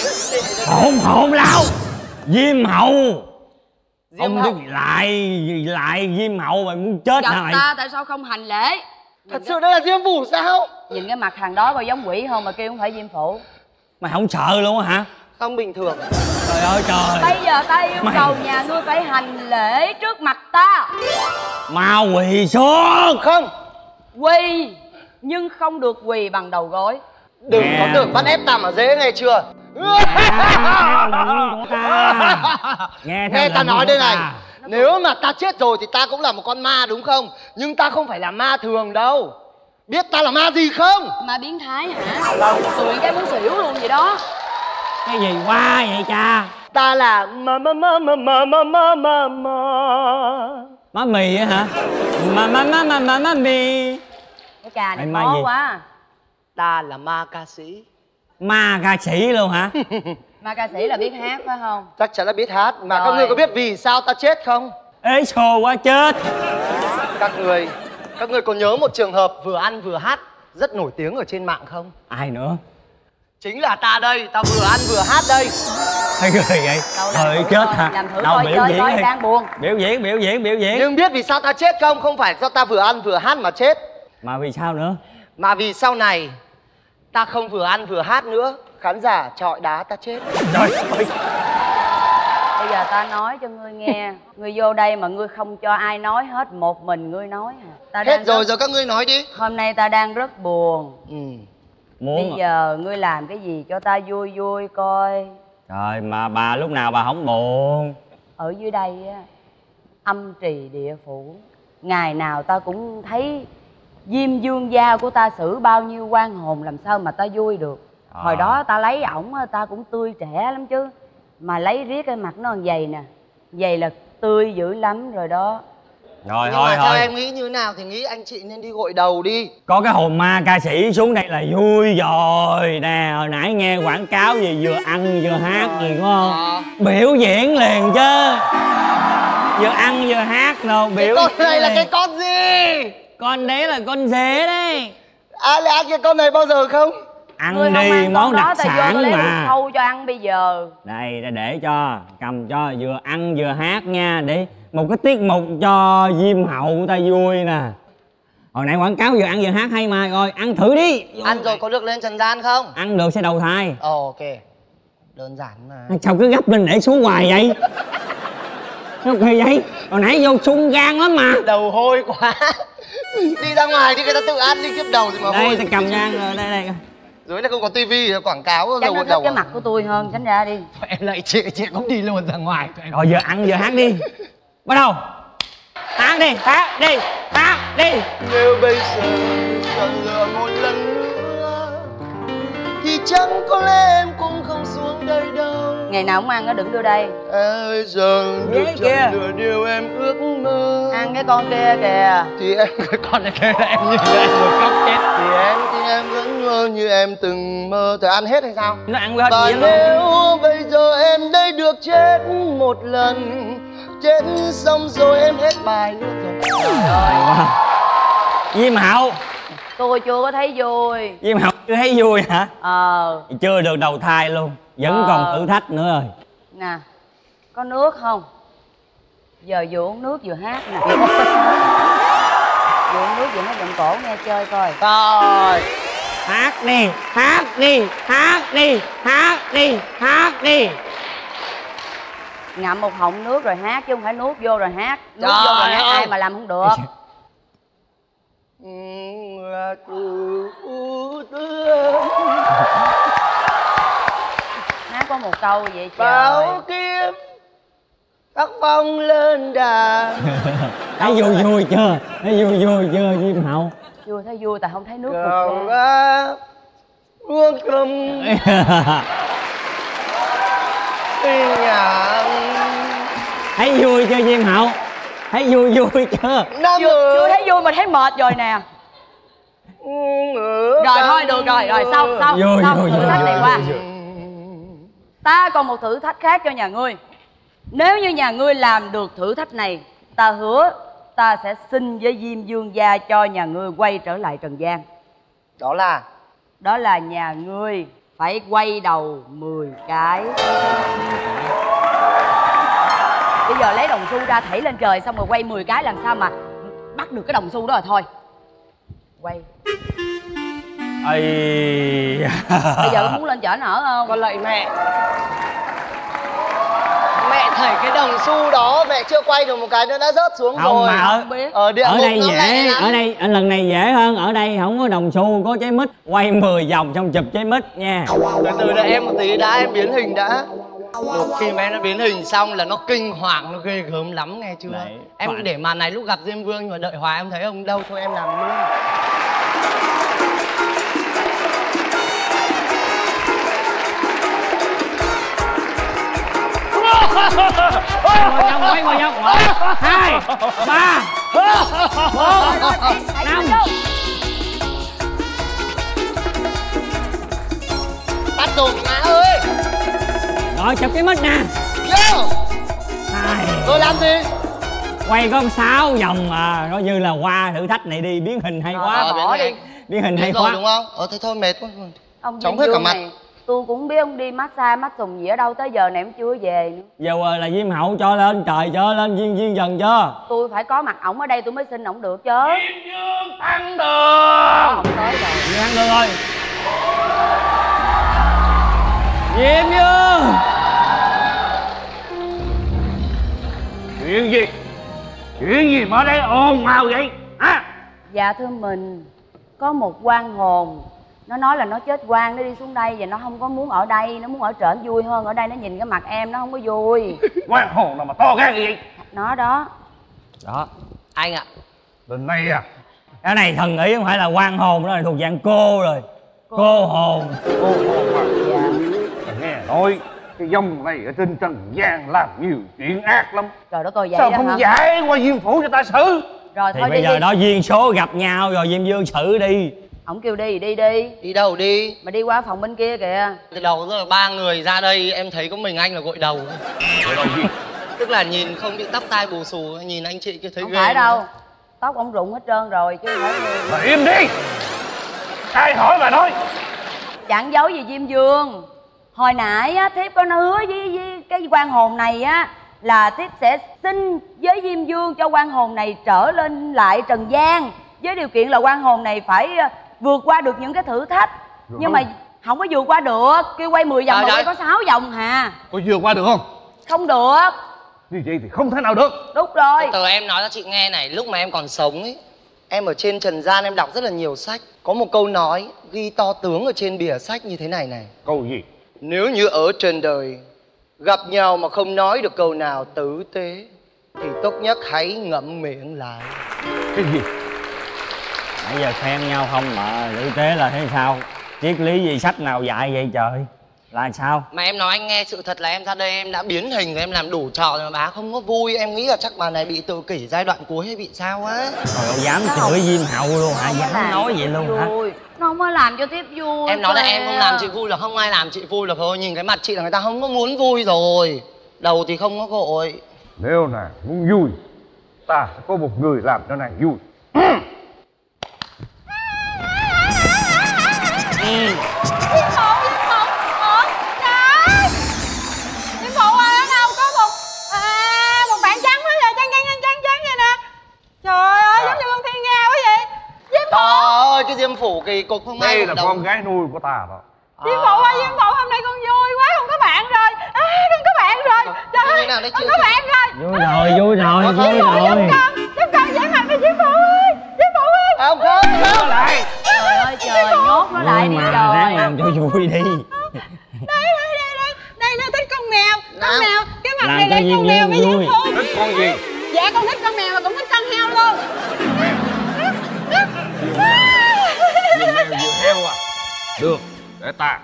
hỗn hỗn lao diêm hậu. Diêm ông hậu. đức lại lại diêm hậu mày muốn chết hả gặp mày? ta tại sao không hành lễ? Thật sự đây là diêm phủ sao? Nhìn cái mặt thằng đó coi giống quỷ không mà kêu không phải diêm phụ mày không sợ luôn á hả? Không bình thường. Trời ơi trời. Bây giờ ta yêu Mày- cầu nhà ngươi phải hành lễ trước mặt ta. Ma quỳ xuống. Không quỳ nhưng không được quỳ bằng đầu gối. Đừng có tưởng bắt ép ta mà dễ nghe chưa? Nghe Nghe ta nói đây này. Nếu mà ta chết rồi thì ta cũng là một con ma đúng không? Nhưng ta không phải là ma thường đâu. Biết ta là ma gì không? Ma biến thái hả? Tụi cái muốn xỉu luôn vậy đó. Cái gì quá vậy cha? Ta là ma ma ma ma ma ma ma ma má mì á hả? Má má má má má má mì. Cái trà này Mày khó gì? quá Ta là ma ca sĩ. Ma ca sĩ luôn hả? [LAUGHS] Ma ca sĩ là biết hát phải không? Chắc chắn là biết hát Mà các Rồi. người có biết vì sao ta chết không? Ế xô quá chết. Các người Các người có nhớ một trường hợp vừa ăn vừa hát Rất nổi tiếng ở trên mạng không? Ai nữa? Chính là ta đây Ta vừa ăn vừa hát đây thấy ghê vậy. Thời chết hả? đâu biểu diễn coi đang buồn. Biểu diễn biểu diễn biểu diễn. Nhưng biết vì sao ta chết không? Không phải do ta vừa ăn vừa hát mà chết. Mà vì sao nữa? Mà vì sau này Ta không vừa ăn vừa hát nữa Khán giả chọi đá ta chết. Trời ơi. Bây giờ ta nói cho ngươi nghe. Ngươi vô đây mà ngươi không cho ai nói hết một mình ngươi nói hả? Ta Hết rồi rất- rồi các ngươi nói đi. Hôm nay ta đang rất buồn. Ừ. muốn bây à? giờ ngươi làm cái gì cho ta vui vui coi trời mà bà lúc nào bà không buồn? Ở dưới đây á âm trì địa phủ. Ngày nào ta cũng thấy diêm dương gia của ta xử bao nhiêu quan hồn làm sao mà ta vui được. Hồi À. đó ta lấy ổng ta cũng tươi trẻ lắm chứ. Mà lấy riết cái mặt nó còn dày nè. Dày là tươi dữ lắm rồi đó rồi Nhưng thôi mà theo thôi. em nghĩ như nào Thì nghĩ anh chị nên đi gội đầu đi. Có cái hồn ma ca sĩ xuống đây là vui rồi nè. Hồi nãy nghe quảng cáo gì vừa ăn vừa hát gì đúng không? Biểu diễn liền chứ. Vừa ăn vừa hát đồ biểu con này là cái con gì? Con đấy là con dế đấy. Ai lại ăn cái con này bao giờ không? Ăn Ngươi không đi ăn món con đó, đặc tao vô tao sản lấy mà. sâu cho ăn bây giờ. Đây để, để cho cầm cho vừa ăn vừa hát nha để một cái tiết mục cho diêm hậu ta vui nè. Hồi nãy quảng cáo vừa ăn vừa hát hay mà rồi ăn thử đi. Ăn rồi có được lên trần gian không? Ăn được sẽ đầu thai. Ồ, ok. Đơn giản mà. Sao cứ gấp lên để xuống hoài vậy. Sao kỳ vậy? Hồi nãy vô sung gan lắm mà. Đầu hôi quá. Đi ra ngoài đi người ta tự ăn đi kiếp đầu gì mà đây hôi. ta cầm gan rồi đây đây. Dưới này không có tivi quảng cáo nó thích đầu cái à? mặt của tôi hơn tránh ra đi. Em lại chị chị cũng đi luôn ra ngoài. Rồi vừa ăn vừa hát đi bắt đầu. Hát đi hát đi hát đi. Nếu bây giờ chọn lựa một lần nữa thì chẳng có lẽ em cũng không xuống đây đâu. Ngày nào cũng ăn nó đừng đưa đây. Em bây giờ được kia. chọn lựa điều em ước mơ? Ăn cái con kia kìa. Thì em cái con này kêu là em như là em một cốc chết. Thì em thì em vẫn mơ như em từng mơ. Thì ăn hết hay sao? Nó ăn hết và vậy luôn nếu bây giờ em đây được chết một lần chết xong rồi em hết bài luôn rồi. Diêm hậu. Tôi chưa có thấy vui. Diêm hậu chưa thấy vui hả? Ờ. Chưa được đầu thai luôn vẫn Ờ. còn thử thách nữa rồi. Nè có nước không? Giờ vừa uống nước vừa hát nè. [LAUGHS] Vừa uống nước vừa hát giọng cổ nghe chơi coi. Rồi hát đi hát đi hát đi hát đi hát đi ngậm một họng nước rồi hát chứ không phải nuốt vô rồi hát. Nuốt Trời vô rồi hát ơi. ai mà làm không được. [LAUGHS] Hát có một câu vậy trời. Bao kiếp tóc bông lên đàn. [LAUGHS] Thấy vui vui chưa? Thấy vui vui chưa diêm hậu chưa thấy vui tại không thấy nước cầu phục ra. ra uống [LAUGHS] nhạc thấy vui chưa diêm hậu thấy vui vui chưa? Năm chưa, chưa thấy vui mà thấy mệt rồi nè. Rồi thôi được rồi rồi xong xong Vui, xong vui, thử vui, thách vui, này vui, qua. vui. ta còn một thử thách khác cho nhà ngươi. Nếu như nhà ngươi làm được thử thách này ta hứa ta sẽ xin với diêm dương gia cho nhà ngươi quay trở lại trần gian. Đó là? Đó là nhà ngươi phải quay đầu 10 cái. Bây giờ lấy đồng xu ra thảy lên trời xong rồi quay 10 cái làm sao mà bắt được cái đồng xu đó rồi thôi. Quay. Ây bây giờ có muốn lên chợ nở không? Con lạy mẹ mẹ thảy cái đồng xu đó mẹ chưa quay được một cái nữa đã rớt xuống không rồi. mà ở, ở địa ở đây nó dễ ở đây ở lần này dễ hơn ở đây không có đồng xu có trái mít quay 10 vòng xong chụp trái mít nha. Từ từ đợi em một tí đã em biến hình đã. Một khi mà em đã biến hình xong là nó kinh hoàng nó ghê gớm lắm nghe chưa? Đấy, em phải. để màn này lúc gặp diêm vương nhưng mà đợi hoài em thấy ông đâu thôi em làm luôn ngồi vòng quay ngồi vòng một hai ba bốn năm bắt tụt má ơi. Rồi chụp trái mít nè. Vô. Hai tôi làm gì? Quay có sáu vòng à. Coi như là qua thử thách này đi. Biến hình hay quá. Ờ, biến hình. biến hình hay quá. đúng không? Ờ thế thôi mệt quá. Ông Chống hết cả mặt. này tôi cũng biết ông đi massage mát sùng gì ở đâu tới giờ này em chưa về nữa. Giờ à, là diêm hậu cho lên trời cho lên viên viên dần chưa tôi phải có mặt ổng ở đây tôi mới xin ổng được chứ. Ăn được. Không tới rồi. Diêm ăn được rồi. Diêm Dương chuyện gì? Chuyện gì mà ở đây ồn ào vậy? Hả? Dạ thưa mình có một quan hồn nó nói là nó chết quan nó đi xuống đây và nó không có muốn ở đây nó muốn ở trển vui hơn. Ở đây nó nhìn cái mặt em nó không có vui. [LAUGHS] Quan hồn nào mà to gan vậy? Nó đó. Đó. Anh ạ. Lần này à. Cái này thần nghĩ không phải là quan hồn đó là thuộc dạng cô rồi. Cô hồn. Cô hồn à? Dạ. Nghe nói cái dòng này ở trên trần gian làm nhiều chuyện ác lắm. Trời đất ơi vậy sao đó không hả? giải qua diêm phủ cho ta xử? Rồi thì thôi bây đi giờ đi. đó duyên số gặp nhau rồi diêm dương xử đi ổng kêu đi đi đi. Đi đâu đi? Mà đi qua phòng bên kia kìa. Từ đầu giờ ba người ra đây em thấy có mình anh là gội đầu. Gội đầu gì? Tức là nhìn không bị tóc tai bù xù nhìn anh chị kia thấy không ghê. phải đâu. Tóc ông rụng hết trơn rồi chứ không phải người Bà im đi! Ai hỏi bà nói? Chẳng giấu gì diêm dương. Hồi nãy á thiếp có nói hứa với, với cái quan hồn này á là thiếp sẽ xin với diêm dương cho quan hồn này trở lên lại trần gian. Với điều kiện là quan hồn này phải vượt qua được những cái thử thách. Nhưng mà không có vượt qua được kêu quay 10 vòng mà quay có 6 vòng hà. Có vượt qua được không? Không được. Như vậy thì không thể nào được. Đúng rồi. Từ em nói cho chị nghe này lúc mà em còn sống ấy em ở trên trần gian em đọc rất là nhiều sách. Có một câu nói ghi to tướng ở trên bìa sách như thế này này. Câu gì? Nếu như ở trên đời gặp nhau mà không nói được câu nào tử tế thì tốt nhất hãy ngậm miệng lại. Cái gì nãy giờ khen nhau không? Mà tử tế là thế sao? Triết lý gì sách nào dạy vậy trời? Là sao? Mà em nói anh nghe sự thật là em ra đây em đã biến hình em làm đủ trò rồi mà bá không có vui. Em nghĩ là chắc bà này bị tự kỷ giai đoạn cuối hay bị sao á? Trời ơi, dám chửi Diêm Hậu luôn hả? Dám nói vậy luôn hả? nó không có làm cho tiếp vui em nói là em không làm chị vui là không ai làm chị vui được thôi nhìn cái mặt chị là người ta không có muốn vui rồi. Đầu thì không có gội Nếu nàng muốn vui Ta sẽ có một người làm cho nàng vui [CLEARS THROAT] Diêm phụ, Diêm phụ Ủa, trời. Diêm phụ ơi, ở đâu? Có một À, một bạn trắng quá vậy, trắng trắng trắng trắng trắng vậy nè. Trời ơi, giống như con thiên nga quá vậy. Diêm phụ trời ơi cái diêm phủ kỳ cục không ai Đây là đâu. con gái nuôi của ta đó. Diêm phụ ơi, Diêm phụ hôm nay con vui quá, không có bạn rồi. À, con có bạn rồi. Trời ơi, con có bạn rồi. Vui rồi, vui rồi, Diêm vui phụ giúp rồi. con, giúp con giải mặt đi Diêm phụ ơi. Diêm phụ ơi. Không, không, không. Lại trời trời nhốt nó lại đi mà ráng trời làm cho vui đi. Đây, đây, đây, đây. Đây là thích con mèo, con mèo. Cái mặt Làm này Diêm con mèo với Diêm vui. phụ Thích con gì? Dạ con thích con mèo và cũng thích con heo luôn. Vừa mèo vừa heo à? Được Để ta.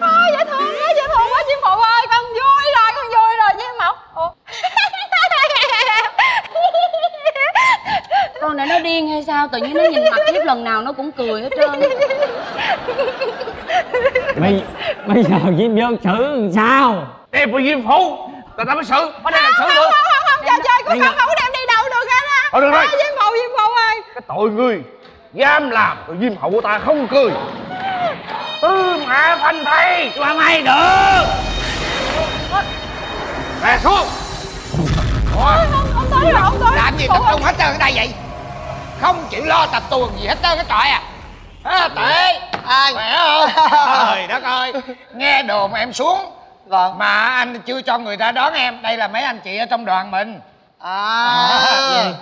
Ôi dễ thương quá, dễ thương quá. Diêm phụ ơi Con vui rồi, con vui rồi. Diêm mẫu Ủa? Con này nó điên hay sao? Tự nhiên nó nhìn mặt tiếp lần nào nó cũng cười hết trơn Bây, bây giờ Diêm Dương xử làm sao? Đem vào Diêm Phủ Ta ta mới xử. Ở đây là xử Không, được không, không, không, trời trời, con không không có đem đi đâu được hết á. Thôi được rồi. Diêm phụ, Diêm phụ ơi. Cái tội ngươi Dám làm rồi Diêm Hậu của ta không cười. Tư mã phanh thầy Cho mày được. Nè xuống. Ôi, ông, ông tới rồi, ông tới. Làm gì Phụ tập trung hết trơn ở đây vậy không chịu lo tập tuồng gì hết trơn cái trọi à. À, tệ. Anh khỏe không? [LAUGHS] Trời đất ơi. Nghe đồn em xuống. Vâng. Mà anh chưa cho người ta đón em. Đây là mấy anh chị ở trong đoàn mình. À,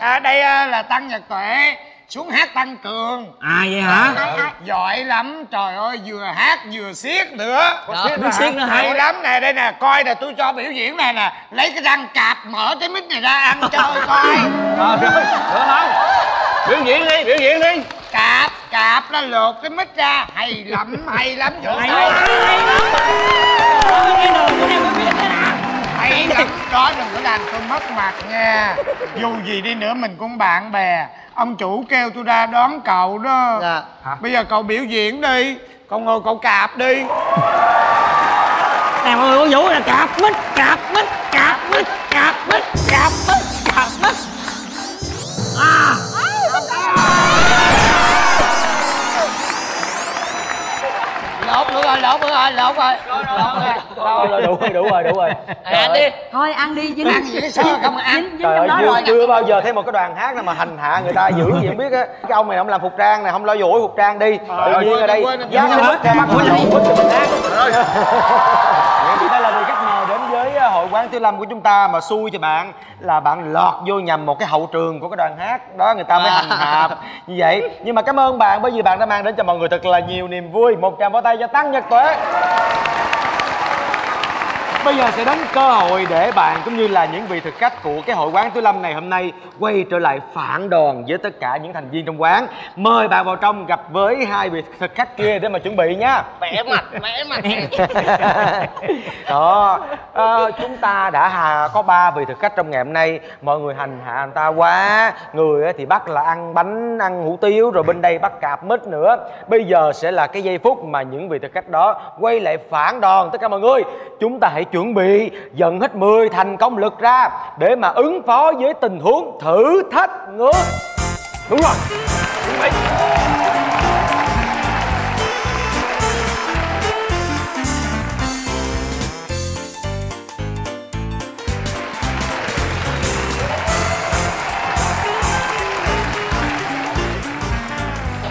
à đây à, là tăng nhật tuệ. Xuống hát tăng cường. À vậy hả? giỏi lắm. Trời ơi vừa hát vừa xiết nữa. Có xiết nữa hay lắm nè. Đây nè coi nè tôi cho biểu diễn này nè. Lấy cái răng cạp mở cái mic này ra ăn [LAUGHS] chơi coi. Trời ơi Được không Biểu diễn đi Biểu diễn đi. Cạp cạp nó lột cái mic ra. Hay lắm hay lắm. Vỗ Hay tay. lắm, hay lắm. Cái của em có biết thế nào? hay lắm đó đừng có làm tôi mất mặt nha. Dù gì đi nữa mình cũng bạn bè. Ông chủ kêu tôi ra đón cậu đó. Dạ. Bây giờ cậu biểu diễn đi. Cậu ngồi cậu cạp đi. Nè mọi người có vũ là cạp mít, cạp mít, cạp mít, cạp mít, cạp mít, cạp mít À rồi lột nữa rồi lột rồi lột rồi rồi, đủ rồi đủ rồi đủ rồi ăn đi thôi ăn đi dính ăn gì sao không ăn dính Trời ơi, chưa, rồi chưa bao giờ thấy một cái đoàn hát nào mà hành hạ người ta dữ gì không biết á Cái ông này ông làm phục trang này, không lo dỗi phục trang đi Tự nhiên ở đây dám phục trang của lộn mình hát Đây là vị khách mời đến quán Tiêu Lâm của chúng ta mà xui cho bạn là bạn lọt vô nhầm một cái hậu trường của cái đoàn hát. Đó người ta mới hành hạ. Như vậy. Nhưng mà cảm ơn bạn bởi vì bạn đã mang đến cho mọi người thật là nhiều niềm vui. Một tràng pháo tay cho tăng nhật tuệ Bây giờ sẽ đến cơ hội để bạn cũng như là những vị thực khách của cái hội quán Tứ Lâm này hôm nay quay trở lại phản đoàn với tất cả những thành viên trong quán. Mời bạn vào trong gặp với hai vị thực khách kia để mà chuẩn bị nhá. vẽ [LAUGHS] mặt vẽ mặt. [LAUGHS] Đó, Ờ, chúng ta đã hà có ba vị thực khách trong ngày hôm nay. Mọi người hành hạ người ta quá. Người thì bắt là ăn bánh ăn hủ tiếu rồi bên đây bắt cạp mít nữa. Bây giờ sẽ là cái giây phút mà những vị thực khách đó quay lại phản đòn. Tất cả mọi người chúng ta hãy chuẩn chuẩn bị, dần hết 10 thành công lực ra để mà ứng phó với tình huống thử thách ngược đúng rồi chuẩn bị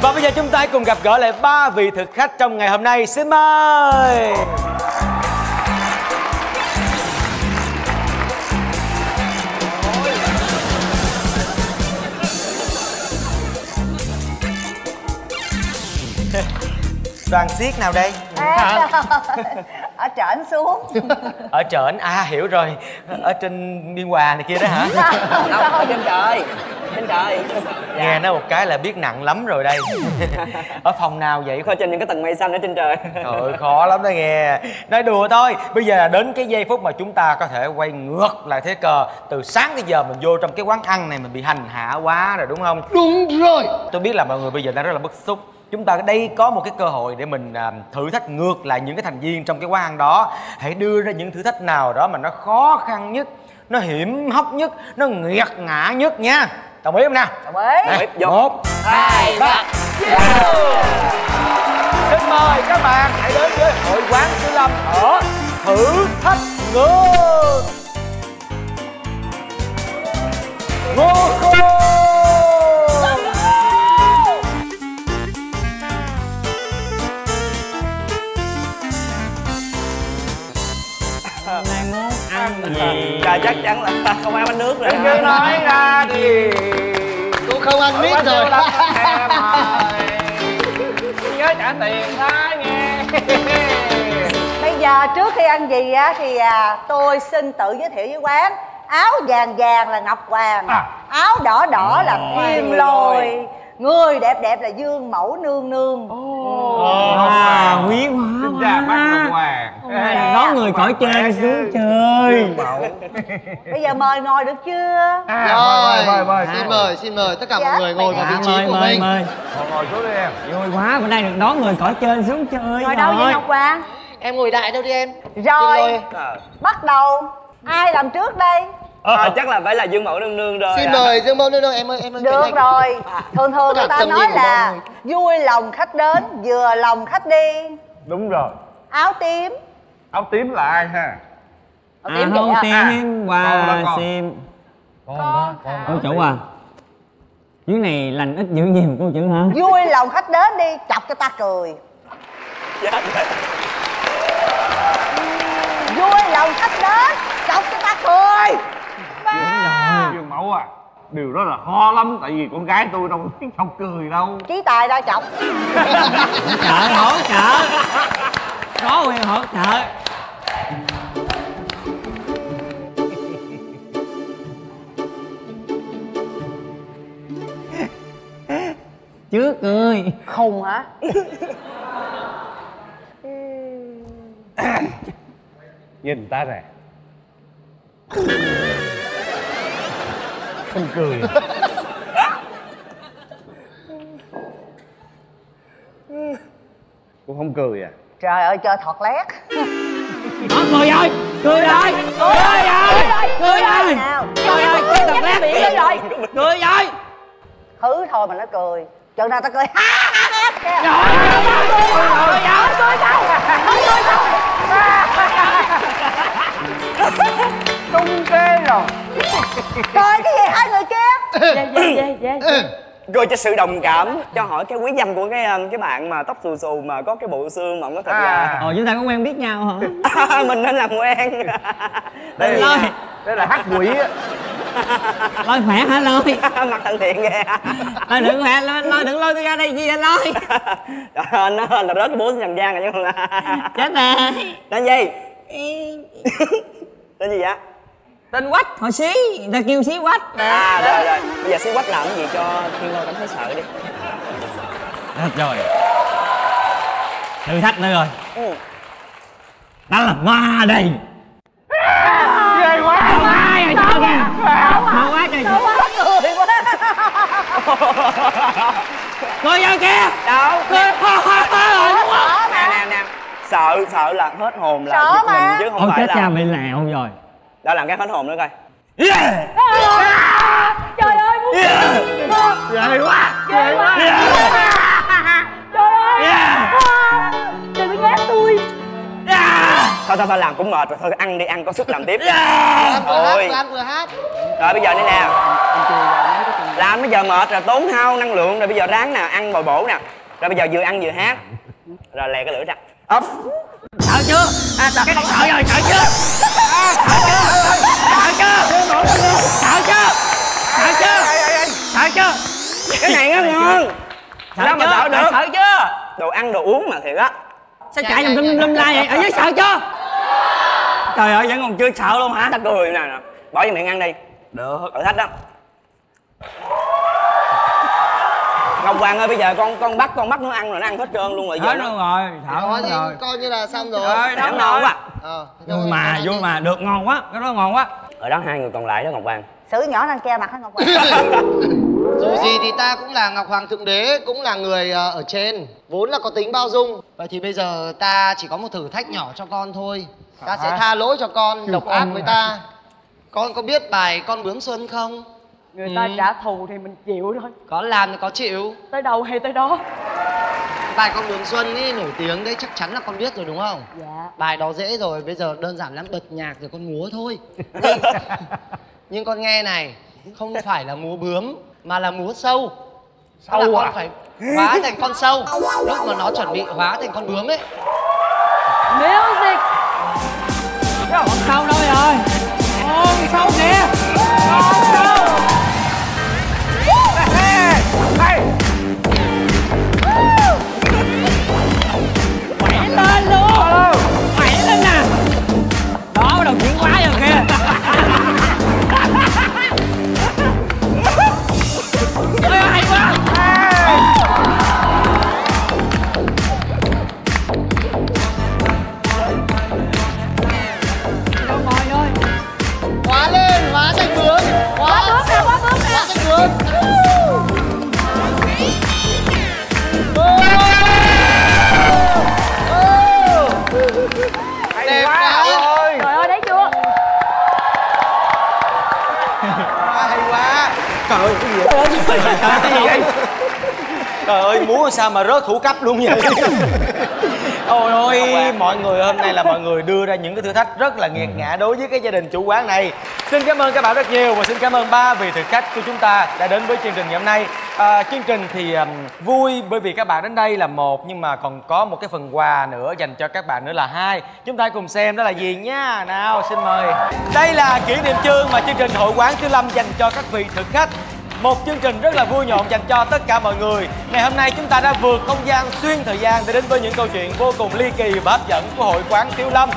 Và bây giờ chúng ta hãy cùng gặp gỡ lại ba vị thực khách trong ngày hôm nay. Xin mời. Đoàn siết nào đây? À, [LAUGHS] ở trển xuống. Ở trển, à hiểu rồi. Ở trên Biên Hòa này kia đó hả? ở trên trời. Trên trời. Nghe nói một cái là biết nặng lắm rồi đây. [LAUGHS] Ở phòng nào vậy? ở trên những cái tầng mây xanh ở trên trời. Trời ơi, khó lắm đó nghe. Nói đùa thôi. Bây giờ là đến cái giây phút mà chúng ta có thể quay ngược lại thế cờ. Từ sáng tới giờ mình vô trong cái quán ăn này Mình bị hành hạ quá rồi đúng không? Đúng rồi. Tôi biết là mọi người bây giờ đang rất là bức xúc Chúng ta đây có một cái cơ hội để mình à, thử thách ngược lại những cái thành viên trong cái quán ăn đó. Hãy đưa ra những thử thách nào đó mà nó khó khăn nhất Nó hiểm hóc nhất, nó nghiệt ngã nhất nha. Đồng ý không nào? đồng ý. Đây, một, hai, ba. Xin mời các bạn hãy đến với hội quán Sư Lâm ở Thử Thách Ngược. Ngô Khô và chắc chắn là không ăn bánh nước rồi Đừng cứ nói ra đi. Cô không ăn Quán rồi. ơi Nhớ trả tiền đó nghe. Bây giờ trước khi ăn gì á thì à, tôi xin tự giới thiệu với quán. Áo vàng vàng là ngọc hoàng. À. áo đỏ đỏ là thiên Lôi. lôi người đẹp đẹp là dương mẫu nương nương. À quý hóa Xin ra mắt Ngọc Hoàng. Nè, đó người cõi trên xuống chơi bây giờ mời ngồi được chưa? Rồi, mời, mời, xin mời, xin mời. Tất cả Dạ, mọi người ngồi vào vị Dạ, trí mời của mời mình. mời. Ngồi ngồi xuống đi em. Vui quá bữa nay được đón người cõi trên xuống chơi ngồi đâu vậy ngọc hoàng? Em ngồi đại đâu đi em? Rồi bắt đầu. Ai làm trước đây Ờ, chắc là phải là dương mẫu nương nương rồi Xin ạ. mời Dương Mông Nương Nương, em ơi, em ơi được rồi. Thường thường người ta nói là vui lòng khách đến vừa lòng khách đi. Đúng rồi. Áo tím. Áo tím là ai ha? áo à tím vậy à? tím Con qua xem Con. đó, con cô chủ à dưới này lành ít dữ nhiều cô chủ hả? Vui lòng khách đến đi chọc cho ta cười. Vui lòng khách đến chọc cho ta cười Dương Mẫu à. Điều đó là khó lắm Tại vì con gái tôi đâu biết không cười đâu. Trí tài ra chọc. Trợ hỗ trợ. Có quyền hỗ trợ. Trước cười khùng hả? Nhìn ta nè Không cười. Cô không cười à? trời ơi chơi thọt lét. Đó, cười rồi cười rồi cười rồi cười nào? Cười rồi cười thật lát cười rồi cười rồi thứ thôi mà nó cười. Chừng nào ta cười ha ha ha kìa. cười rồi cười sao? Cười sao [LAUGHS] Tung tê rồi. Cười cái gì hai người kia? Dạ dạ dạ dạ Rồi cho sự đồng cảm cho hỏi cái quý dâm của cái um, cái bạn mà tóc xù xù mà có cái bộ xương mà không có thịt À. Ồ chúng ta có quen biết nhau hả? mình nên làm quen. Đây, Lôi. đây là hắc quỷ á. Lôi khỏe hả Lôi? [LAUGHS] Mặt thân thiện kìa. Lôi đừng khỏe, Lôi, lôi đừng lôi tôi ra đây gì vậy Lôi. Trời ơi, nó là rớt bố nhầm gian rồi chứ không là. Chết rồi. Tên gì? [LAUGHS] Tên gì vậy? tên quách. Hồi xí người ta kêu xí quách. À rồi rồi dạ. bây giờ xí quách làm cái gì cho thiên lôi cảm thấy sợ đi. Được rồi. Thử thách nữa rồi. Ừ. đó là ma đây. Ghê quá. Ma rồi sao kìa. ma quá trời. Ma quá? Người quá. Coi vô kìa. Đâu? Cười ho ho ho rồi nè nè nè. Sợ sợ là hết hồn là giật mình chứ không Ô, phải chết là cha bị lẹo rồi đó làm cái hết hồn nữa coi. Trời ơi muốn Ghê quá ghê quá. trời ơi. Đừng có ghét tôi. Thôi thôi thôi làm cũng mệt rồi. Thôi ăn đi ăn có sức làm tiếp. Hát, thôi. vừa hát. Rồi bây giờ đây nè. Làm bây giờ mệt rồi tốn hao năng lượng. Rồi bây giờ ráng nè ăn bồi bổ nè. Rồi bây giờ vừa ăn vừa hát. Rồi lè cái lưỡi ra ấp Sợ chưa? À, sợ, sợ rồi sợ chưa? Sợ chưa? Sợ chưa? Sợ chưa? Sợ chưa? Sợ chưa? Cái này nó ngon. Sợ Sao mà chưa sợ được? Sợ chưa? Đồ ăn đồ uống mà thiệt á. Sao chạy lum lum lum la vậy? Ở dưới sợ chưa? Trời ơi vẫn còn chưa sợ luôn hả? Ta cười nè nè. Bỏ vô miệng ăn đi. Được. Thử thách đó Ngọc Hoàng ơi bây giờ con con bắt con bắt nó ăn rồi nó ăn hết trơn luôn rồi Hết luôn rồi Thở Đó hết thì rồi. coi như là xong rồi Rồi. nó đúng ngon rồi. quá. Ờ, Vui mà vui mà được ngon quá Cái đó ngon quá. Ở đó hai người còn lại đó Ngọc Hoàng xử nhỏ lên ke mặt hả ngọc hoàng [LAUGHS] Dù gì thì ta cũng là Ngọc Hoàng Thượng Đế Cũng là người ờ, ở trên. Vốn là có tính bao dung. Vậy thì bây giờ ta chỉ có một thử thách nhỏ cho con thôi. Ta sẽ tha lỗi cho con độc ác với ta. Con có biết bài Con bướm xuân không? Người ta Ừ. trả thù thì mình chịu thôi. Có làm thì có chịu. Tới đâu hay tới đó. Bài Con bướm xuân ý nổi tiếng đấy chắc chắn là con biết rồi đúng không? dạ. Bài đó dễ rồi, bây giờ đơn giản lắm bật nhạc rồi con múa thôi. [LAUGHS] Nhưng con nghe này, không phải là múa bướm mà là múa sâu. Sâu là con à? phải hóa thành con sâu. Lúc mà nó chuẩn bị hóa thành con bướm ấy. Music. Con sâu đâu rồi Con sâu kìa Con sâu lên luôn. Khỏe lên nè. Đó bắt đầu chuyển hóa rồi kìa. Ê, hay quá. Đâu thôi. Hóa lên, hóa thành nè quá bướm nè. Thành bướm [LAUGHS] vậy? Trời ơi múa sao mà rớt thủ cấp luôn vậy? [LAUGHS] Ôi ôi mọi người hôm nay là mọi người đưa ra những cái thử thách rất là nghiệt ngã đối với cái gia đình chủ quán này. Xin cảm ơn các bạn rất nhiều và xin cảm ơn ba vị thực khách của chúng ta đã đến với chương trình ngày hôm nay. À, chương trình thì um, vui bởi vì các bạn đến đây là một nhưng mà còn có một cái phần quà nữa dành cho các bạn nữa là hai. Chúng ta cùng xem đó là gì nha. Nào xin mời. Đây là kỷ niệm chương mà chương trình hội quán Tiểu Lâm dành cho các vị thực khách một chương trình rất là vui nhộn dành cho tất cả mọi người. Ngày hôm nay chúng ta đã vượt không gian xuyên thời gian để đến với những câu chuyện vô cùng ly kỳ và hấp dẫn của hội quán Tiêu Lâm.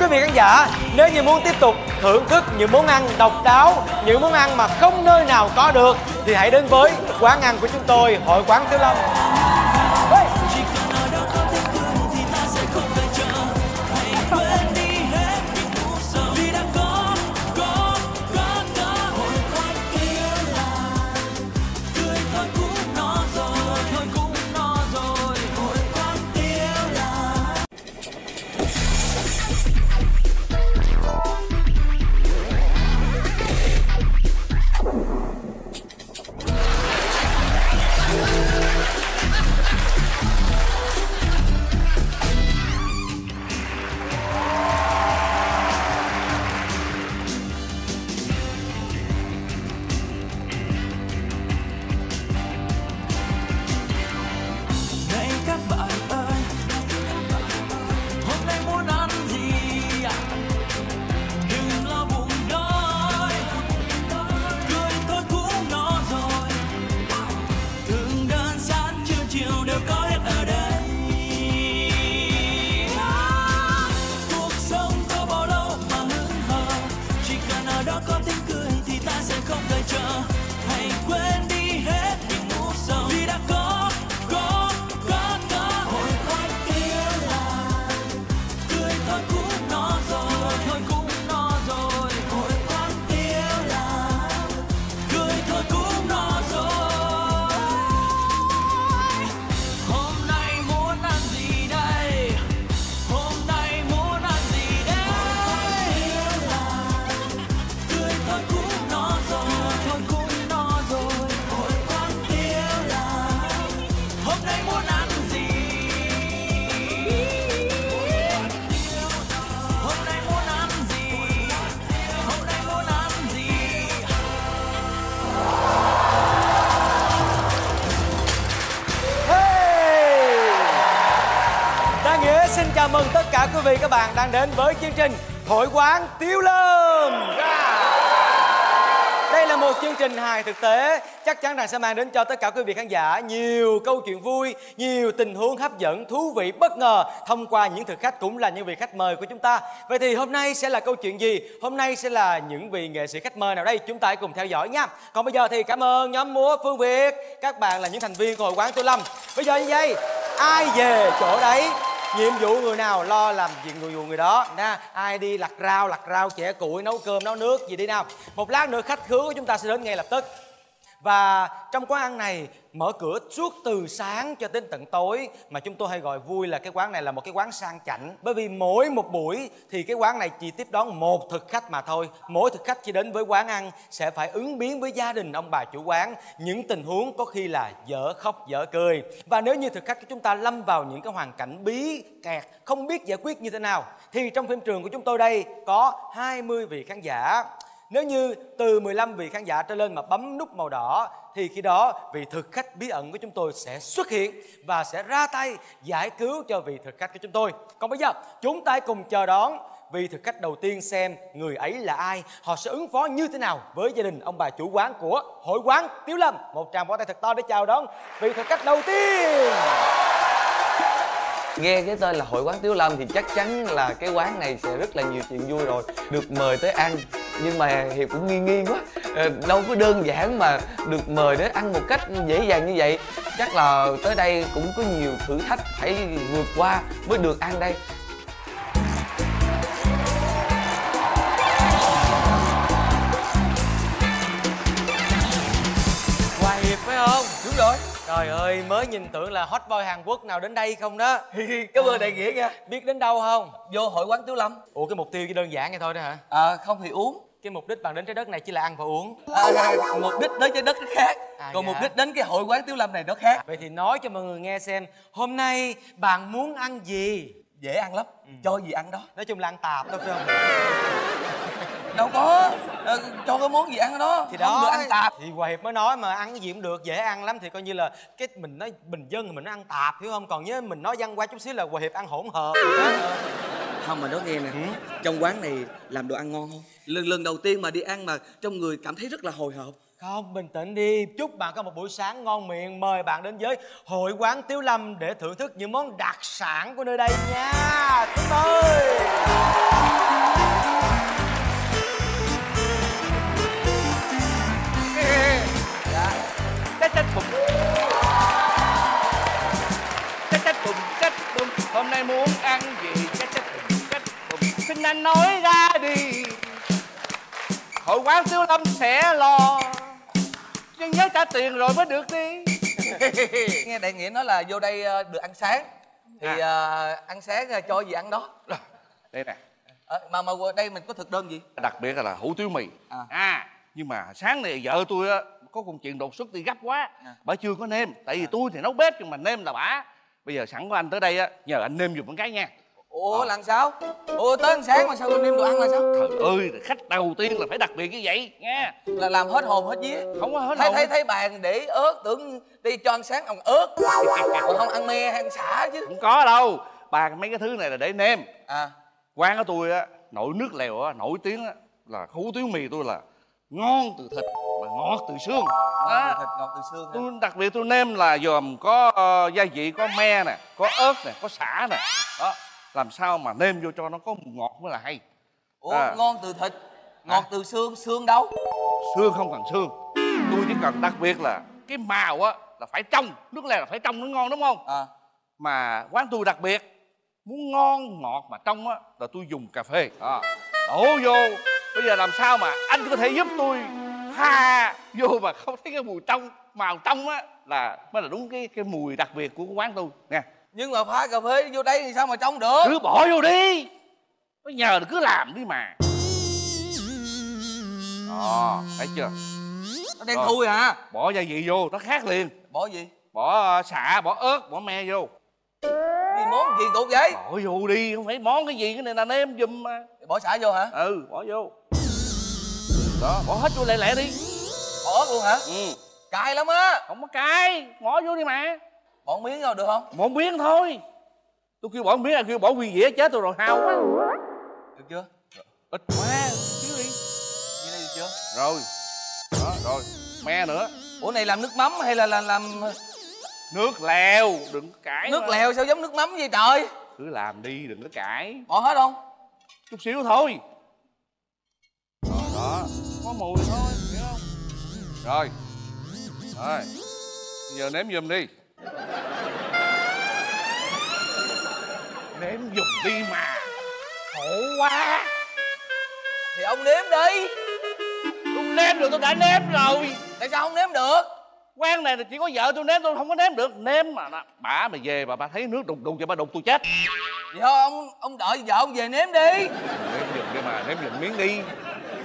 Quý vị khán giả, nếu như muốn tiếp tục thưởng thức những món ăn độc đáo, những món ăn mà không nơi nào có được Thì hãy đến với quán ăn của chúng tôi, hội quán Tiêu Lâm. Đang đến với chương trình Hội quán Tiếu Lâm Đây là một chương trình hài thực tế. Chắc chắn rằng sẽ mang đến cho tất cả quý vị khán giả Nhiều câu chuyện vui, nhiều tình huống hấp dẫn, thú vị, bất ngờ Thông qua những thực khách cũng là những vị khách mời của chúng ta. Vậy thì hôm nay sẽ là câu chuyện gì? Hôm nay sẽ là những vị nghệ sĩ khách mời nào đây? Chúng ta hãy cùng theo dõi nha. Còn bây giờ thì cảm ơn nhóm múa Phương Việt. Các bạn là những thành viên của Hội quán Tiếu Lâm. Bây giờ như vậy, ai về chỗ đấy? Nhiệm vụ người nào lo làm việc người vụ người đó. Nha ai đi lặt rau lặt rau, chẻ củi, nấu cơm, nấu nước, gì đi nào. Một lát nữa khách khứa của chúng ta sẽ đến ngay lập tức và trong quán ăn này, mở cửa suốt từ sáng cho đến tận tối. Mà chúng tôi hay gọi vui là cái quán này là một cái quán sang chảnh. Bởi vì mỗi một buổi thì cái quán này chỉ tiếp đón một thực khách mà thôi. Mỗi thực khách khi đến với quán ăn sẽ phải ứng biến với gia đình ông bà chủ quán. Những tình huống có khi là dở khóc, dở cười. Và nếu như thực khách của chúng ta lâm vào những cái hoàn cảnh bí kẹt, không biết giải quyết như thế nào, thì trong phim trường của chúng tôi đây có 20 vị khán giả nếu như từ 15 vị khán giả trở lên mà bấm nút màu đỏ thì khi đó vị thực khách bí ẩn của chúng tôi sẽ xuất hiện và sẽ ra tay giải cứu cho vị thực khách của chúng tôi. Còn bây giờ chúng ta hãy cùng chờ đón vị thực khách đầu tiên xem người ấy là ai, họ sẽ ứng phó như thế nào với gia đình ông bà chủ quán của hội quán Tiếu Lâm. Một tràng vỗ tay thật to để chào đón vị thực khách đầu tiên nghe cái tên là hội quán tiếu lâm thì chắc chắn là cái quán này sẽ rất là nhiều chuyện vui rồi, được mời tới ăn. Nhưng mà hiệp cũng nghi nghi quá. Ờ, đâu có đơn giản mà được mời đến ăn một cách dễ dàng như vậy. Chắc là tới đây cũng có nhiều thử thách phải vượt qua mới được ăn đây. Hòa Hiệp phải không? Đúng rồi. Trời ơi, mới nhìn tưởng là hot boy Hàn Quốc nào đến đây không đó Cảm ơn đại nghĩa nha Biết đến đâu không? Vô hội quán Tiếu Lâm Ủa cái mục tiêu chỉ đơn giản vậy thôi đó hả? À không thì uống Cái mục đích bạn đến trái đất này chỉ là ăn và uống à, Mục đích đến trái đất nó khác À, Còn dạ. mục đích đến cái hội quán Tiếu Lâm này nó khác Vậy thì nói cho mọi người nghe xem Hôm nay bạn muốn ăn gì? Dễ ăn lắm Cho gì ăn đó Nói chung là ăn tạp thôi phải không? Đâu có. Ờ, Cho cái món gì ăn đó. Thì Không đó. được ăn tạp. Thì Hòa Hiệp mới nói mà ăn cái gì cũng được Dễ ăn lắm. Thì coi như là cái mình nói bình dân thì mình nói ăn tạp hiểu không? Còn nhớ mình nói văn qua chút xíu là Hòa Hiệp ăn hỗn hợp. Không mà nói nghe nè. Trong quán này làm đồ ăn ngon không? Lần lần đầu tiên mà đi ăn mà trong người cảm thấy rất là hồi hộp. Không, bình tĩnh đi. Chúc bạn có một buổi sáng ngon miệng. Mời bạn đến với hội quán Tiếu Lâm Để thưởng thức những món đặc sản của nơi đây nha. Xin mời anh nói ra đi. Hội quán Tiếu Lâm sẽ lo Nhưng nhớ trả tiền rồi mới được đi. [LAUGHS] Nghe đại nghĩa nói là vô đây ờ, được ăn sáng. Thì ờ, ăn sáng ờ, cho gì ăn đó. Đây nè. Ờ, Mà mà đây mình có thực đơn gì? Đặc biệt là hủ tiếu mì. À. à Nhưng mà sáng này vợ tôi á Có công chuyện đột xuất đi gấp quá. Bà chưa có nêm Tại vì tôi thì nấu bếp nhưng mà nêm là bả Bây giờ sẵn có anh tới đây á Nhờ anh nêm giùm một cái nha Ủa làm sao? Ủa tới ăn sáng mà sao không nêm đồ ăn là sao? Trời ơi khách đầu tiên là phải đặc biệt như vậy nha. Là làm hết hồn hết vía. Không có hết thấy, hồn. Thấy thấy bàn để ớt tưởng đi cho ăn sáng ăn ớt. Còn không ăn me hay ăn xả chứ. Không có đâu. Ba mấy cái thứ này là để nêm. À. Quán của tôi á Nổi nước lèo á Nổi tiếng á Là hủ tiếu mì tôi là Ngon từ thịt Và ngọt từ xương. Đó. từ thịt ngọt từ xương hả? tôi đặc biệt tôi nêm là dòm có ờ, gia vị có me nè có ớt nè có xả nè. Đó làm sao mà nêm vô cho nó có ngọt mới là hay Ủa À. ngon từ thịt Ngọt từ xương, xương đâu? xương không cần xương tôi chỉ cần đặc biệt là cái màu á là phải trong nước lèo là phải trong nó ngon đúng không à. mà quán tôi đặc biệt muốn ngon ngọt mà trong á là tôi dùng cà phê đó. đổ vô bây giờ làm sao mà anh có thể giúp tôi pha vô mà không thấy cái mùi trong màu trong á là mới là đúng cái cái mùi đặc biệt của quán tôi nha Nhưng mà pha cà phê vô đây thì sao mà trong được? cứ bỏ vô đi nó nhờ thì cứ làm đi mà đó thấy chưa Nó đen thui hả? bỏ gia vị vô nó khác liền Bỏ gì? bỏ ờ, xả bỏ ớt bỏ me vô Gì món gì cục vậy? bỏ vô đi không phải món cái gì cái này là nêm giùm mà Bỏ xả vô hả? ừ bỏ vô đó bỏ hết vô lẹ lẹ đi Bỏ ớt luôn hả? ừ Cay lắm á không có cay bỏ vô đi mà Bỏ miếng vô được không? một miếng thôi. Tôi kêu bỏ miếng ăn kêu bỏ nguyên dĩa chết tôi rồi hao quá. Được chưa? Ít quá xíu đi. Như này được chưa? Rồi. Đó rồi. Me nữa. Ủa này làm nước mắm hay là làm làm nước lèo đừng cãi nước lèo sao giống nước mắm vậy trời? Cứ làm đi đừng có cãi. Bỏ hết không? Chút xíu thôi. Rồi đó. Có mùi thôi hiểu không? Rồi. Rồi. Giờ nếm giùm đi nếm giùm đi mà. Khổ quá. Thì ông nếm đi. Tôi nếm được tôi đã nếm rồi. Tại sao không nếm được? Quán này là chỉ có vợ tôi nếm tôi không có nếm được. Nếm mà nó- bả mà về mà bà thấy nước đục đục cho bà đục tôi chết. Vậy thôi ông ông đợi vợ ông về nếm đi. Nếm giùm đi mà nếm giùm miếng đi.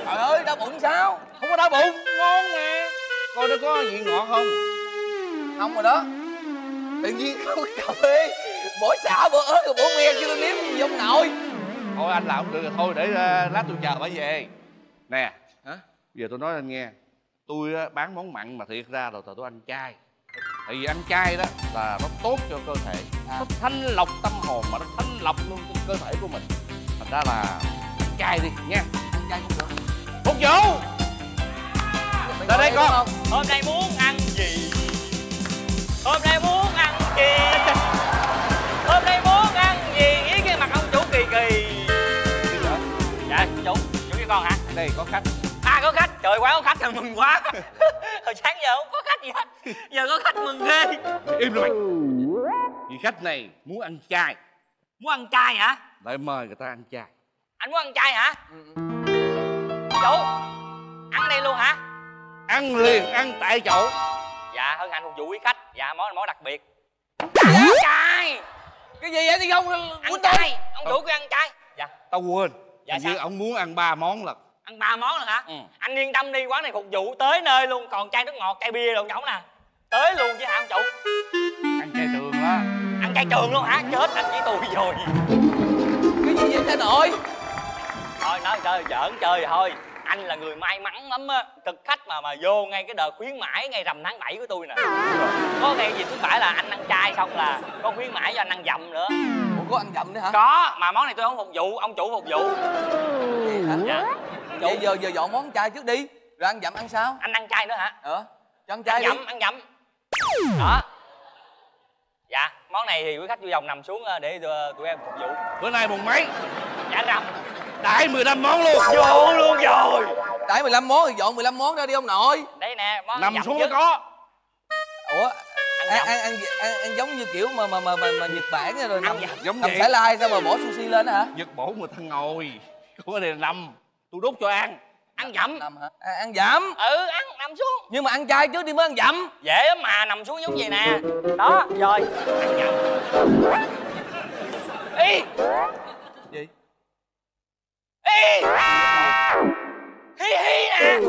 Trời ơi đau bụng sao? Không có đau bụng ngon mà coi nó có vị ngọt không? Không rồi đó tự nhiên có cái cà phê bỏ xả bỏ ớt rồi bỏ me cho tôi nếm gì ông nội thôi anh làm không được rồi thôi để ờ, lát tôi chờ bà về. Nè hả? giờ tôi nói anh nghe. Tôi á, bán món mặn mà thiệt ra là tôi ăn chay. Tại vì ăn chay đó là nó tốt cho cơ thể. Nó thanh lọc tâm hồn mà nó thanh lọc luôn cái cơ thể của mình. Thành ra là ăn chay đi nha ăn chay cũng được. Phục vụ! Ra đây con. hôm nay muốn ăn gì? Hôm nay muốn gì hôm nay muốn ăn gì ý cái mặt ông chủ kỳ kỳ? Dạ chủ chủ với con hả? Đây có khách. À có khách. Trời quá có khách là mừng quá. [LAUGHS] Hồi sáng giờ không có khách gì hết. Giờ có khách mừng ghê. Im rồi vì khách này muốn ăn chay. Muốn ăn chay hả? Lại mời người ta ăn chay. Anh muốn ăn chay hả? Chủ ăn đây luôn hả? Ăn liền ăn tại chỗ. Dạ hân hạnh phục vụ quý khách. Dạ món món đặc biệt ăn chay cái gì vậy? Thì không ăn chay ông chủ kêu ăn chay dạ. Tao quên. Dạ Hình như ông muốn ăn ba món lận ăn ba món rồi hả? Ừ. anh yên tâm đi quán này phục vụ tới nơi luôn. Còn chai nước ngọt chai bia đồ nhổng nè. Tới luôn chứ hả ông chủ? Ăn chay trường đó ăn chay trường luôn hả? Chết anh với tôi rồi. Cái gì vậy? Cha nội thôi nói chơi giỡn chơi thôi anh là người may mắn lắm á. Thực khách mà mà vô ngay cái đợt khuyến mãi ngay rằm tháng 7 của tôi nè. Có ngày gì thứ bảy là anh ăn chay xong là có khuyến mãi cho anh ăn dầm nữa. Ủa có ăn dầm nữa hả? Có mà món này tôi không phục vụ ông chủ phục vụ. Vậy hả? Dạ. Vậy giờ giờ dọn món chay trước đi. Rồi ăn dặm ăn sao? Anh ăn chay nữa hả? Ờ cho ăn ăn chay đi. dặm ăn dặm. Đó. Dạ món này thì quý khách vui lòng nằm xuống ờ, để ờ, tụi em phục vụ. Bữa nay mùng mấy? Dạ rằm đại 15 món luôn. Vô luôn rồi. Đãi 15 món thì dọn 15 món ra đi ông nội. Đây nè món nằm xuống chứ. mới có. Ủa ăn ăn, ăn, ăn, ăn giống như kiểu mà mà mà mà, mà Nhật Bản rồi nằm giống nằm vậy. xả lai sao mà bỏ sushi lên hả? Giật bổ người ta ngồi. Cái này nằm tôi đút cho ăn ăn dặm. Nằm hả? À, ăn dặm. Ừ ăn nằm xuống. Nhưng mà ăn chay trước đi mới ăn dặm. Dễ lắm mà nằm xuống giống vậy nè. Đó rồi. Ăn dặm. Gì y hi hi nè.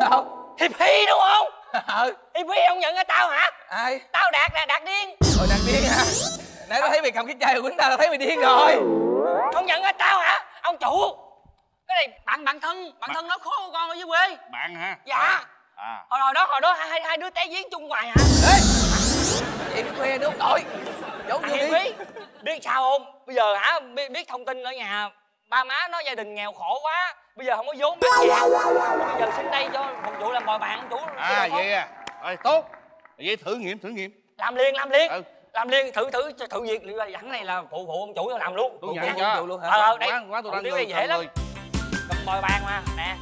Sao hiệp hi đúng không? Ừ hiệp hi không nhận ra tao hả? Ai? Tao đạt nè đạt điên. Rồi đang điên hả? Nãy tao thấy mày cầm cái chai quýnh tao tao thấy mày điên rồi. Không nhận ra tao hả? Ông chủ cái này bạn bạn thân bạn thân nó khó của con ở dưới quê. Bạn hả? Dạ. À hồi hồi đó hồi đó hai hai đứa té giếng chung hoài hả? Ê! Vậy khoe đứa ông nội. Giấu đi. biết biết sao không? Bây giờ hả biết, biết thông tin ở nhà ba má nó gia đình nghèo khổ quá bây giờ không có vốn. Bán nhà bây giờ xin đây cho phục vụ làm bồi bạn ông chủ. À vậy à. Rồi tốt. Vậy thử nghiệm thử nghiệm. Làm liền làm liền. Ừ. Làm liền thử thử thử việc. Dẫn này là phụ phụ ông chủ làm luôn. Tôi nhận cho. Luôn hả? ờ ờ, đây. Quán tôi đang người dễ lắm. người. cầm bồi bàn mà nè.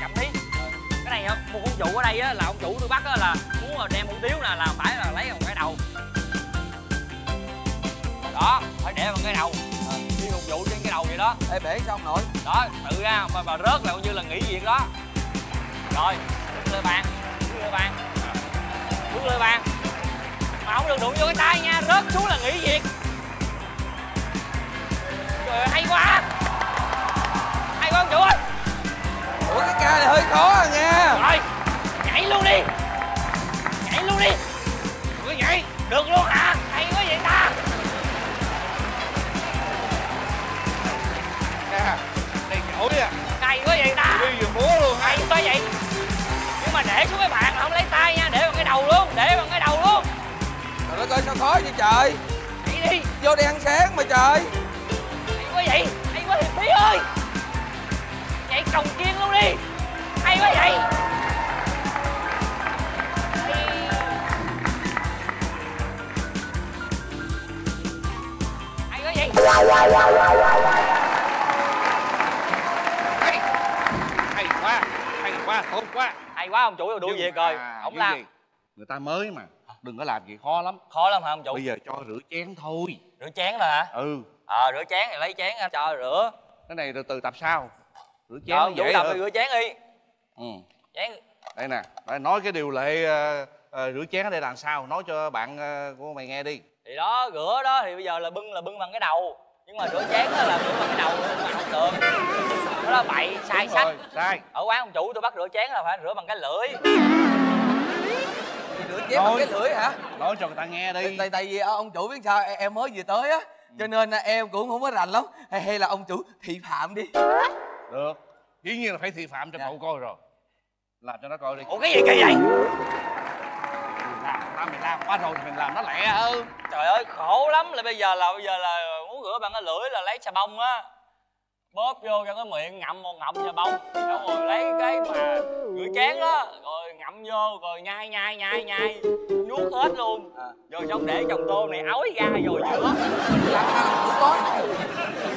Cầm đi. Cái này á, một ông chủ ở đây á là ông chủ tôi bắt á là muốn đem hủ tiếu nè là phải là lấy bằng cái đầu. Đó phải để bằng cái đầu đó. Ê bể sao ông nội? Đó tự ra mà bà rớt là coi như là nghỉ việc đó. Rồi bước lên bàn bước lên bàn. Bước lên bàn. Mà không được đụng vô cái tay nha rớt xuống là nghỉ việc. Trời ơi, hay quá. Hay quá ông chủ ơi. Ủa cái ca này hơi khó à nha. Rồi nhảy luôn đi. Nhảy luôn đi. Cứ nhảy. Được luôn hả? Hay quá vậy ta nè. Đây giỏi à. Hay quá vậy ta. Đi vừa múa luôn hay quá vậy. Nhưng mà để xuống cái bàn không lấy tay nha để bằng cái đầu luôn để bằng cái đầu luôn. Trời ơi sao khó vậy trời? Vậy đi. Vô đây ăn sáng mà trời. Hay quá vậy hay quá hiệp thí ơi. Nhảy cồng chiên luôn đi. Hay quá vậy. Hay quá vậy hay quá ông chủ đuổi việc rồi. ổng làm. vậy, người ta mới mà đừng có làm gì khó lắm. Khó lắm hả ông chủ? Bây giờ cho rửa chén thôi. Rửa chén là hả? Ừ. Ờ rửa chén thì lấy chén ra cho rửa. Cái này từ từ tập sau. Rửa chén chủ dễ tập thì rửa chén đi. Ừ. chén. Đây nè phải nói cái điều lệ ờ, ờ, rửa chén ở đây làm sao nói cho bạn ờ, của mày nghe đi. Thì đó rửa đó thì bây giờ là bưng là bưng bằng cái đầu nhưng mà rửa chén đó là rửa bằng cái đầu nhưng mà không được đó là bậy sai Đúng sách. rồi, sai. Ở quán ông chủ tôi bắt rửa chén là phải rửa bằng cái lưỡi. Rửa chén bằng cái lưỡi hả? Nói cho người ta nghe đi. Tại tại vì ờ, ông chủ biết sao em- mới vừa tới á cho nên ờ, em cũng không có rành lắm. Hay, hay là ông chủ thị phạm đi. Được. Dĩ nhiên là phải thị phạm Dạ. cho cậu coi rồi. Làm cho nó coi đi. Ủa cái gì kỳ vậy làm ta mình làm? Quá rồi thì mình làm nó lẹ hơn. Trời ơi khổ lắm. Là bây giờ là bây giờ là muốn rửa bằng cái lưỡi là lấy xà bông á. Bóp vô cho cái miệng ngậm một ngậm xà bông. Xong rồi lấy cái mà rửa chén đó rồi ngậm vô rồi nhai nhai nhai nhai nuốt hết luôn. Rồi xong để chồng tôm này ói ra rồi giữa.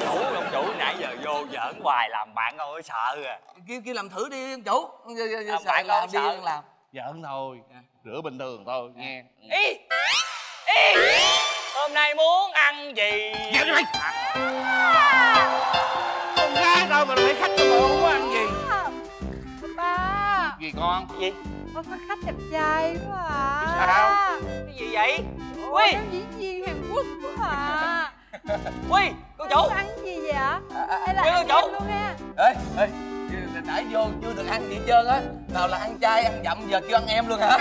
Chủ ông chủ nãy giờ vô giỡn hoài làm bạn ơi sợ à kêu kêu làm thử đi ông chủ. Làm Sợ bạn làm đi sợ. làm. Giỡn thôi rửa bình thường thôi nghe. Ý ý hôm nay muốn ăn gì? Giỡn đi mày con gái đâu mà phải khách cho bộ không có ăn gì ba. Gì con? Gì? Ôi, có khách đẹp trai quá à. Sao? cái gì vậy? Quy! diễn viên Hàn Quốc quá à. Quy cô chủ. Ăn gì vậy? Ạ? Hay là ăn cô chủ. luôn ha? ê ê nãy vô chưa được ăn gì hết trơn á. Nào là ăn chay ăn dặm giờ kêu ăn em luôn hả?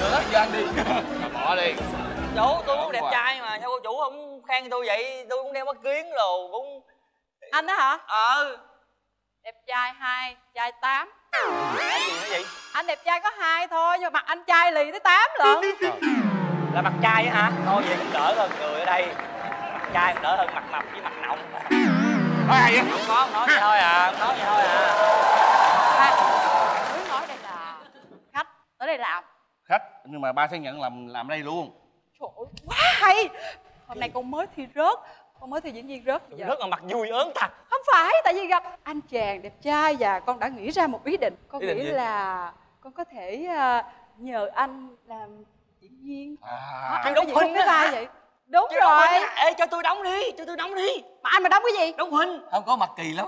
Được á giờ ăn đi. [LAUGHS] Bỏ đi. Chủ tôi muốn Giỡn đẹp trai mà sao cô chủ không khen tôi vậy? Tôi cũng đeo mắt kiến rồi cũng Anh đó hả? ờ Đẹp trai hai, trai tám. Cái gì nữa vậy? Anh đẹp trai có hai thôi nhưng mà mặt anh trai lì tới tám lận. Là mặt trai á hả? Thôi vậy cũng đỡ hơn người ở đây. Mặt trai cũng đỡ hơn mặt mập với mặt nọng nói ai vậy? Không có không nói vậy thôi à không nói vậy thôi à. Muốn nói đây là khách tới đây làm. Khách nhưng mà ba sẽ nhận làm làm đây luôn. Trời ơi, quá hay. Hôm nay con mới thi rớt Con mới thi diễn viên rớt Giờ- rất là mặt vui ớn thật. Không phải, tại vì gặp anh chàng đẹp trai và con đã nghĩ ra một ý định. Con Ý định nghĩ gì? là con có thể ờ, nhờ anh làm diễn viên. À, anh đóng diễn huynh viên với đó hả? vai vậy? Đúng Chứ rồi. ê cho tôi đóng đi cho tôi đóng đi. Mà anh mà đóng cái gì? đóng huynh không có mặt kỳ lắm.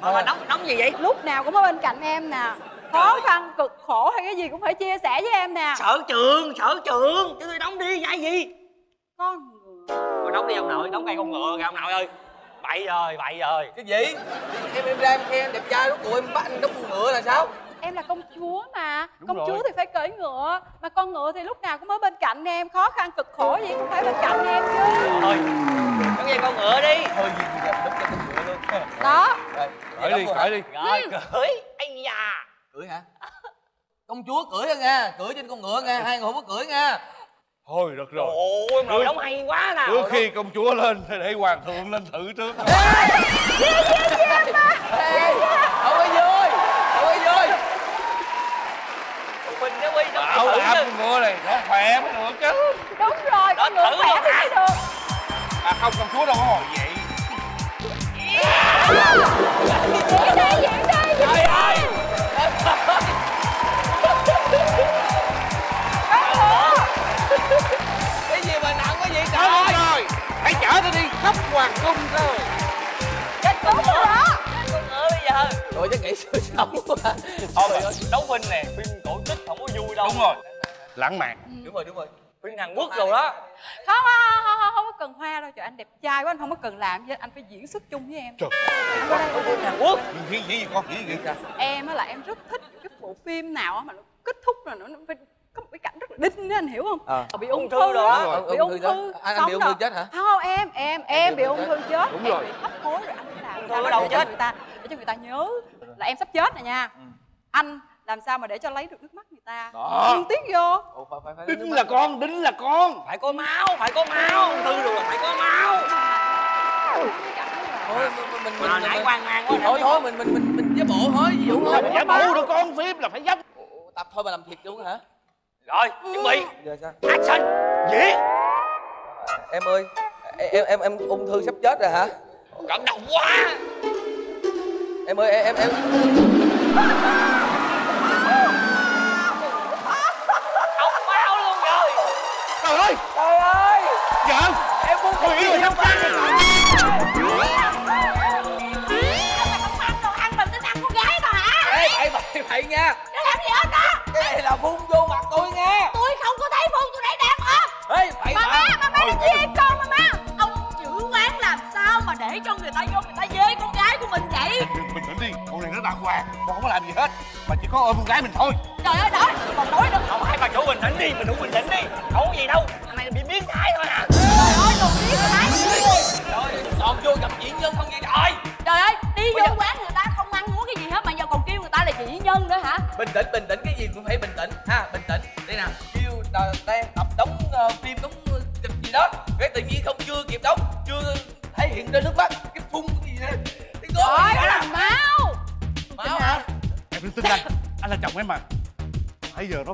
Mà, mà đóng đóng gì vậy? Lúc nào cũng ở bên cạnh em nè. Khó khăn, cực khổ hay cái gì cũng phải chia sẻ với em nè. Sở trường sở trường. Cho tôi đóng đi vai gì? Con Rồi đóng đi ông nội đóng cây con ngựa kìa ông nội ơi. Bậy rồi bậy rồi. Cái gì? Em em ra em khen em đẹp trai lúc tụi em bắt anh đóng con ngựa là sao Em là công chúa mà Đúng Công rồi. chúa thì phải cưỡi ngựa Mà con ngựa thì lúc nào cũng ở bên cạnh em Khó khăn cực khổ gì cũng phải bên cạnh em chứ thôi đóng dây con ngựa đi thôi gì thì đóng cho con ngựa luôn Đó rồi cởi đi cởi đi rồi cưỡi ây da cưỡi hả công chúa cưỡi đó nha cưỡi trên con ngựa nha hai người không có cưỡi nha thôi được rồi ôi nội đóng hay quá nào trước khi công chúa lên thì để hoàng thượng lên thử trước không có vui Quỳnh cái quy đóng bảo con ngựa này nó khỏe mới được chứ. Đúng rồi, con ngựa khỏe thì mới được. À không công chúa đâu có ngồi vậy. Diễn đi, diễn đi, diễn trời ơi cái gì mà nặng quá vậy trời? Rồi hãy chở tôi đi khắp hoàng cung thôi. Chết con ngựa đó giờ rồi chắc nghĩ sự sống quá. Thôi đóng phim nè phim cổ tích không có vui đâu. Đúng rồi. Lãng mạn. Đúng rồi đúng rồi. Phim hàn quốc rồi đó. Không, không, không, không, không có cần hoa đâu Trời anh đẹp trai quá, anh không có cần làm gì Anh phải diễn xuất chung với em. Trời. Anh qua đây, đây. hàn quốc. Nghĩ gì con nghĩ gì? Em á là em rất thích những cái bộ phim nào á mà nó kết thúc rồi nó, nó phải có một cái cảnh rất là đinh á anh hiểu không? Ờ. bị ung Ung thư đó, bị Ung thư thư, Anh- bị ung thư rồi. chết hả? Không em, em em bị ung thư chết, Đúng em rồi. bị hấp hối rồi anh phải làm sao để đâu cho chết? người ta để cho người ta nhớ là em sắp chết này nha. Anh làm sao mà để cho lấy được nước mắt người ta. Liên tiếp vô Ủa, phải, phải, phải đính là con đính là con phải có máu phải có máu ung thư rồi là phải có máu thôi mình mình mà nãy quan mang quá thôi thôi mình mình mình mình giả bộ thôi ví dụ mà giả bộ được con phim là phải dấp tập thôi mà làm thiệt luôn hả rồi chuẩn bị. Giờ sao? Action. Diễn em ơi em em em ung thư sắp chết rồi hả? Cẩn động quá. Em ơi em em em. Không máu luôn rồi. Trời ơi! Trời ơi. Vợ em muốn Người yêu em ăn nha nó làm gì hết đó cái này là phun vô mặt tôi nghe tôi không có thấy phun tôi thấy đẹp ơ ê bậy mà má mà má làm gì vậy con mà má ông chủ quán làm sao mà để cho người ta vô người ta dê con gái của mình vậy bình tĩnh đi con này nó đàng hoàng con không có làm gì hết mà chỉ có ôm con gái mình thôi trời ơi đó còn nói nữa không hai bà chủ bình tĩnh đi mình đủ bình tĩnh đi không có gì đâu thằng này bị biến thái thôi à trời ơi còn biết thái trời toàn vô gặp diễn nhân không vậy trời trời ơi đi vô quán chị nhân nữa hả? Bình tĩnh bình tĩnh cái gì cũng phải bình tĩnh. Ha bình tĩnh. Đây nè. Kêu đang tập đóng ờ, phim đóng ờ, kịch gì đó. Cái tự nhiên không chưa kịp đóng chưa thể hiện ra nước mắt. Cái phun cái gì nè cái trời gói đó máu. Máu hả? Em đừng tin anh. Anh là chồng em mà. Nãy giờ nó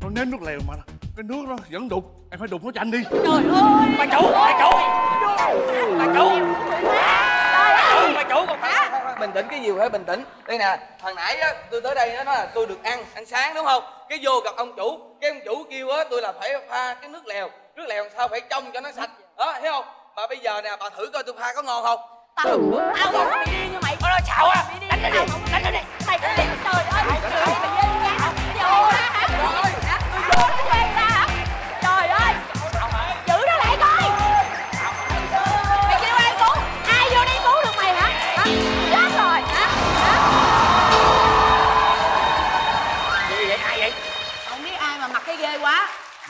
nó nếm nước lèo mà cái nước nó vẫn đục. Em phải đục nó cho anh đi. Trời ơi! Bà chủ bà chủ. Bà chủ. Bà chủ khoan, khoan, bình tĩnh cái gì phải bình tĩnh. Đây nè thằng nãy á tôi tới đây nó nói là tôi được ăn ăn sáng đúng không? Cái vô gặp ông chủ cái ông chủ kêu á tôi là phải pha cái nước lèo. Nước lèo sao phải trong cho nó sạch? Đó thấy không? Mà bây giờ nè bà thử coi tôi pha có ngon không. Tao tao không bị điên hả mày. Nó chào à bị điên đánh nó đi. Đánh nó đi. Mày cái gì trời ơi. Mày chửi mày ghê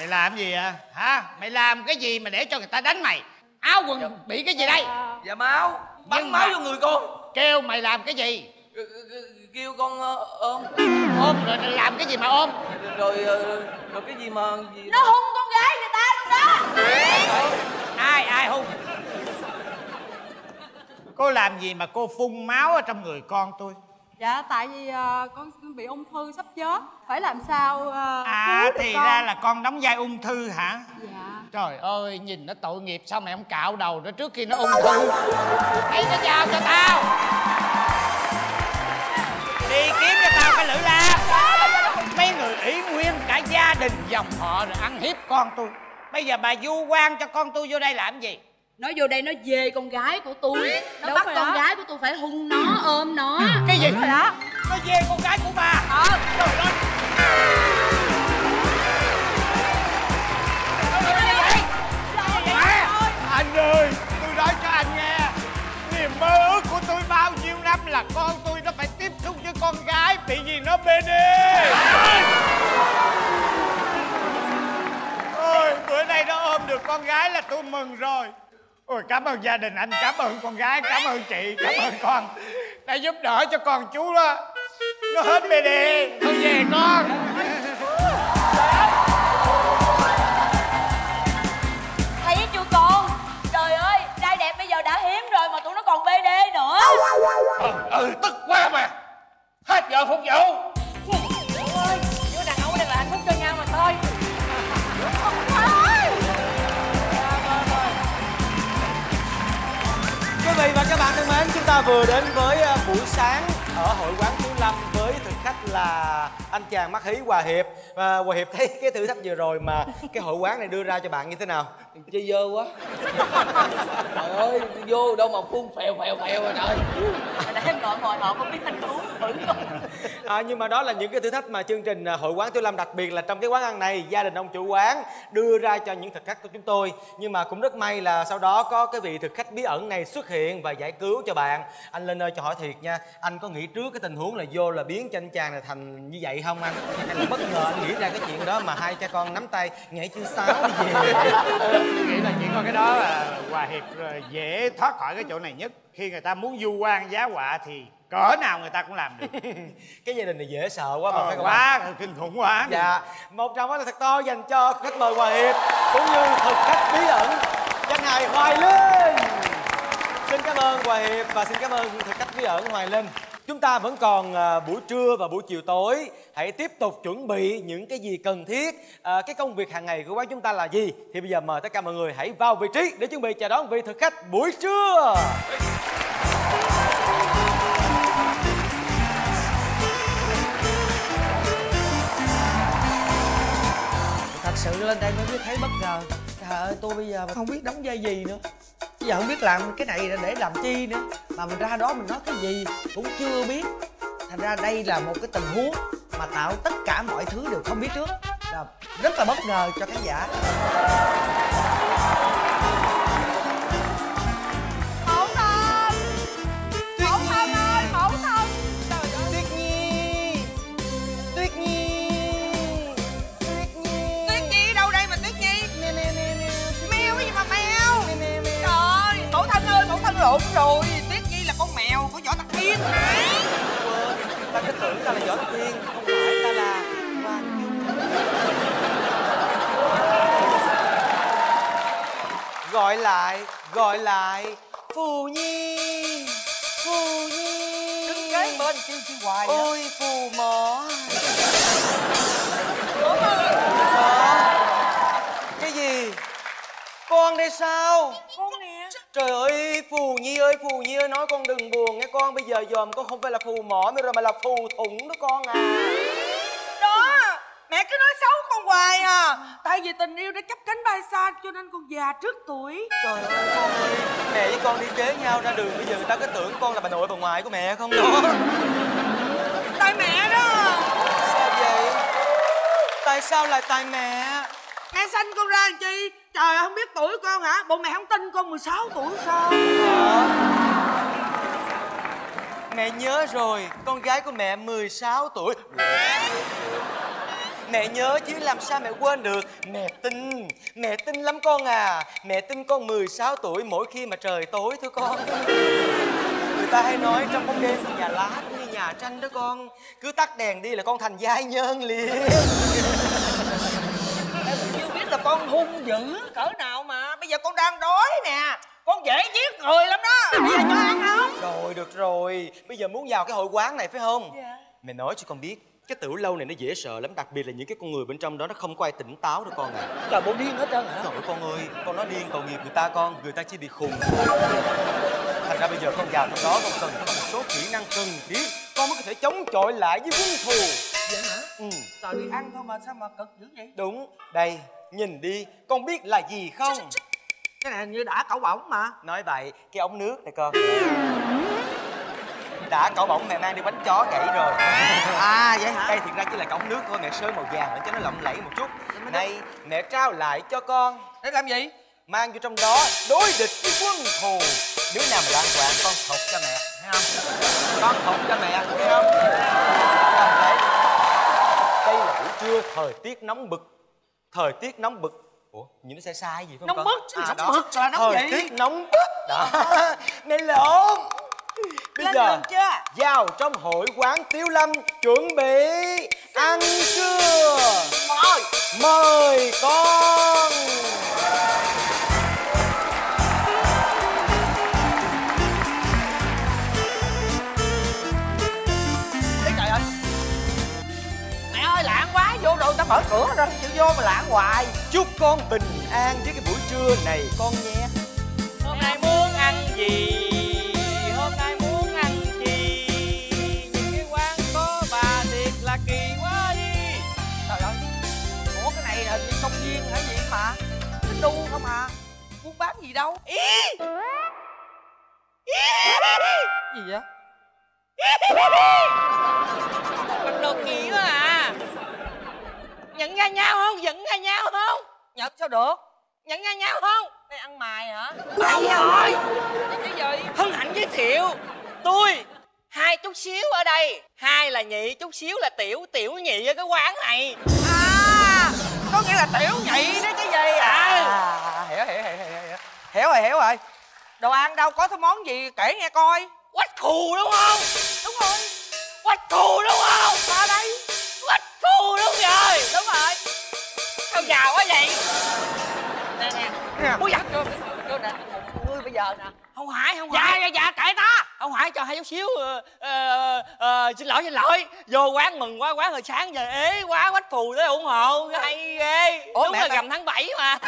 mày làm gì à? Hả? Mày làm cái gì mà để cho người ta đánh mày? Áo quần bị cái gì đây? Dạ máu. Bắn Nhưng máu mà- vô người con. Kêu mày làm cái gì? Kêu con ờ, ôm. Ôm rồi làm cái gì mà ôm? Rồi ờ, rồi cái gì mà gì? Nó hung con gái người ta luôn đó. Ai ai hung? Cô làm gì mà cô phun máu ở trong người con tôi Dạ tại vì ờ, con bị ung thư sắp chết. Phải làm sao ờ, à thì con. ra là con đóng vai ung thư hả? Dạ. Trời ơi nhìn nó tội nghiệp sao mày không cạo đầu nó trước khi nó ung thư? Ấy nó giao cho tao. Đi kiếm cho tao cái lưỡi lam mấy người ủy nguyên cả gia đình dòng họ rồi ăn hiếp con tôi. Bây giờ bà du quan cho con tôi vô đây làm gì nó vô đây nó dê con gái của tôi. Nó Đúng bắt con đó. gái của tôi phải hung nó ôm nó. Cái gì? Đúng rồi đó. Nó về con gái của bà. Ờ. Trời ơi. Anh ơi tôi nói cho anh nghe. Niềm mơ ước của tôi bao nhiêu năm là con tôi nó phải tiếp xúc với con gái bị gì nó bê đê ôi bữa nay nó ôm được con gái là tôi mừng rồi ôi cảm ơn gia đình anh cảm ơn con gái cảm ơn chị cảm ơn con. Đã giúp đỡ cho con chú đó. Nó hết bê đê thôi về con. Thấy chưa con? Trời ơi trai đẹp bây giờ đã hiếm rồi mà tụi nó còn bd nữa. Ừ tức quá mà. Hết giờ phục vụ vị và các bạn thân mến, chúng ta vừa đến với ờ, buổi sáng ở hội quán phú Lâm với thực khách là anh chàng mắt hí Hòa Hiệp. Và Hòa Hiệp thấy cái thử thách vừa rồi mà cái hội quán này đưa ra cho bạn như thế nào? chơi dơ quá. Trời ơi vô đâu mà phun phèo phèo phèo rồi trời. Để em gọi ngồi họ không biết anh uống thử coi À, nhưng mà đó là những cái thử thách mà chương trình à, hội quán Thiếu Lâm đặc biệt là trong cái quán ăn này gia đình ông chủ quán đưa ra cho những thực khách của chúng tôi. Nhưng mà cũng rất may là sau đó có cái vị thực khách bí ẩn này xuất hiện và giải cứu cho bạn. Anh Linh ơi cho hỏi thiệt nha anh có nghĩ trước cái tình huống là vô là biến cho anh chàng này thành như vậy không anh? Hay là bất ngờ anh nghĩ ra cái chuyện đó mà hai cha con nắm tay nhảy chữ sáo đi về? Tôi nghĩ là chỉ có cái đó là hòa hiệp ờ, dễ thoát khỏi cái chỗ này nhất. Khi người ta muốn du quan giá họa thì cỡ nào người ta cũng làm được. [LAUGHS] Cái gia đình này dễ sợ quá mà Ờ, phải không quá, anh? kinh khủng quá. Dạ một tràng pháo thật to dành cho khách mời hòa hiệp cũng như thực khách bí ẩn danh hài hoài linh. Xin cảm ơn hòa hiệp và xin cảm ơn thực khách bí ẩn hoài linh chúng ta vẫn còn à, buổi trưa và buổi chiều tối. Hãy tiếp tục chuẩn bị những cái gì cần thiết. À, cái công việc hàng ngày của quán chúng ta là gì? Thì bây giờ mời tất cả mọi người hãy vào vị trí để chuẩn bị chào đón vị thực khách buổi trưa. Thật sự lên đây mới biết thấy bất ngờ trời ơi, tôi bây giờ không biết đóng vai gì nữa. Bây giờ không biết làm cái này để làm chi nữa. Mà mình ra đó mình nói cái gì cũng chưa biết. Thành ra đây là một cái tình huống mà tạo tất cả mọi thứ đều không biết trước. Là rất là bất ngờ cho khán giả. Lộn rồi. Tuyết nhi là con mèo của võ tắc thiên ta cứ tưởng ta là võ tắc thiên không phải ta là hoàng dung gọi lại gọi lại phù nhi phù nhi. Đứng kế bên kêu kêu hoài vậy ôi phù mỏ. Cái gì? Con đây sao? Con nè trời ơi phù nhi ơi phù nhi ơi nói con đừng buồn nghe con. Bây giờ dòm con không phải là phù mỏ nữa rồi mà là phù thủng đó con à. Đó mẹ cứ nói xấu con hoài à. Tại vì tình yêu đã chấp cánh bay xa cho nên con già trước tuổi. Trời ơi con ơi mẹ với con đi kế nhau ra đường. Bây giờ người ta cứ tưởng con là bà nội bà ngoại của mẹ không đó. Tại mẹ đó. Sao vậy? Tại sao lại tại mẹ? Mẹ sanh con ra làm chi? Trời biết tuổi con hả? Bộ mẹ không tin con 16 tuổi sao? Mẹ nhớ rồi, con gái của mẹ 16 tuổi. Mẹ nhớ chứ làm sao mẹ quên được? Mẹ tin, mẹ tin lắm con à. Mẹ tin con 16 tuổi mỗi khi mà trời tối thôi con. Người ta hay nói trong bóng đêm nhà lá cũng như nhà tranh đó con. Cứ tắt đèn đi là con thành giai nhân liền là con hung dữ. Cỡ nào mà bây giờ con đang đói nè. Con dễ giết người lắm đó. Bây giờ cho ăn không? Rồi được rồi, bây giờ muốn vào cái hội quán này phải không? Dạ. Mẹ nói cho con biết cái tiểu lâu này nó dễ sợ lắm đặc biệt là những cái con người bên trong đó nó không có ai tỉnh táo đâu con à. Trời bộ điên hết trơn hả? Trời ơi con ơi con nói điên tội nghiệp người ta con người ta chỉ bị khùng. Thành ra bây giờ con vào trong đó con cần có một số kỹ năng cần thiết. Con mới có thể chống chọi lại với quân thù. Vậy hả? Ừ. Trời đi ăn thôi mà sao mà cực dữ vậy? Đúng. Đây nhìn đi con biết là gì không? Cái này hình như đã cẩu bỏng mà. Nói vậy cái ống nước này con. Đã cẩu bỏng mẹ mang đi bánh chó gãy rồi. À vậy hả? Đây thiệt ra chỉ là cái ống nước thôi mẹ sơn màu vàng để cho nó lộng lẫy một chút. Này mẹ trao lại cho con. Để làm gì? Mang vô trong đó đối địch với quân thù. Đứa nào mà lan quạng con thục cho mẹ thấy không? Con thục cho mẹ thấy không? Đây là buổi trưa thời tiết nóng bực thời tiết nóng bực. Ủa nhìn nó sai sai gì phải không Nóng bức chứ, nóng đó. bức? Là nóng thời gì? tiết nóng bức. Đó. [LAUGHS] Mẹ lộn bây Lên giờ chưa? vào trong hội quán tiếu lâm chuẩn bị ăn trưa. Mời. Mời con ta mở cửa ra chịu vô mà lạng hoài. Chúc con bình an với cái buổi trưa này con nhé. Hôm nay muốn ăn gì? Hôm nay muốn ăn gì? Những cái quán có bà thiệt là kỳ quá đi. Trời ơi Ủa cái này hình như công viên hay gì mà? Cái đu không à? Muốn bán gì đâu? Ý! Gì vậy? Mình đồ kỳ quá à Nhận ra nhau không? Nhận ra nhau không? Nhận sao được? Nhận ra nhau không? Đây ăn mài hả? Mày rồi Cái gì? Hân hạnh giới thiệu Tôi. Hai chút xíu ở đây. Hai là nhị chút xíu là tiểu. Tiểu nhị ở cái quán này. À Có nghĩa là tiểu nhị đó chứ gì? À À hiểu hiểu hiểu hiểu hiểu. Hiểu rồi hiểu rồi. Đồ ăn đâu? Có cái món gì? Kể nghe coi. Quách thù đúng không? Đúng rồi. Quách thù đúng không? Ta đây quách phu đúng rồi đúng rồi. Sao già quá vậy? Nè. À, nè muốn giặt cho cho nè. Ngươi bây giờ nè không phải không dạ phải. dạ dạ kệ ta. Không phải cho hai chút xíu ờ, ờ, ờ, xin lỗi xin lỗi. Vô quán mừng quá quán hồi sáng giờ ế quá quách thù tới ủng hộ hay ghê. Ủa, đúng là ta- gầm tháng 7 mà.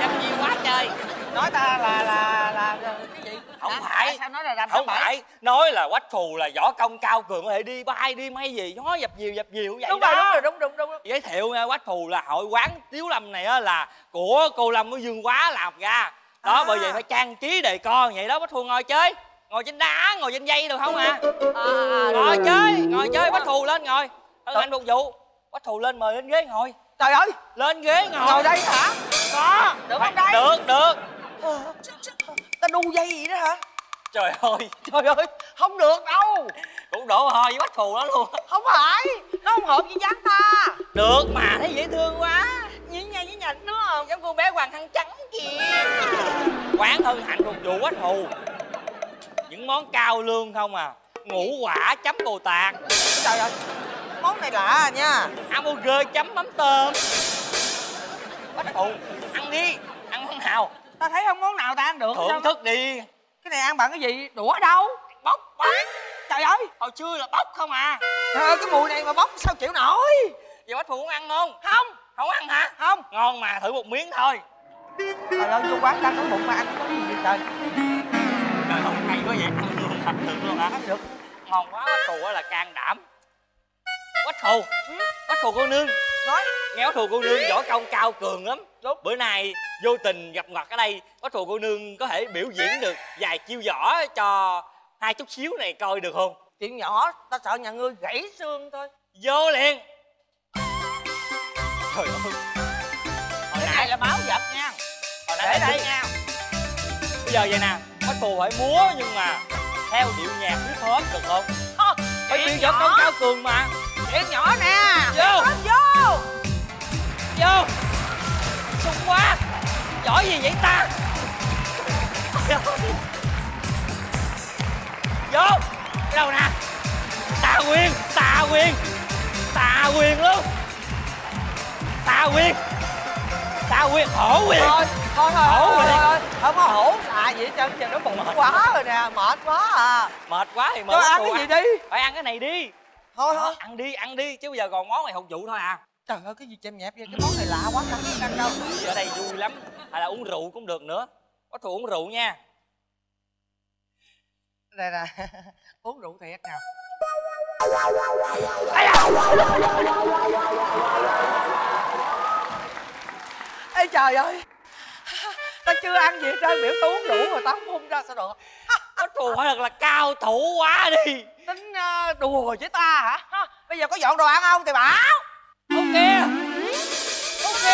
Em nhiều quá trời. Nói ta là là là cái gì? Không Hả? phải. sao nói là rằm không phải. Nói là quách thù là võ công cao cường có thể đi bay đi may gì nó dập dìu dập dìu vậy đúng đó. rồi đúng rồi đúng đúng đúng, giới thiệu nha quách thù là hội quán tiếu lâm này á là của cô lâm của dương quá làm ra đó À. bởi vậy phải trang trí đề con vậy đó quách thù ngồi chơi. Ngồi trên đá ngồi trên dây được không à à, ngồi chơi ngồi chơi quách thù lên ngồi. Ơn anh phục vụ. Quách thù lên mời lên ghế ngồi. Trời ơi. Lên ghế ngồi. Ngồi đây hả? Có được không đây? được được. Ta đu dây gì đó hả? Trời ơi. Trời ơi không được đâu. Cũng đổ hôi với quách thù đó luôn. Không phải nó không hợp với dáng ta. Được mà thấy dễ thương quá nhí nha nhí nhảnh đúng không? Giống cô bé hoàng khăn trắng kìa. Quán hân hạnh phục vụ quách thù. Những món cao lương không à ngũ quả chấm bồ tạt trời ơi món này lạ nha. Hamburger chấm mắm tôm. Quách thù ăn đi ăn món nào? Ta thấy không món nào ta ăn được? Thưởng thức đi. Cái này ăn bằng cái gì? Đũa đâu? Bóc bán trời ơi. Hồi xưa là bóc không à. Trời ơi cái mùi này mà bóc sao chịu nổi? Giờ quách thù muốn ăn không? Không không ăn hả? Không. Ngon mà thử một miếng thôi. Trời ơi vô quán ta có bụng mà ăn có gì vậy trời? Trời không hay quá vậy. Ăn luôn thật được luôn hả? Được. Ngon quá quách thù á là can đảm. Quách thù quách thù cô nương. Nói. Nghe quách thù cô nương võ công cao cường lắm. Đúng. bữa nay vô tình gặp mặt ở đây quách thù cô nương có thể biểu diễn được vài chiêu võ cho hai chút xíu này coi được không? Chuyện nhỏ ta sợ nhà ngươi gãy xương thôi. Vô liền trời ơi. Hồi cái nãy là báo vật nha. Hồi nãy đây đây nha. Bây giờ vậy nè quách thù phải múa nhưng mà theo điệu nhạc hip hop được không? Phải chuyện biểu võ công cao cường mà. Chuyện nhỏ nè. Vô. Vô. Vô. Sung quá. Giỏi gì vậy ta? Vô. Đâu nè? Tà quyền tà quyền. Tà quyền luôn tà quyền tà quyền hổ quyền thôi thôi thôi Hổ thôi, thôi, thôi. Không có hổ xà gì hết trơn giờ nó bụng quá rồi nè mệt quá à. Mệt quá thì cho mời ăn cái gì đi. Phải ăn cái này đi. Thôi thôi. ăn đi ăn đi chứ bây giờ còn món này phục vụ thôi à. Trời ơi cái gì chém nhẹp vậy? Cái món này lạ quá không ăn đâu? Ở đây vui lắm. Hay là uống rượu cũng được nữa. Có thù uống rượu nha. Đây nè [LAUGHS] uống rượu thiệt nào ê trời ơi. Tao chưa ăn gì hết trơn biểu tao uống rượu mà tao không phun ra sao được. Có phải thật là cao thủ quá đi. Tính uh, đùa với ta hả? Ha, bây giờ có dọn đồ ăn không thì bảo. Ok ok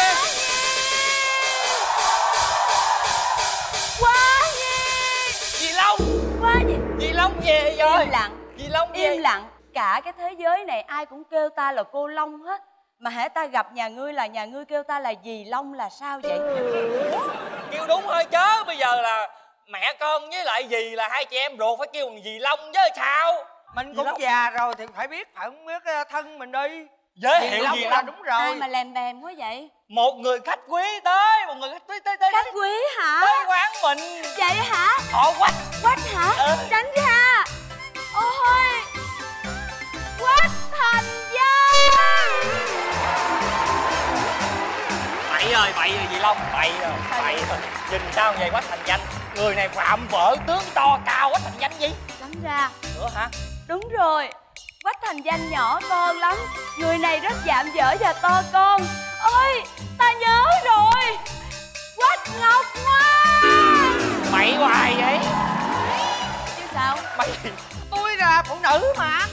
quá gì dì long. Quá gì dì long về rồi. Im lặng. Dì long về. Im lặng. Cả cái thế giới này ai cũng kêu ta là cô long hết mà hễ ta gặp nhà ngươi là nhà ngươi kêu ta là dì long là sao vậy? Kêu đúng thôi chứ bây giờ là mẹ con với lại dì là hai chị em ruột phải kêu bằng dì long chứ sao? Mình cũng già rồi thì phải biết phải biết uh, thân mình đi. Giới Dì thiệu Long dì là đúng rồi. Ai mà lèm bèm quá vậy? Một người khách quý tới một người khách quý tới tới khách quý hả? tới quán mình. Vậy hả? Họ quách. Quách hả? Ừ. tránh ra. Ôi quách thành rồi bậy rồi dì long bậy rồi bậy rồi. Nhìn sao vậy quách thành danh. Người này phạm vỡ tướng to cao quách thành danh gì? Tránh ra. Nữa hả? Đúng rồi. Quách thành danh nhỏ con lắm. Người này rất dạm dở và to con. Ôi ta nhớ rồi. Quách ngọc ngoan bậy hoài vậy? Chứ sao? Bậy. Tôi là phụ nữ mà.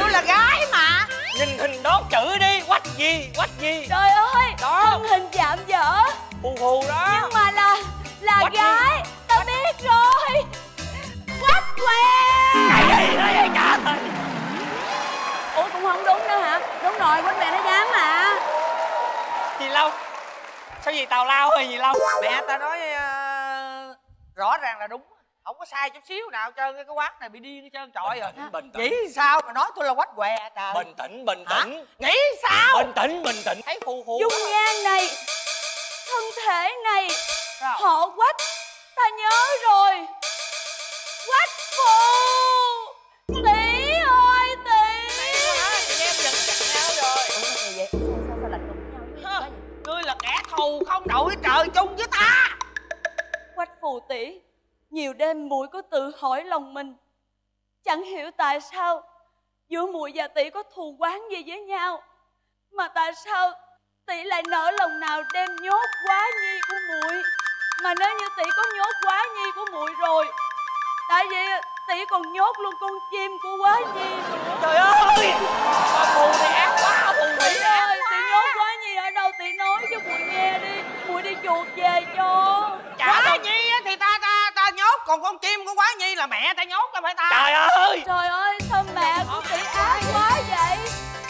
Tôi là gái mà nhìn hình đón chữ đi quách gì quách gì? Trời ơi Đó. thân hình dạm dở. Phù phù đó. Nhưng mà là là Quách gì? gái ta biết rồi. Quách què gì đó ủa cũng không đúng nữa hả? Đúng rồi quách què nó dám mà. Dì long. Sao gì tào lao hay gì long? Mẹ ta nói ờ, rõ ràng là đúng không có sai chút xíu nào trơn cái quán này bị điên hết trơn trọi rồi bình tĩnh. Nghĩ sao mà nói tôi là quách què trời? Bình tĩnh bình Hả? tĩnh. Nghĩ sao? Bình tĩnh bình tĩnh. Thấy phù phù dung nhan này thân thể này họ quách. Ta nhớ rồi. Quách phù. Tỷ ơi tỷ. Chị em giận chặt nhau rồi vậy sao sao sao lạnh lùng với nhau ngươi là kẻ thù không đội trời chung với ta. Quách phù tỷ nhiều đêm muội có tự hỏi lòng mình. Chẳng hiểu tại sao giữa muội và tỷ có thù oán gì với nhau mà tại sao tỷ lại nỡ lòng nào đem nhốt quá nhi của muội? Mà nếu như tỷ có nhốt quá nhi của muội rồi tại vì tỷ còn nhốt luôn con chim của quá nhi nữa. Trời ơi! Phù này ác quá phù tỷ ơi tỷ nhốt quá nhi ở đâu? Tỷ nói cho muội nghe đi. Muội đi chuột về cho. Quá nhi á thì ta ta ta nhốt còn con chim của quá nhi là mẹ ta nhốt đâu phải ta? Trời ơi! Trời ơi, sao mẹ của tỷ ác quá vậy?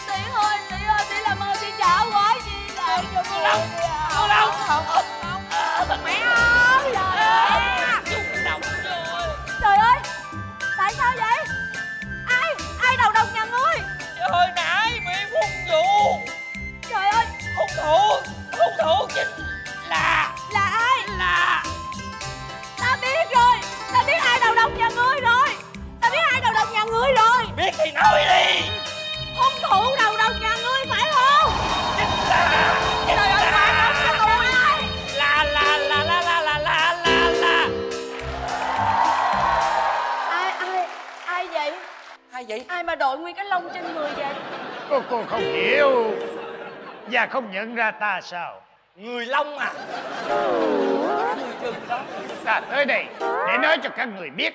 Tỷ ơi, tỷ ơi, tỷ làm ơn tỷ trả quá gì lại cho con đâu Không, đâu không, không Mẹ ơi, trời ơi. Trời ơi, tại sao vậy? Ai, ai đầu độc nhà ngươi? trời nãy bị hung vụ Trời ơi, hung thủ hung thủ chính là là ai? là độc nhà ngươi rồi. Ta biết ai đầu độc nhà ngươi rồi. Biết thì nói đi. Hung thủ đầu độc nhà ngươi phải không? Trời ơi, phải không? Sao tôi ai? là là là là là là là là là ai ai ai vậy? Ai vậy? Ai mà đội nguyên cái lông trên người vậy? Cô cô không hiểu. Và không nhận ra ta sao người long à? Ta tới đây để nói cho các người biết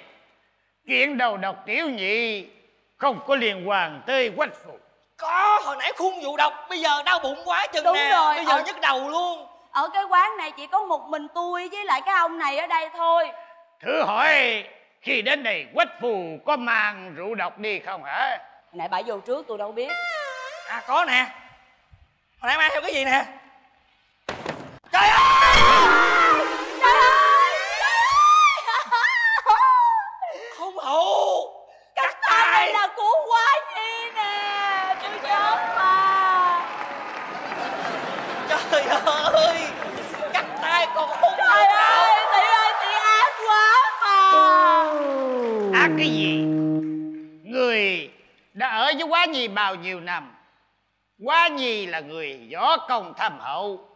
Chuyện đầu độc tiểu nhị Không có liên quan tới quách phụ. Có hồi nãy khung vụ độc bây giờ đau bụng quá chừng Đúng nè rồi, bây giờ ở- nhức đầu luôn. ở cái quán này chỉ có một mình tôi với lại cái ông này ở đây thôi. Thử hỏi Khi đến đây quách phù có mang rượu độc đi không hả? Nãy bà vô trước tôi đâu biết. À có nè. Hồi nãy mang theo cái gì nè Quá Nhi bao nhiêu năm? Quá Nhi là người võ công thâm hậu.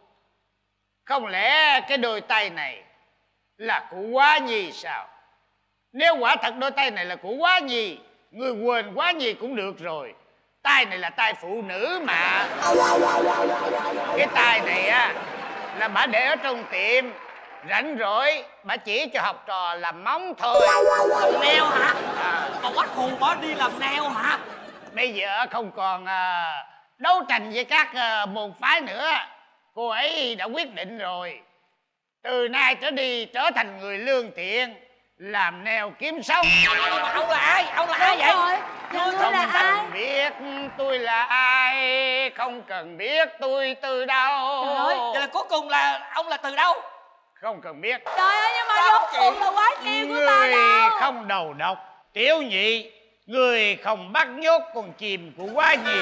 Không lẽ cái đôi tay này Là của Quá Nhi sao? Nếu quả thật đôi tay này là của Quá Nhi Người quên Quá Nhi cũng được rồi. Tay này là tay phụ nữ mà. Cái tay này á Là bà để ở trong tiệm. Rảnh rỗi bà chỉ cho học trò làm móng thôi. Làm neo hả? À. còn quách phù bỏ đi làm neo hả bây giờ không còn à, đấu tranh với các à, môn phái nữa. Cô ấy đã quyết định rồi. Từ nay trở đi trở thành người lương thiện làm neo kiếm sống. Ông là ai? Ông là ai vậy? Ngươi không là ai? cần biết. Tôi là ai? Không cần biết. Tôi từ đâu? Trời ơi. Vậy là cuối cùng là ông là từ đâu? Không cần biết. Trời ơi nhưng mà rốt cuộc là quá nhi của ta người đâu. không đầu độc tiểu nhị người không bắt nhốt con chim của quá nhi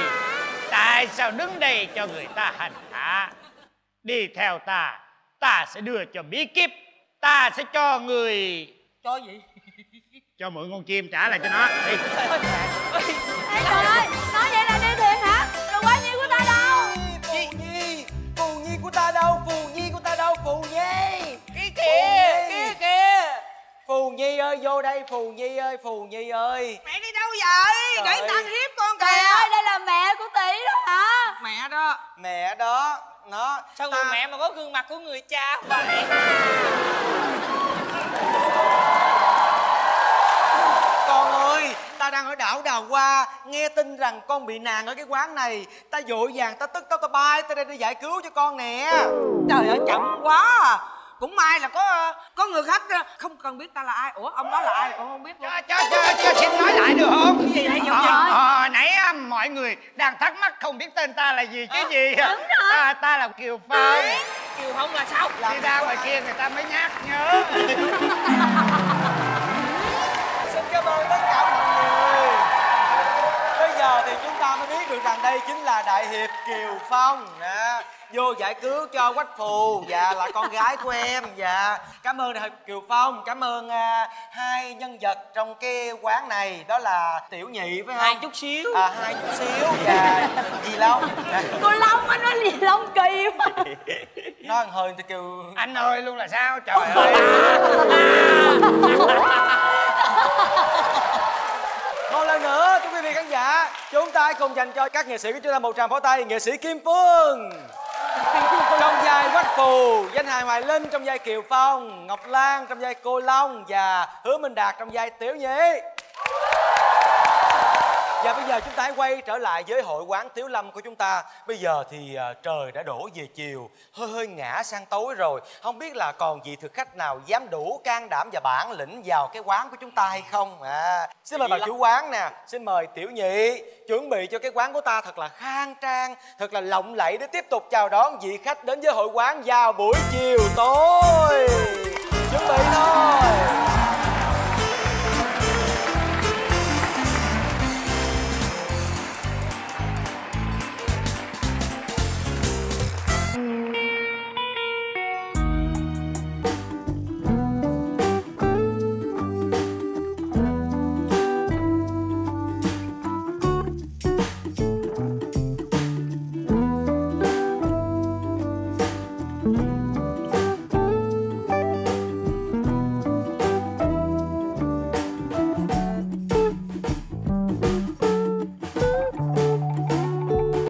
tại sao đứng đây cho người ta hành hạ? Đi theo ta ta sẽ đưa cho bí kíp ta sẽ cho người cho gì? Cho mượn con chim trả lại cho nó. Đi. Ê trời ơi phù nhi ơi vô đây phù nhi ơi phù nhi ơi. Mẹ đi đâu vậy? Để người ta hiếp con trời kìa. ơi đây là mẹ của tỷ đó hả? Mẹ đó. Mẹ đó. Nó sao người mẹ mà có gương mặt của người cha vậy? Con ơi ta đang ở đảo đào hoa. Nghe tin rằng con bị nạn ở cái quán này. Ta vội vàng ta tức tao ta bay ta đây để giải cứu cho con nè. Trời ơi chậm quá. à. Cũng may là có có người khách không cần biết ta là ai. Ủa ông đó là ai? Con không biết luôn cho cho cho xin nói lại được không? Cái gì vậy Ờ, ờ, hồi nãy á, mọi người đang thắc mắc không biết tên ta là gì cái gì. đúng rồi. à, ta là kiều phong. Kiều không là sao? Đi ra ngoài kia người ta mới nhắc nhớ. [LAUGHS] [LAUGHS] Ơn tất cả được rằng đây chính là đại hiệp kiều phong. Nè vô giải cứu cho quách phù. Dạ là con gái của em. Dạ cảm ơn đại hiệp kiều phong. Cảm ơn à, hai nhân vật trong cái quán này. Đó là tiểu nhị phải không? Hai chút xíu. à hai chút xíu. Và gì long. Cô long á nói gì long kỳ quá. Nói thằng hơi thì kêu anh ơi luôn là sao? Trời ơi [LAUGHS] [LAUGHS] một lần nữa thưa quý vị khán giả, chúng ta hãy cùng dành cho các nghệ sĩ của chúng ta một tràng pháo tay, nghệ sĩ kim phương. Trong vai quách phù, danh hài hoài linh, trong vai kiều phong, ngọc lan, trong vai cô long và hứa minh đạt trong vai tiểu nhị và bây giờ chúng ta hãy quay trở lại với hội quán Tiếu Lâm của chúng ta. Bây giờ thì à, trời đã đổ về chiều Hơi hơi ngã sang tối rồi. Không biết là còn vị thực khách nào dám đủ can đảm và bản lĩnh vào cái quán của chúng ta hay không? À, Xin mời bà chủ quán nè. Xin mời Tiểu Nhị Chuẩn bị cho cái quán của ta thật là khang trang Thật là lộng lẫy để tiếp tục chào đón vị khách đến với hội quán vào buổi chiều tối. Chuẩn bị thôi